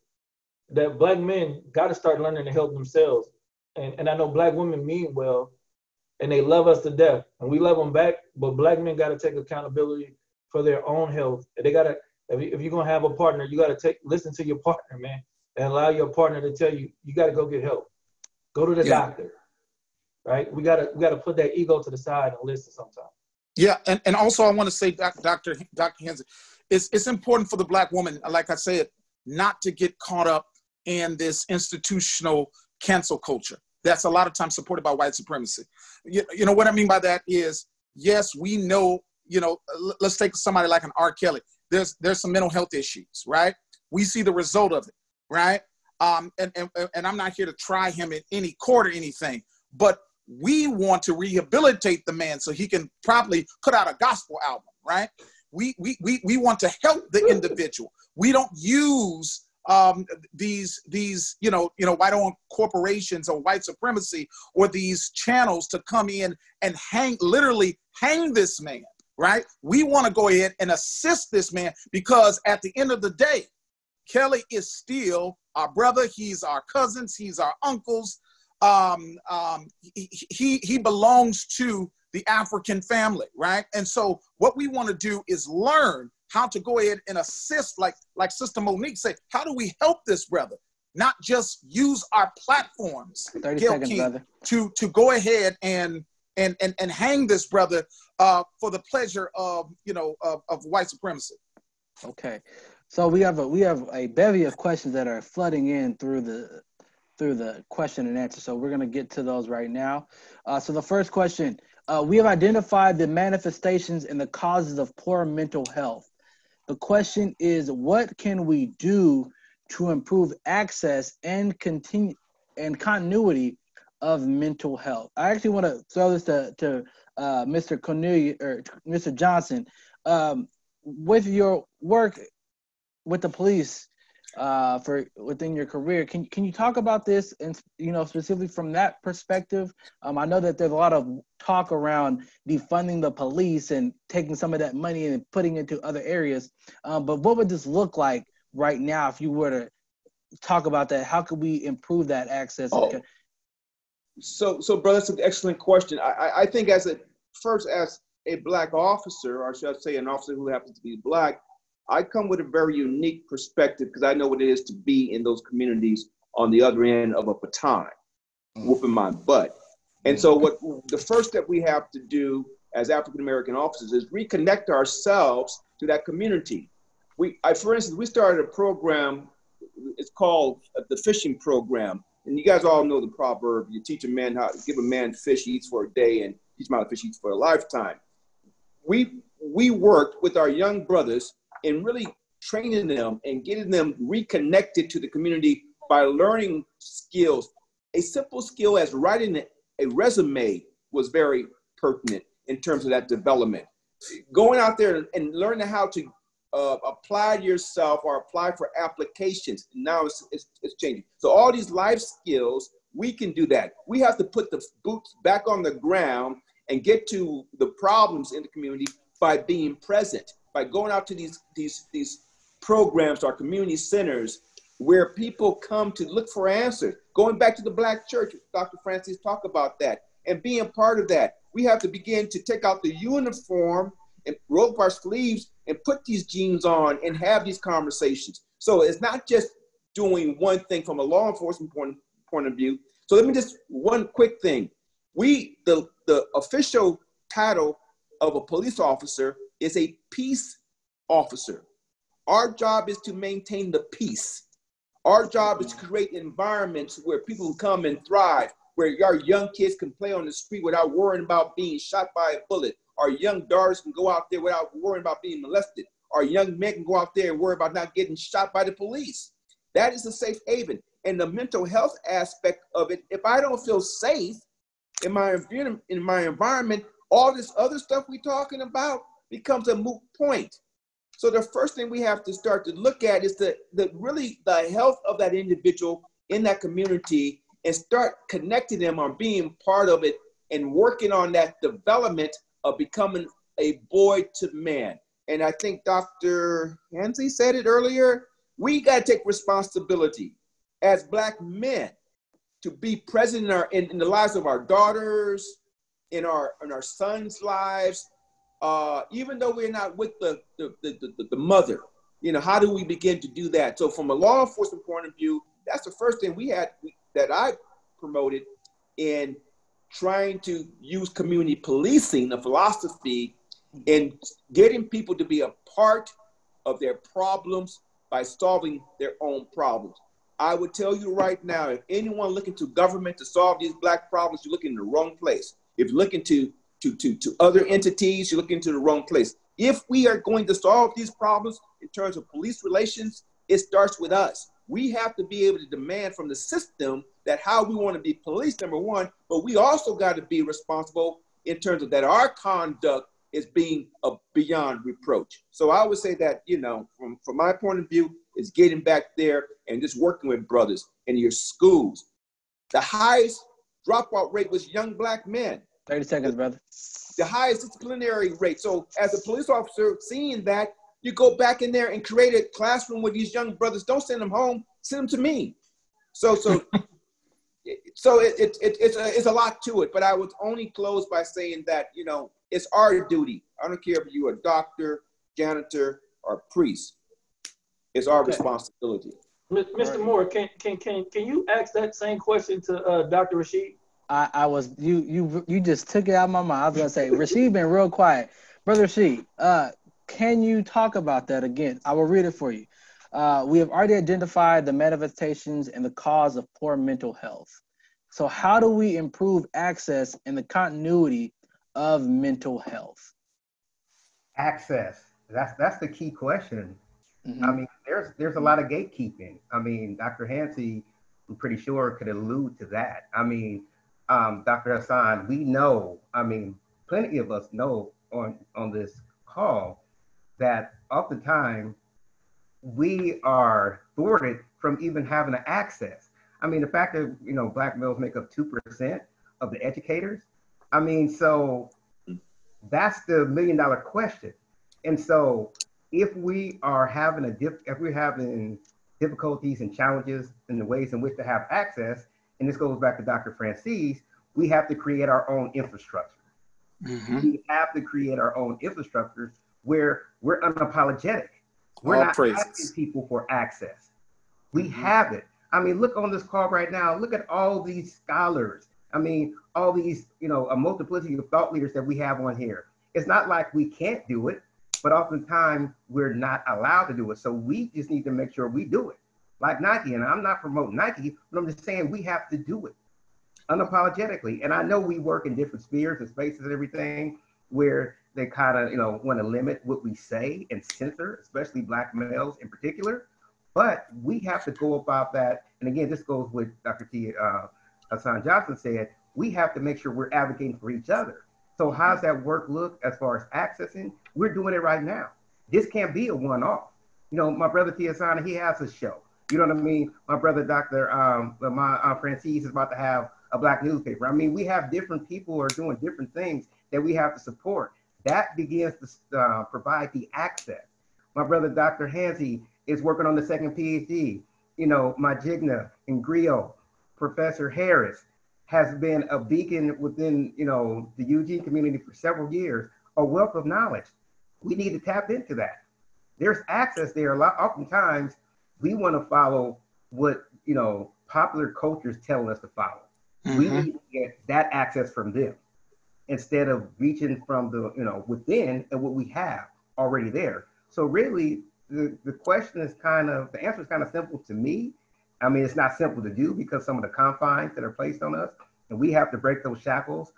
that black men got to start learning to help themselves, and and I know black women mean well, and they love us to death, and we love them back. But black men got to take accountability for their own health. And they got to, if, you, if you're gonna have a partner, you got to take listen to your partner, man, and allow your partner to tell you you got to go get help. Go to the Yeah. doctor, right? We gotta we gotta put that ego to the side and listen sometimes. Yeah, and, and also I want to say, Doc- Dr. Dr. Henson, it's it's important for the black woman, like I said, not to get caught up in this institutional cancel culture. That's a lot of times supported by white supremacy. You, you know what I mean by that is, yes, we know. You know, let's take somebody like an R. Kelly. There's there's some mental health issues, right? We see the result of it, right? Um, and, and and I'm not here to try him in any court or anything, but we want to rehabilitate the man so he can probably put out a gospel album, right? We we we, we want to help the individual. We don't use um, these these you know you know white owned corporations or white supremacy or these channels to come in and hang literally hang this man, right? We want to go ahead and assist this man because at the end of the day, Kelly is still our brother. He's our cousins. He's our uncles. Um, um, he, he belongs to the African family, right? And so what we want to do is learn how to go ahead and assist, like like Sister Monique said, how do we help this brother? Not just use our platforms, 30 Gail seconds, King, brother. to to go ahead and and and, and hang this brother uh, for the pleasure of you know of, of white supremacy. Okay, so we have a we have a bevy of questions that are flooding in through the through the question and answer. So we're gonna get to those right now. Uh, so the first question: uh, We have identified the manifestations and the causes of poor mental health. The question is, what can we do to improve access and continue and continuity of mental health? I actually want to throw this to, to uh, Mr. Cornelia or Mr. Johnson. Um, with your work with the police uh, for within your career, can can you talk about this and you know specifically from that perspective? Um, I know that there's a lot of talk around defunding the police and taking some of that money and putting it into other areas. Um, but what would this look like right now if you were to talk about that? How could we improve that access? Oh. So, so, brother, that's an excellent question. I, I, I think as a first, as a black officer, or should I say, an officer who happens to be black, I come with a very unique perspective because I know what it is to be in those communities on the other end of a baton, whooping my butt. And so, what the first step we have to do as African American officers is reconnect ourselves to that community. We, I, for instance, we started a program. It's called uh, the fishing program, and you guys all know the proverb: you teach a man how to give a man fish he eats for a day, and teach him how to fish he eats for a lifetime. We we worked with our young brothers in really training them and getting them reconnected to the community by learning skills. A simple skill as writing a resume was very pertinent in terms of that development. Going out there and learning how to uh, apply yourself or apply for applications. Now it's, it's, it's changing. So all these life skills, we can do that. We have to put the boots back on the ground and get to the problems in the community by being present, by going out to these these these programs, our community centers, where people come to look for answers. Going back to the black church, Dr. Francis talked about that, and being part of that. We have to begin to take out the uniform and roll up our sleeves and put these jeans on and have these conversations. So it's not just doing one thing from a law enforcement point, point of view. So let me just one quick thing. We the the official title of a police officer is a peace officer. Our job is to maintain the peace. Our job is to create environments where people come and thrive, where our young kids can play on the street without worrying about being shot by a bullet. Our young daughters can go out there without worrying about being molested. Our young men can go out there and worry about not getting shot by the police. That is a safe haven. And the mental health aspect of it, if I don't feel safe in my in my environment, all this other stuff we're talking about becomes a moot point. So the first thing we have to start to look at is the, the really the health of that individual in that community and start connecting them on being part of it and working on that development of becoming a boy to man. And I think Dr. Hansi said it earlier. We got to take responsibility as black men to be present in, our, in, in the lives of our daughters, in our in our sons' lives, uh, even though we're not with the the, the, the, the mother. You know, how do we begin to do that? So, from a law enforcement point of view, that's the first thing we had that I promoted in trying to use community policing, the philosophy, in getting people to be a part of their problems by solving their own problems. I would tell you right now, if anyone looking to government to solve these black problems, you're looking in the wrong place. If you're looking to, to, to, to other entities, you're looking to the wrong place. If we are going to solve these problems in terms of police relations, it starts with us. We have to be able to demand from the system that how we want to be policed, number one, but we also got to be responsible in terms of that our conduct is being a beyond reproach. So I would say that, you know, from, from my point of view, is getting back there and just working with brothers in your schools. The highest dropout rate was young black men. 30 seconds, brother. The highest disciplinary rate. So as a police officer, seeing that, you go back in there and create a classroom with these young brothers. Don't send them home. Send them to me. So so so it, it, it, it's a, it's a lot to it. But I would only close by saying that you know it's our duty. I don't care if you're a doctor, janitor, or priest. It's our responsibility. Mr. Moore, can, can, can, can you ask that same question to uh, Dr. Rashid? I, I was you you you just took it out of my mind. I was gonna say Rashid been real quiet, brother Rashid. Uh, can you talk about that again? I will read it for you. Uh, we have already identified the manifestations and the cause of poor mental health. So, how do we improve access and the continuity of mental health? Access. That's that's the key question. Mm-hmm. I mean, there's there's a lot of gatekeeping. I mean, Dr. Hansey, I'm pretty sure could allude to that. I mean, um, Dr. Hasan, we know. I mean, plenty of us know on on this call that oftentimes we are thwarted from even having access. I mean, the fact that you know black males make up two percent of the educators. I mean, so that's the million dollar question. And so, if we are having a diff, if we're having difficulties and challenges in the ways in which to have access, and this goes back to Dr. Francis, we have to create our own infrastructure. Mm-hmm. We have to create our own infrastructure where we're unapologetic. We're All not praises. asking people for access. We mm-hmm. have it. I mean, look on this call right now. Look at all these scholars. I mean, all these, you know, a multiplicity of thought leaders that we have on here. It's not like we can't do it, but oftentimes we're not allowed to do it. So we just need to make sure we do it. Like Nike, and I'm not promoting Nike, but I'm just saying we have to do it unapologetically. And I know we work in different spheres and spaces and everything where they kind of, you know, want to limit what we say and censor, especially black males in particular. But we have to go about that. And again, this goes with Dr. T. Uh, Hasan Johnson said, we have to make sure we're advocating for each other. So how's that work look as far as accessing? We're doing it right now. This can't be a one-off. You know, my brother T. Hasan, he has a show. You know what I mean? My brother, Dr. Um, my uh, Francis is about to have a black newspaper. I mean, we have different people who are doing different things that we have to support. That begins to uh, provide the access. My brother, Dr. Hansey, is working on the second PhD. You know, my Jigna and Griot, Professor Harris has been a beacon within, you know, the Eugene community for several years, a wealth of knowledge. We need to tap into that. There's access there. A lot, oftentimes, we want to follow what, you know, popular culture is telling us to follow. Mm-hmm. We need to get that access from them instead of reaching from the, you know, within and what we have already there. So really the, the question is kind of, the answer is kind of simple to me. I mean, it's not simple to do because some of the confines that are placed on us, and we have to break those shackles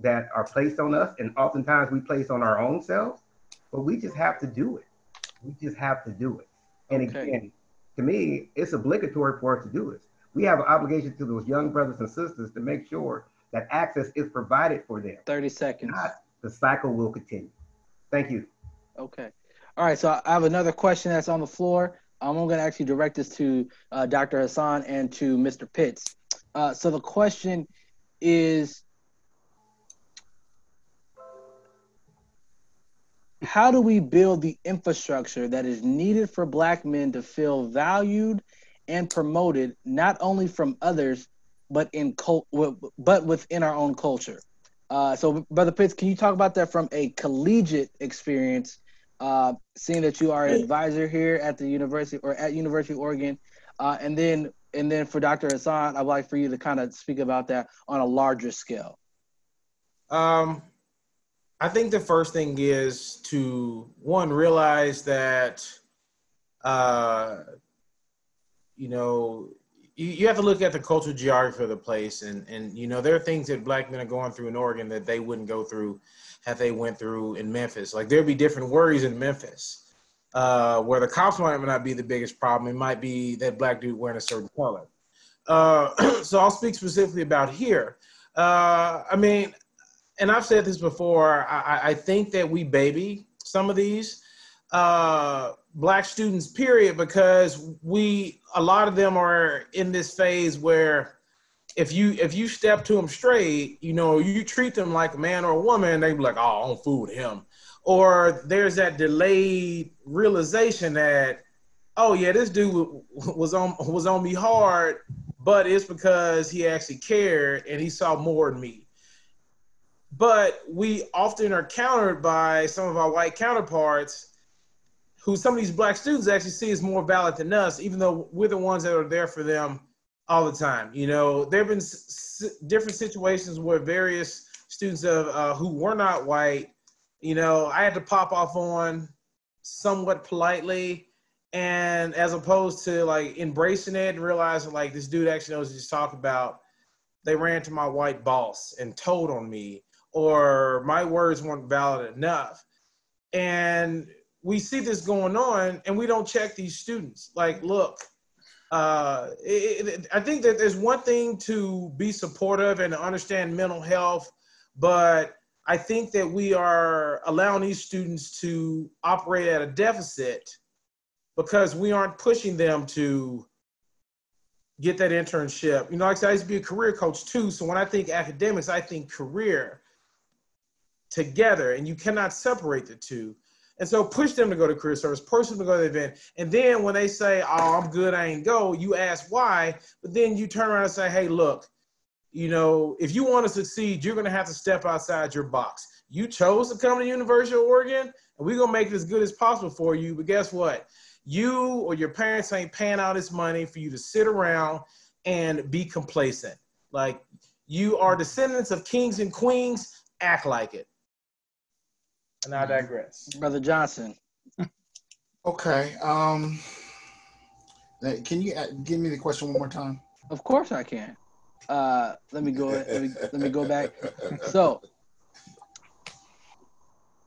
that are placed on us. And oftentimes we place on our own selves, but we just have to do it. We just have to do it. And okay. again, to me, it's obligatory for us to do this. We have an obligation to those young brothers and sisters to make sure that access is provided for them. 30 seconds. Not, the cycle will continue. Thank you. Okay. All right. So I have another question that's on the floor. Um, I'm going to actually direct this to uh, Dr. Hasan and to Mr. Pitts. Uh, so the question is how do we build the infrastructure that is needed for black men to feel valued and promoted not only from others but in cult, but within our own culture. Uh, so, Brother Pitts, can you talk about that from a collegiate experience? Uh, seeing that you are an advisor here at the university or at University of Oregon, uh, and then and then for Dr. Hasan, I'd like for you to kind of speak about that on a larger scale. Um, I think the first thing is to one realize that, uh, you know, you, you have to look at the cultural geography of the place and and you know there are things that black men are going through in oregon that they wouldn't go through had they went through in memphis. Like there'd be different worries in memphis uh, where the cops might not be the biggest problem. It might be that black dude wearing a certain color. Uh, so i'll speak specifically about here. Uh, i mean and i've said this before i, I think that we baby some of these uh, black students period because we a lot of them are in this phase where if you if you step to them straight you know you treat them like a man or a woman they be like oh i don't fool with him. Or there's that delayed realization that oh yeah this dude was on was on me hard but it's because he actually cared and he saw more in me but we often are countered by some of our white counterparts who some of these black students actually see as more valid than us, even though we're the ones that are there for them all the time. You know, there have been s- different situations where various students of uh, who were not white, you know, I had to pop off on somewhat politely, and as opposed to like embracing it and realizing like this dude actually knows what he's talking about, they ran to my white boss and told on me, or my words weren't valid enough, and we see this going on, and we don't check these students. Like, look, uh, it, it, I think that there's one thing to be supportive and understand mental health, but I think that we are allowing these students to operate at a deficit because we aren't pushing them to get that internship. You know, I used to be a career coach too. So when I think academics, I think career together, and you cannot separate the two. And so push them to go to career service, push them to go to the event. And then when they say, oh, I'm good, I ain't go, you ask why, but then you turn around and say, hey, look, you know, if you want to succeed, you're going to have to step outside your box. You chose to come to University of Oregon, and we're going to make it as good as possible for you. But guess what? You or your parents ain't paying out this money for you to sit around and be complacent. Like you are descendants of kings and queens, act like it. And I digress. Brother Johnson. Okay. Um, can you uh, give me the question one more time? Of course I can. Uh, let me go. Let me, let me go back. So,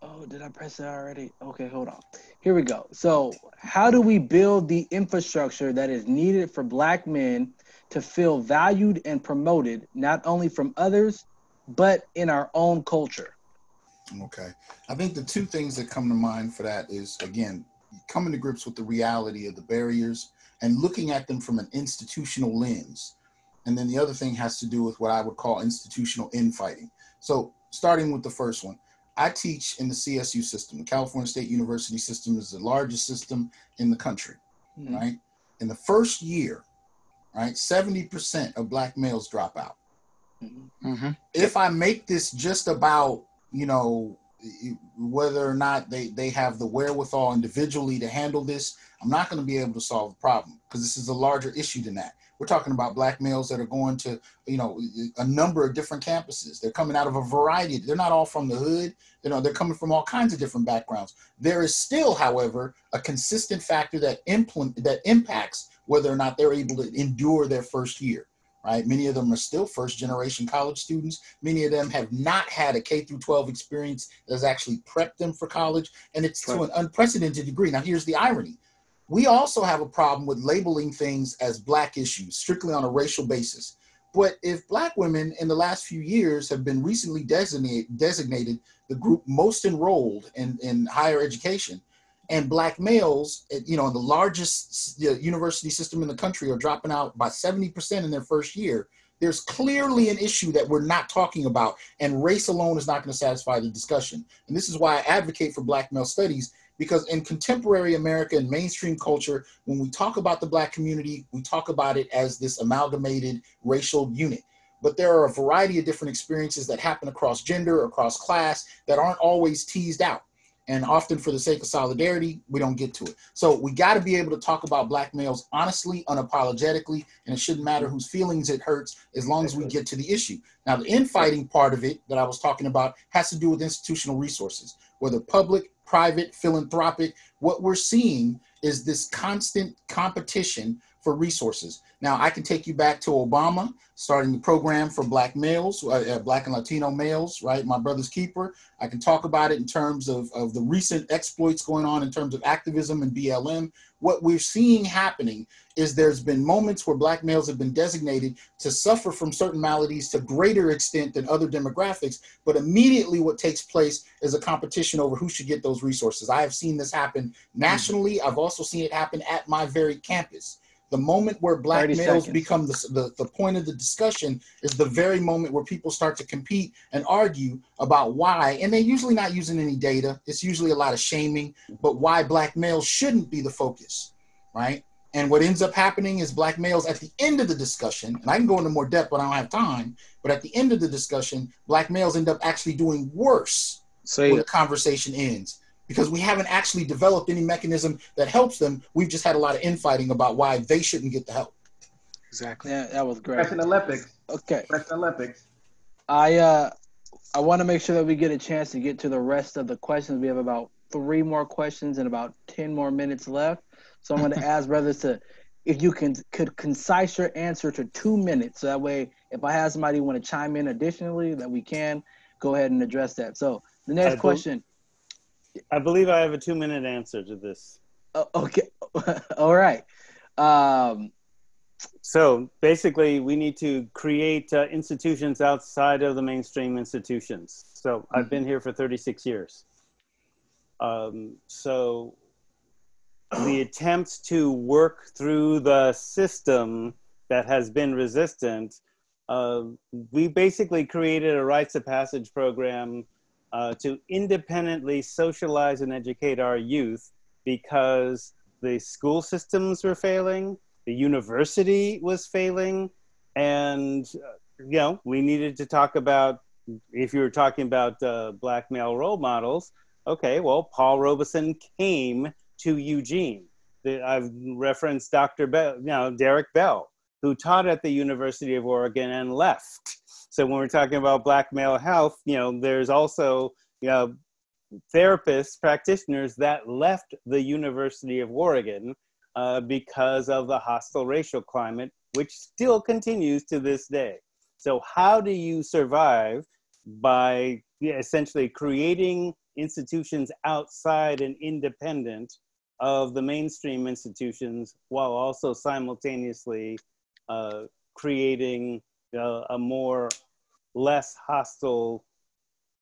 oh, did I press it already? Okay, hold on. Here we go. So, how do we build the infrastructure that is needed for Black men to feel valued and promoted, not only from others, but in our own culture? Okay. I think the two things that come to mind for that is again, coming to grips with the reality of the barriers and looking at them from an institutional lens. And then the other thing has to do with what I would call institutional infighting. So, starting with the first one, I teach in the CSU system. The California State University system is the largest system in the country, mm-hmm. right? In the first year, right, 70% of black males drop out. Mm-hmm. If I make this just about you know, whether or not they, they have the wherewithal individually to handle this, I'm not going to be able to solve the problem because this is a larger issue than that. We're talking about black males that are going to, you know, a number of different campuses. They're coming out of a variety. They're not all from the hood. You know, they're coming from all kinds of different backgrounds. There is still, however, a consistent factor that implement that impacts whether or not they're able to endure their first year right? Many of them are still first generation college students. Many of them have not had a K through 12 experience that has actually prepped them for college, and it's right. to an unprecedented degree. Now, here's the irony. We also have a problem with labeling things as black issues, strictly on a racial basis. But if black women in the last few years have been recently designate, designated the group most enrolled in, in higher education, and black males, eh, you know, in the largest university system in the country are dropping out by 70% in their first year. There's clearly an issue that we're not talking about, and race alone is not going to satisfy the discussion. And this is why I advocate for black male studies, because in contemporary America and mainstream culture, when we talk about the black community, we talk about it as this amalgamated racial unit but there are a variety of different experiences that happen across gender, across class, that aren't always teased out and often for the sake of solidarity we don't get to it. So we got to be able to talk about black males honestly unapologetically and it shouldn't matter whose feelings it hurts as long as we get to the issue. Now the infighting part of it that i was talking about has to do with institutional resources whether public private philanthropic. What we're seeing is this constant competition for resources now, I can take you back to Obama starting the program for black males, uh, uh, black and Latino males, right? My brother's keeper. I can talk about it in terms of, of the recent exploits going on in terms of activism and BLM. What we're seeing happening is there's been moments where black males have been designated to suffer from certain maladies to greater extent than other demographics, but immediately what takes place is a competition over who should get those resources. I have seen this happen nationally. I've also seen it happen at my very campus the moment where black males seconds. become the, the, the point of the discussion is the very moment where people start to compete and argue about why, and they're usually not using any data. It's usually a lot of shaming, but why black males shouldn't be the focus, right? And what ends up happening is black males at the end of the discussion, and I can go into more depth, but I don't have time. But at the end of the discussion, black males end up actually doing worse Say when the conversation ends because we haven't actually developed any mechanism that helps them. We've just had a lot of infighting about why they shouldn't get the help. Exactly. Yeah, that was great. That's an Olympics. Okay. Question Olympics. I uh I want to make sure that we get a chance to get to the rest of the questions. We have about three more questions and about ten more minutes left. So I'm going to ask brothers to, if you can, could concise your answer to two minutes. So that way, if I have somebody want to chime in additionally, that we can go ahead and address that. So the next I bel- question. I believe I have a two minute answer to this. Uh, okay. All right. Um, So basically, we need to create uh, institutions outside of the mainstream institutions. So I've been here for 36 years. Um, so the attempts to work through the system that has been resistant, uh, we basically created a rites of passage program uh, to independently socialize and educate our youth because the school systems were failing, the university was failing, and uh, you know we needed to talk about if you were talking about uh, black male role models. Okay, well, Paul Robeson came to Eugene. The- I've referenced Dr. Bell, you know, Derrick Bell, who taught at the University of Oregon and left. So when we're talking about black male health, you know, there's also you know therapists, practitioners that left the University of Oregon uh, because of the hostile racial climate, which still continues to this day. So, how do you survive by essentially creating institutions outside and independent of the mainstream institutions while also simultaneously uh, creating uh, a more less hostile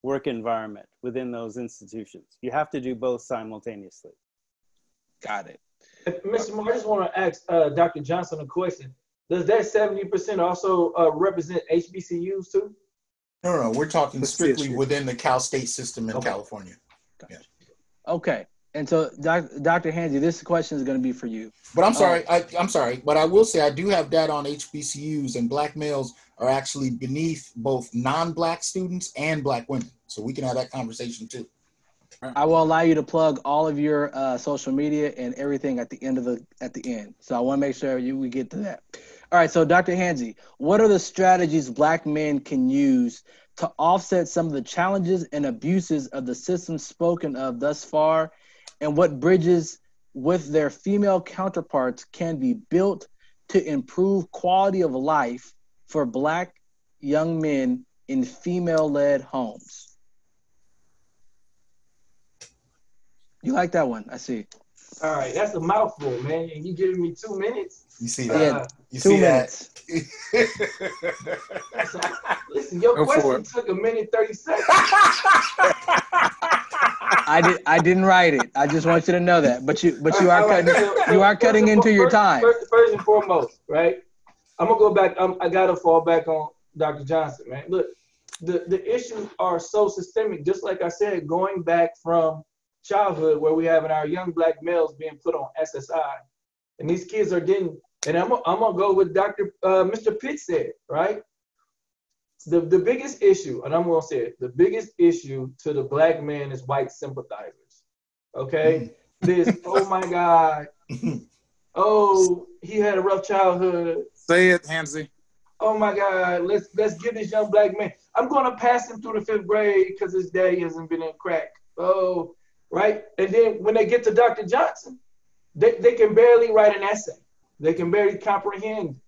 work environment within those institutions. You have to do both simultaneously. Got it. Mr. Moore, I just want to ask uh, Dr. Johnson a question. Does that 70% also uh, represent HBCUs too? No, no, no, we're talking strictly within the Cal State system in California. Okay. And so, doc, Dr. Hansi, this question is going to be for you. But I'm Uh, sorry, I, I'm sorry, but I will say I do have data on HBCUs, and black males are actually beneath both non-black students and black women. So we can have that conversation too. I will allow you to plug all of your uh, social media and everything at the end of the at the end. So I want to make sure you we get to that. All right. So Dr. Hansi, what are the strategies Black men can use to offset some of the challenges and abuses of the system spoken of thus far, and what bridges with their female counterparts can be built to improve quality of life for Black young men in female-led homes? You like that one? I see. All right, that's a mouthful, man. And you giving me two minutes? You see that? you two see minutes. Listen, your Go question took a minute 30 seconds. I did. I didn't write it. I just want you to know that. But you, but you are cutting. You are cutting into your time. First, first and foremost, right? I'm gonna go back. Um, I gotta fall back on Dr. Johnson, man. Look, the the issues are so systemic. Just like I said, going back from childhood, where we having our young black males being put on SSI, and these kids are getting. And I'm I'm gonna go with Dr. Uh, Mr. Pitt said, right? The the biggest issue, and I'm gonna say it, the biggest issue to the black man is white sympathizers. Okay, mm. this oh my god, oh he had a rough childhood. Say it, Hansi. Oh my God, let's let's give this young black man. I'm gonna pass him through the fifth grade because his daddy hasn't been in crack. Oh, right. And then when they get to Dr. Johnson, they, they can barely write an essay. They can barely comprehend.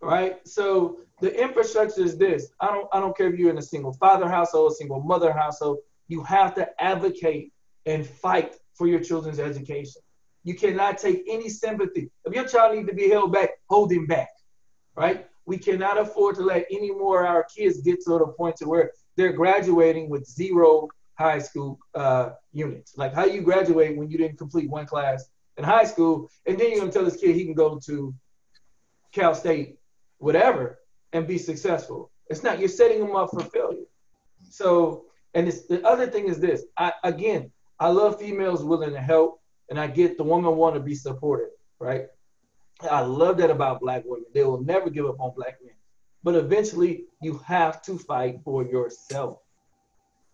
Right? So the infrastructure is this. I don't I don't care if you're in a single father household, single mother household, you have to advocate and fight for your children's education. You cannot take any sympathy. If your child needs to be held back, hold him back right? We cannot afford to let any more of our kids get to the point to where they're graduating with zero high school uh, units. Like how you graduate when you didn't complete one class in high school, and then you're gonna tell this kid he can go to Cal State, whatever, and be successful. It's not. You're setting them up for failure. So, and it's, the other thing is this. I again, I love females willing to help, and I get the woman want to be supported, right? I love that about black women. They will never give up on black men. But eventually, you have to fight for yourself.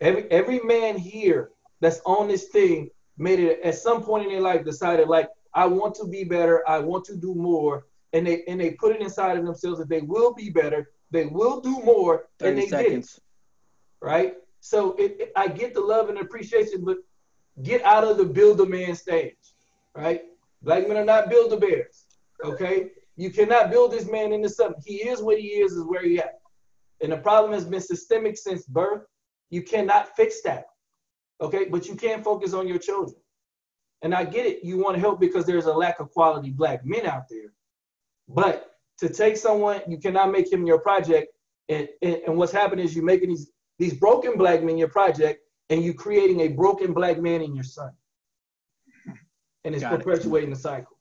Every every man here that's on this thing made it at some point in their life decided like I want to be better, I want to do more, and they and they put it inside of themselves that they will be better, they will do more, and they seconds. did it. Right? So it, it, I get the love and appreciation, but get out of the build a man stage. Right? Black men are not build a bears. Okay? You cannot build this man into something. He is what he is, is where he at. And the problem has been systemic since birth. You cannot fix that. Okay, but you can focus on your children. And I get it, you want to help because there's a lack of quality black men out there. But to take someone, you cannot make him your project. And, and, and what's happening is you're making these, these broken black men your project, and you're creating a broken black man in your son. And it's Got perpetuating it. the cycle.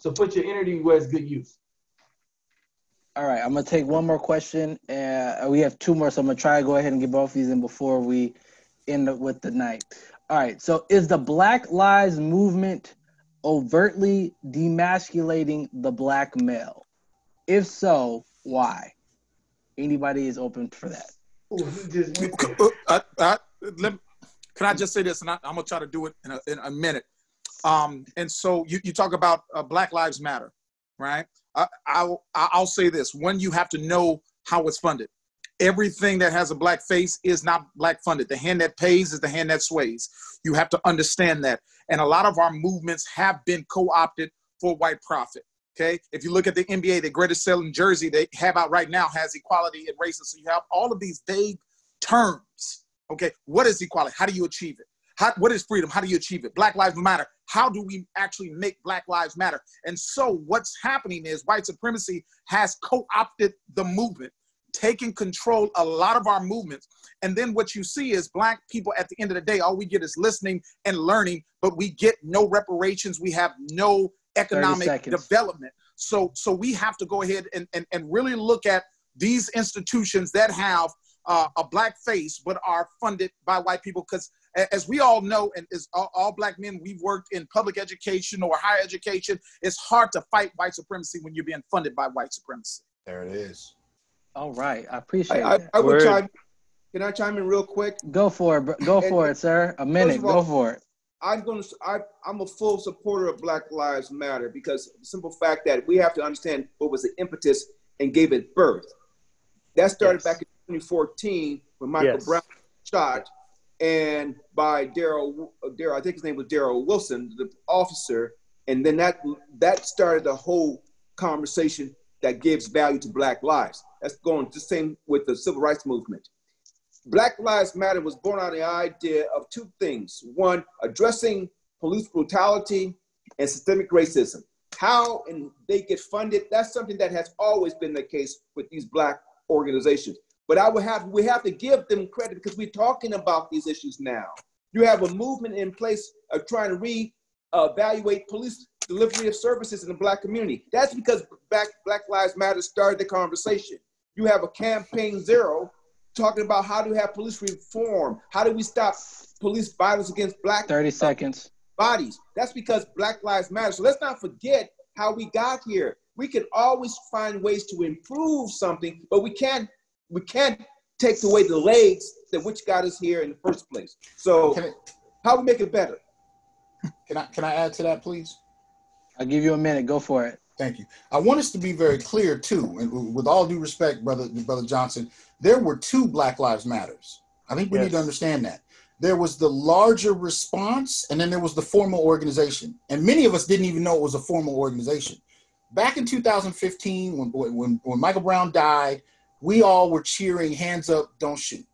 So put your energy where it's good use. All right, I'm gonna take one more question. Uh, we have two more, so I'm gonna try to go ahead and get both of these in before we end up with the night. All right, so is the Black Lives Movement overtly demasculating the black male? If so, why? Anybody is open for that. Uh, uh, uh, let, can I just say this, and I, am gonna try to do it in a, in a minute. Um, and so you, you talk about uh, Black Lives Matter, right? I, I'll, I'll say this: one, you have to know how it's funded. Everything that has a black face is not black funded. The hand that pays is the hand that sways. You have to understand that. And a lot of our movements have been co-opted for white profit. Okay. If you look at the NBA, the greatest selling jersey they have out right now has equality and racism. So you have all of these vague terms. Okay. What is equality? How do you achieve it? How, what is freedom? How do you achieve it? Black Lives Matter. How do we actually make Black Lives Matter? And so what's happening is white supremacy has co-opted the movement, taking control a lot of our movements. And then what you see is black people at the end of the day, all we get is listening and learning, but we get no reparations. We have no economic development. So so we have to go ahead and, and, and really look at these institutions that have uh, a black face but are funded by white people because as we all know, and as all, all, black men, we've worked in public education or higher education. It's hard to fight white supremacy when you're being funded by white supremacy. There it is. All right, I appreciate I, I, I would chime. Can I chime in real quick? Go for it. Go for it, sir. A minute. All, go for it. I'm going to. I, I'm a full supporter of Black Lives Matter because the simple fact that we have to understand what was the impetus and gave it birth. That started yes. back in 2014 when Michael yes. Brown shot and by Daryl, uh, Daryl, I think his name was Daryl Wilson, the officer, and then that that started the whole conversation that gives value to Black lives. That's going the same with the civil rights movement. Black Lives Matter was born out of the idea of two things: one, addressing police brutality and systemic racism. How and they get funded, that's something that has always been the case with these black organizations. But I would have we have to give them credit because we're talking about these issues now. You have a movement in place of trying to re-evaluate police delivery of services in the black community. That's because Black, black Lives Matter started the conversation. You have a campaign zero talking about how do we have police reform? How do we stop police violence against black 30 seconds bodies? That's because Black Lives Matter. So let's not forget how we got here. We can always find ways to improve something, but we can't we can't take away the legs that which got us here in the first place. So I, how we make it better? Can I can I add to that, please? I'll give you a minute. Go for it. Thank you. I want us to be very clear too, and with all due respect, brother brother Johnson, there were two Black Lives Matters. I think we yes. need to understand that. There was the larger response, and then there was the formal organization. And many of us didn't even know it was a formal organization. Back in 2015, when when, when Michael Brown died, we all were cheering hands up, don't shoot.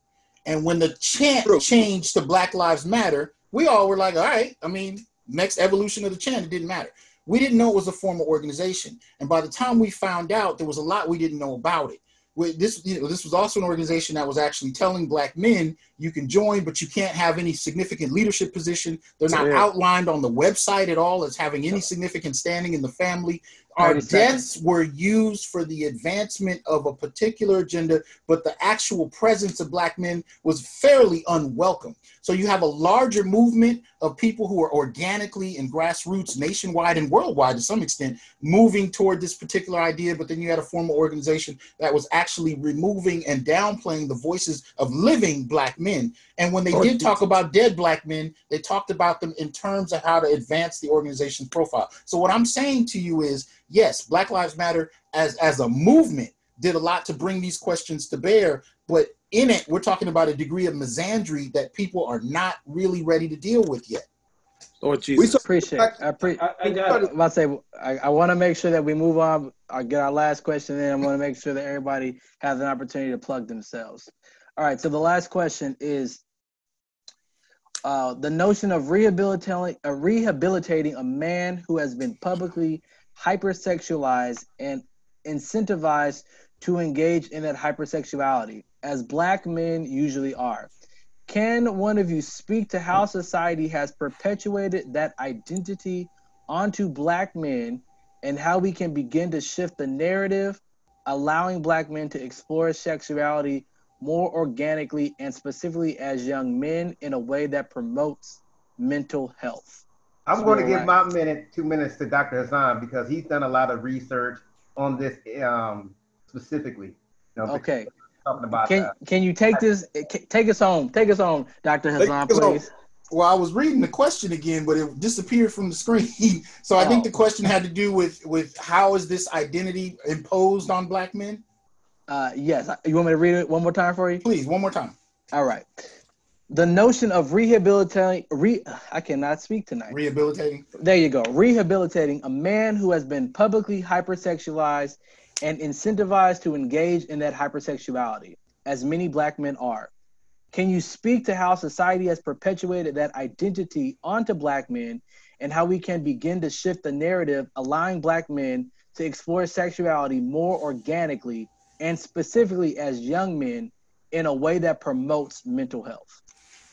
And when the chant True. changed to Black Lives Matter, we all were like, all right, I mean, next evolution of the chant, it didn't matter. We didn't know it was a formal organization. And by the time we found out, there was a lot we didn't know about it. This, you know, this was also an organization that was actually telling black men you can join, but you can't have any significant leadership position. They're not yeah. outlined on the website at all as having any significant standing in the family. Our deaths were used for the advancement of a particular agenda, but the actual presence of black men was fairly unwelcome. So you have a larger movement of people who are organically and grassroots nationwide and worldwide to some extent moving toward this particular idea, but then you had a formal organization that was actually removing and downplaying the voices of living black men. And when they did talk about dead black men, they talked about them in terms of how to advance the organization's profile. So what I'm saying to you is, yes, Black Lives Matter as as a movement did a lot to bring these questions to bear, but in it, we're talking about a degree of misandry that people are not really ready to deal with yet. Lord Jesus, We Jesus. appreciate. I, appre- I- I I, got am about to say. I, I want to make sure that we move on. I get our last question in. I want to make sure that everybody has an opportunity to plug themselves. All right. So the last question is uh, the notion of rehabilitating uh, rehabilitating a man who has been publicly hypersexualized and incentivized to engage in that hypersexuality, as black men usually are. Can one of you speak to how society has perpetuated that identity onto black men and how we can begin to shift the narrative, allowing black men to explore sexuality more organically and specifically as young men in a way that promotes mental health? I'm going to give like- my minute, two minutes to Dr. Hasan because he's done a lot of research on this um, specifically. You know, Okay. Talking about Can that. can you take this? Take us home. Take us home, Dr. Hasan, So- please. Well, I was reading the question again, but it disappeared from the screen. So I think the question had to do with with how is this identity imposed on black men? Uh, yes. You want me to read it one more time for you? Please, one more time. All right. The notion of rehabilitating, re, I cannot speak tonight. Rehabilitating. There you go. Rehabilitating a man who has been publicly hypersexualized and incentivized to engage in that hypersexuality, as many black men are. Can you speak to how society has perpetuated that identity onto black men and how we can begin to shift the narrative, allowing black men to explore sexuality more organically and specifically as young men in a way that promotes mental health?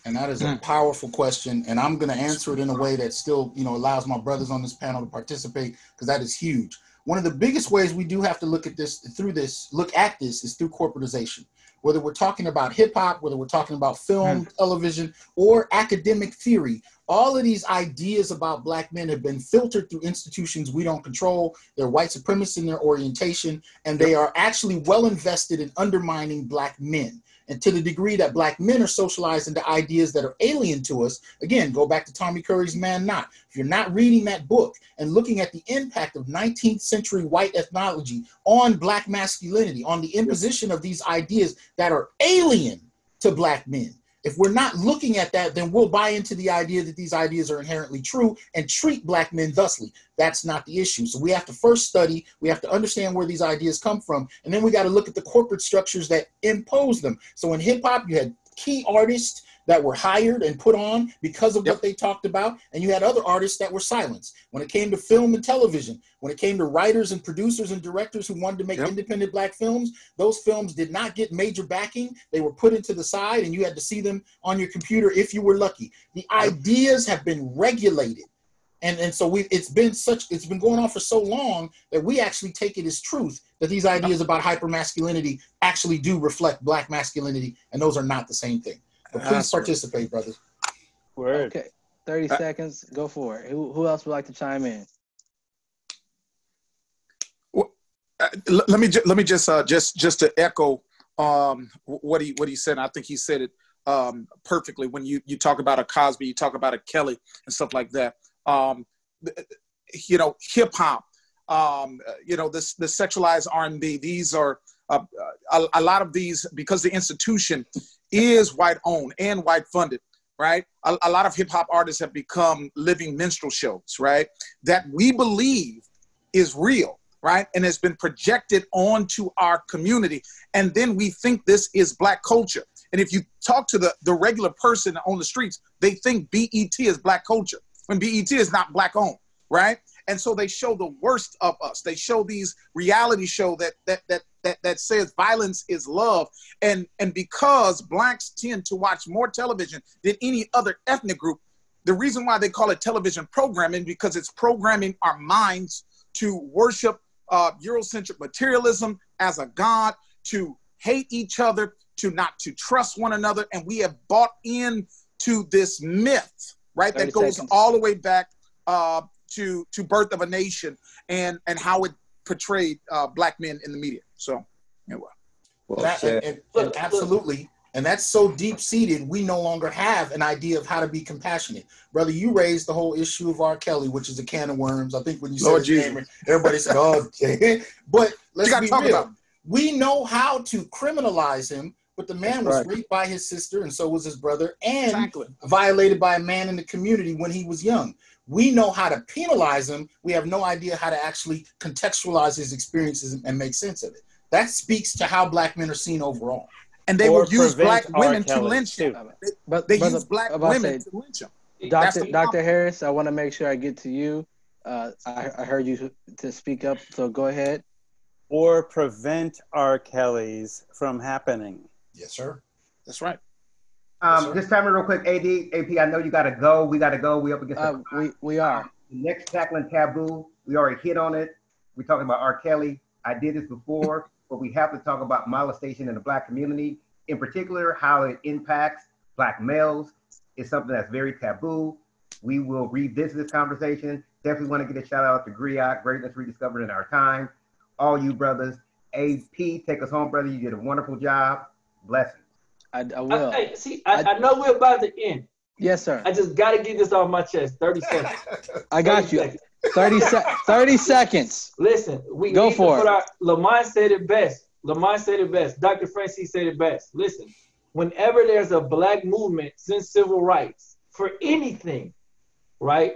And that is a hmm. powerful question, and I'm going to answer it in a way that still, you know, allows my brothers on this panel to participate because that is huge. One of the biggest ways we do have to look at this through this, look at this, is through corporatization. Whether we're talking about hip hop, whether we're talking about film, hmm. television, or academic theory, all of these ideas about black men have been filtered through institutions we don't control. They're white supremacists in their orientation, and they are actually well invested in undermining black men. And to the degree that black men are socialized into ideas that are alien to us, again, go back to Tommy Curry's Man-Not. If you're not reading that book and looking at the impact of 19th century white ethnology on black masculinity, on the imposition of these ideas that are alien to black men, if we're not looking at that, then we'll buy into the idea that these ideas are inherently true and treat black men thusly. That's not the issue. So we have to first study, we have to understand where these ideas come from, and then we got to look at the corporate structures that impose them. So in hip hop, you had key artists that were hired and put on because of what they talked about, and you had other artists that were silenced. When it came to film and television, when it came to writers and producers and directors who wanted to make independent black films, those films did not get major backing. They were put into the side, and you had to see them on your computer if you were lucky. The ideas have been regulated. And, and so we it's been such it's been going on for so long that we actually take it as truth that these ideas about hypermasculinity actually do reflect black masculinity, and those are not the same thing. But please That's right. participate, brothers. Word. Okay, 30 Uh, seconds. Go for it. Who, who else would like to chime in? Uh, l- let me ju- let me just uh, just just to echo um, what he what he said. I think he said it um, perfectly. When you you talk about a Cosby, you talk about a Kelly and stuff like that. Um, you know, hip hop. Um, uh, you know, this the sexualized R and B. These are uh, a, a lot of these because the institution is white owned and white funded. Right, a, a lot of hip hop artists have become living minstrel shows. Right, that we believe is real right? And it's been projected onto our community. And then we think this is black culture. And if you talk to the, the regular person on the streets, they think BET is black culture when BET is not black owned, right? And so they show the worst of us. They show these reality show that that that that that says violence is love. And and because blacks tend to watch more television than any other ethnic group, the reason why they call it television programming because it's programming our minds to worship uh, Eurocentric materialism as a god, to hate each other, to not to trust one another, and we have bought in to this myth, right? That goes seconds. all the way back uh, to to Birth of a Nation and and how it portrayed uh, black men in the media. So anyway, That- and, and- and absolutely. And that's so deep seated, we no longer have an idea of how to be compassionate. Brother, you raised the whole issue of R. Kelly, which is a can of worms. I think when you said Lord his name, everybody said, oh, but let's gotta be talk real. about. We know how to criminalize him, but the man was Right. raped by his sister, and so was his brother, and Exactly. violated by a man in the community when he was young. We know how to penalize him. We have no idea how to actually contextualize his experiences and make sense of it. That speaks to how black men are seen overall. And they Or will use black R. women to Kelly, lynch him. They, But they brother, use black about to women say, to lynch him. Doctor Doctor Harris, I want to make sure I get to you. Uh, I, I heard you to speak up, so go ahead. Or prevent R. Kelly's from happening. Yes, sir. That's right. Um, just tell me real quick, AD, AP. I know you got to go. We got to go. We up against. Uh, the we we are. The next tackling taboo. We already hit on it. We're talking about R. Kelly. I did this before, but we have to talk about molestation in the black community, in particular, how it impacts black males. It's something that's very taboo. We will revisit this conversation. Definitely want to get a shout out to Griot, Greatness Rediscovered in Our Time. All you brothers. AP, take us home, brother. You did a wonderful job. Blessings. I, I will. Hey, see, I, I know we're about to end. Yes, sir. I just got to get this off my chest. 30 seconds. I got you. 30, se- 30 seconds. Listen, we Go need for to put it. our Lamont said it best. Lamont said it best. Dr. Francis said it best. Listen, whenever there's a black movement since civil rights for anything, right?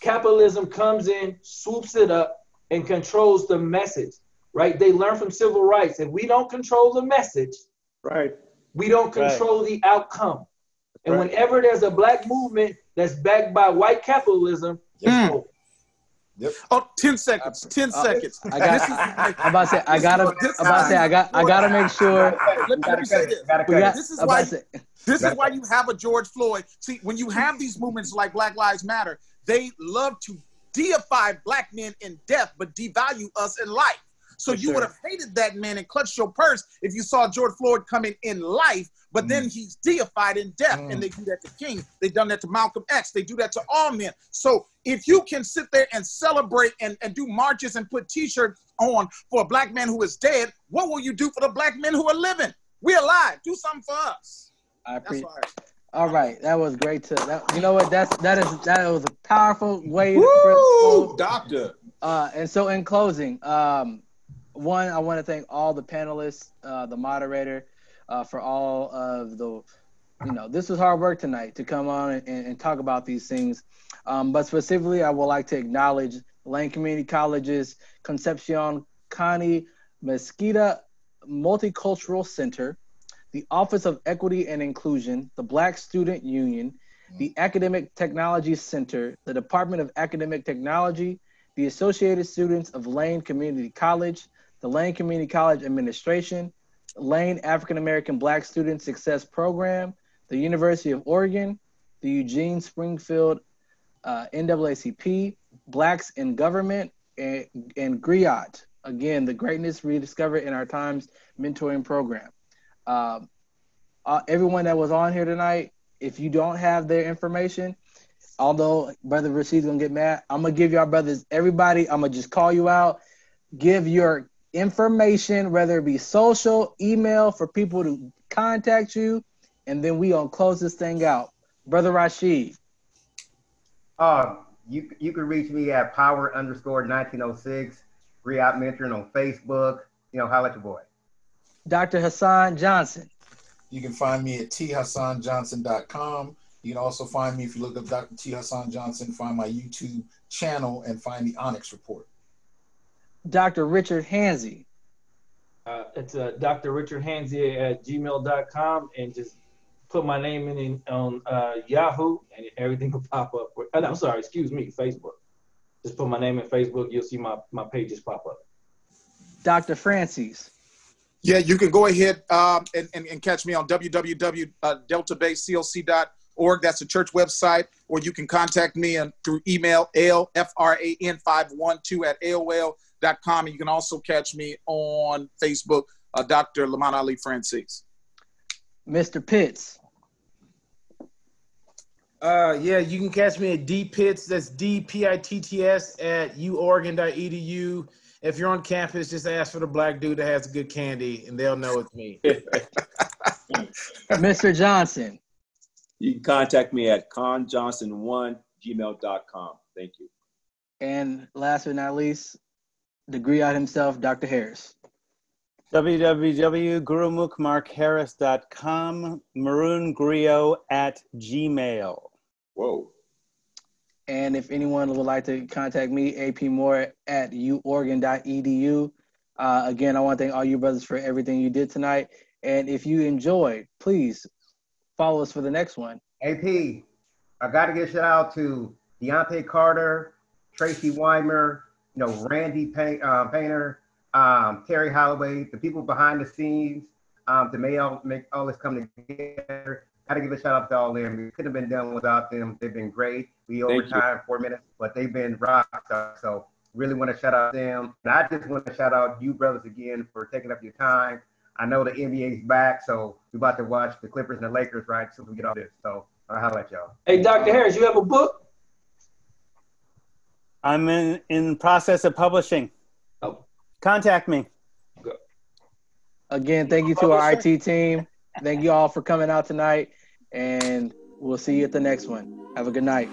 Capitalism comes in, swoops it up, and controls the message. Right? They learn from civil rights. If we don't control the message, right, we don't Right. control the outcome. And Right. whenever there's a black movement that's backed by white capitalism, it's over. Oh, 10 seconds. 10 Uh, seconds. I got. This is- I'm about to say. I gotta. I'm about to say. I got. I gotta make sure. Let, let me say this. Got- this is why. about This is why you have a George Floyd. See, when you have these movements like Black Lives Matter, they love to deify black men in death, but devalue us in life. So For you sure. would have hated that man and clutched your purse if you saw George Floyd coming in life, but then he's deified in death. And they do that to King. They've done that to Malcolm X. They do that to all men. So if you can sit there and celebrate and, and do marches and put t-shirts on for a black man who is dead, what will you do for the black men who are living? We're alive. Do something for us. I appreciate. All right, that was great. To that, you know what? That's that is that was a powerful way. to Woo, doctor. Uh, and so, in closing, um, one, I want to thank all the panelists, uh, the moderator, uh, for all of the, you know, this was hard work tonight to come on and, and talk about these things. Um, but specifically, I would like to acknowledge Lane Community College's Concepcion Connie Mesquita Multicultural Center, the Office of Equity and Inclusion, the Black Student Union, the Academic Technology Center, the Department of Academic Technology, the Associated Students of Lane Community College, the Lane Community College Administration, Lane African American Black Student Success Program, the University of Oregon, the Eugene Springfield uh, NAACP, Blacks in Government, and, and GRIOT. Again, the Greatness Rediscovered in Our Times mentoring program. Um, uh, everyone that was on here tonight, if you don't have their information, although Brother Rashid's gonna get mad, I'm gonna give y'all brothers, everybody, I'm gonna just call you out. Give your information, whether it be social, email, for people to contact you, and then we gonna close this thing out. Brother Rashid. Uh, you you can reach me at power underscore 1906, Griot Mentoring on Facebook. You know, holla at your boy. Dr. Hasan Johnson. You can find me at thassanjohnson.com. You can also find me if you look up Dr. T. Hasan Johnson, find my YouTube channel, and find the Onyx Report. Dr. Richard Hansey. Uh, it's uh, Dr. Richard Hansier at gmail.com and just put my name in, in on uh, Yahoo and everything will pop up. Uh, no, I'm sorry, excuse me, Facebook. Just put my name in Facebook, you'll see my, my pages pop up. Dr. Francis. Yeah, you can go ahead um, and, and, and catch me on www.deltabayclc.org. That's the church website. Or you can contact me on, through email, lfran512 at aol.com. And you can also catch me on Facebook, uh, Dr. Lamont Ali Francis. Mr. Pitts. Uh, yeah, you can catch me at dpitts. That's D P I T T S at uoregon.edu. If you're on campus, just ask for the black dude that has good candy, and they'll know it's me. Mr. Johnson. You can contact me at conjohnson1 gmail.com. Thank you. And last but not least, the griot himself, Dr. Harris. www.gurumukmarkharris.com, maroongrio at gmail. Whoa. And if anyone would like to contact me, AP Moore at uoregon.edu. Uh, again, I want to thank all you brothers for everything you did tonight. And if you enjoyed, please follow us for the next one. AP, I got to give a shout out to Deontay Carter, Tracy Weimer, you know, Randy Pay, uh, Painter, um, Terry Holloway, the people behind the scenes um, to make all, make all this come together. Got to give a shout out to all them. We couldn't have been done without them. They've been great. We Thank overtime four minutes, but they've been rock stars. So really want to shout out them. And I just want to shout out you brothers again for taking up your time. I know the NBA's back, so we're about to watch the Clippers and the Lakers right so we get all this. So I'll holler at y'all. Hey, Dr. Harris, you have a book? I'm in in process of publishing. Oh. Contact me. Again, thank you to our IT team. Thank you all for coming out tonight. And we'll see you at the next one. Have a good night.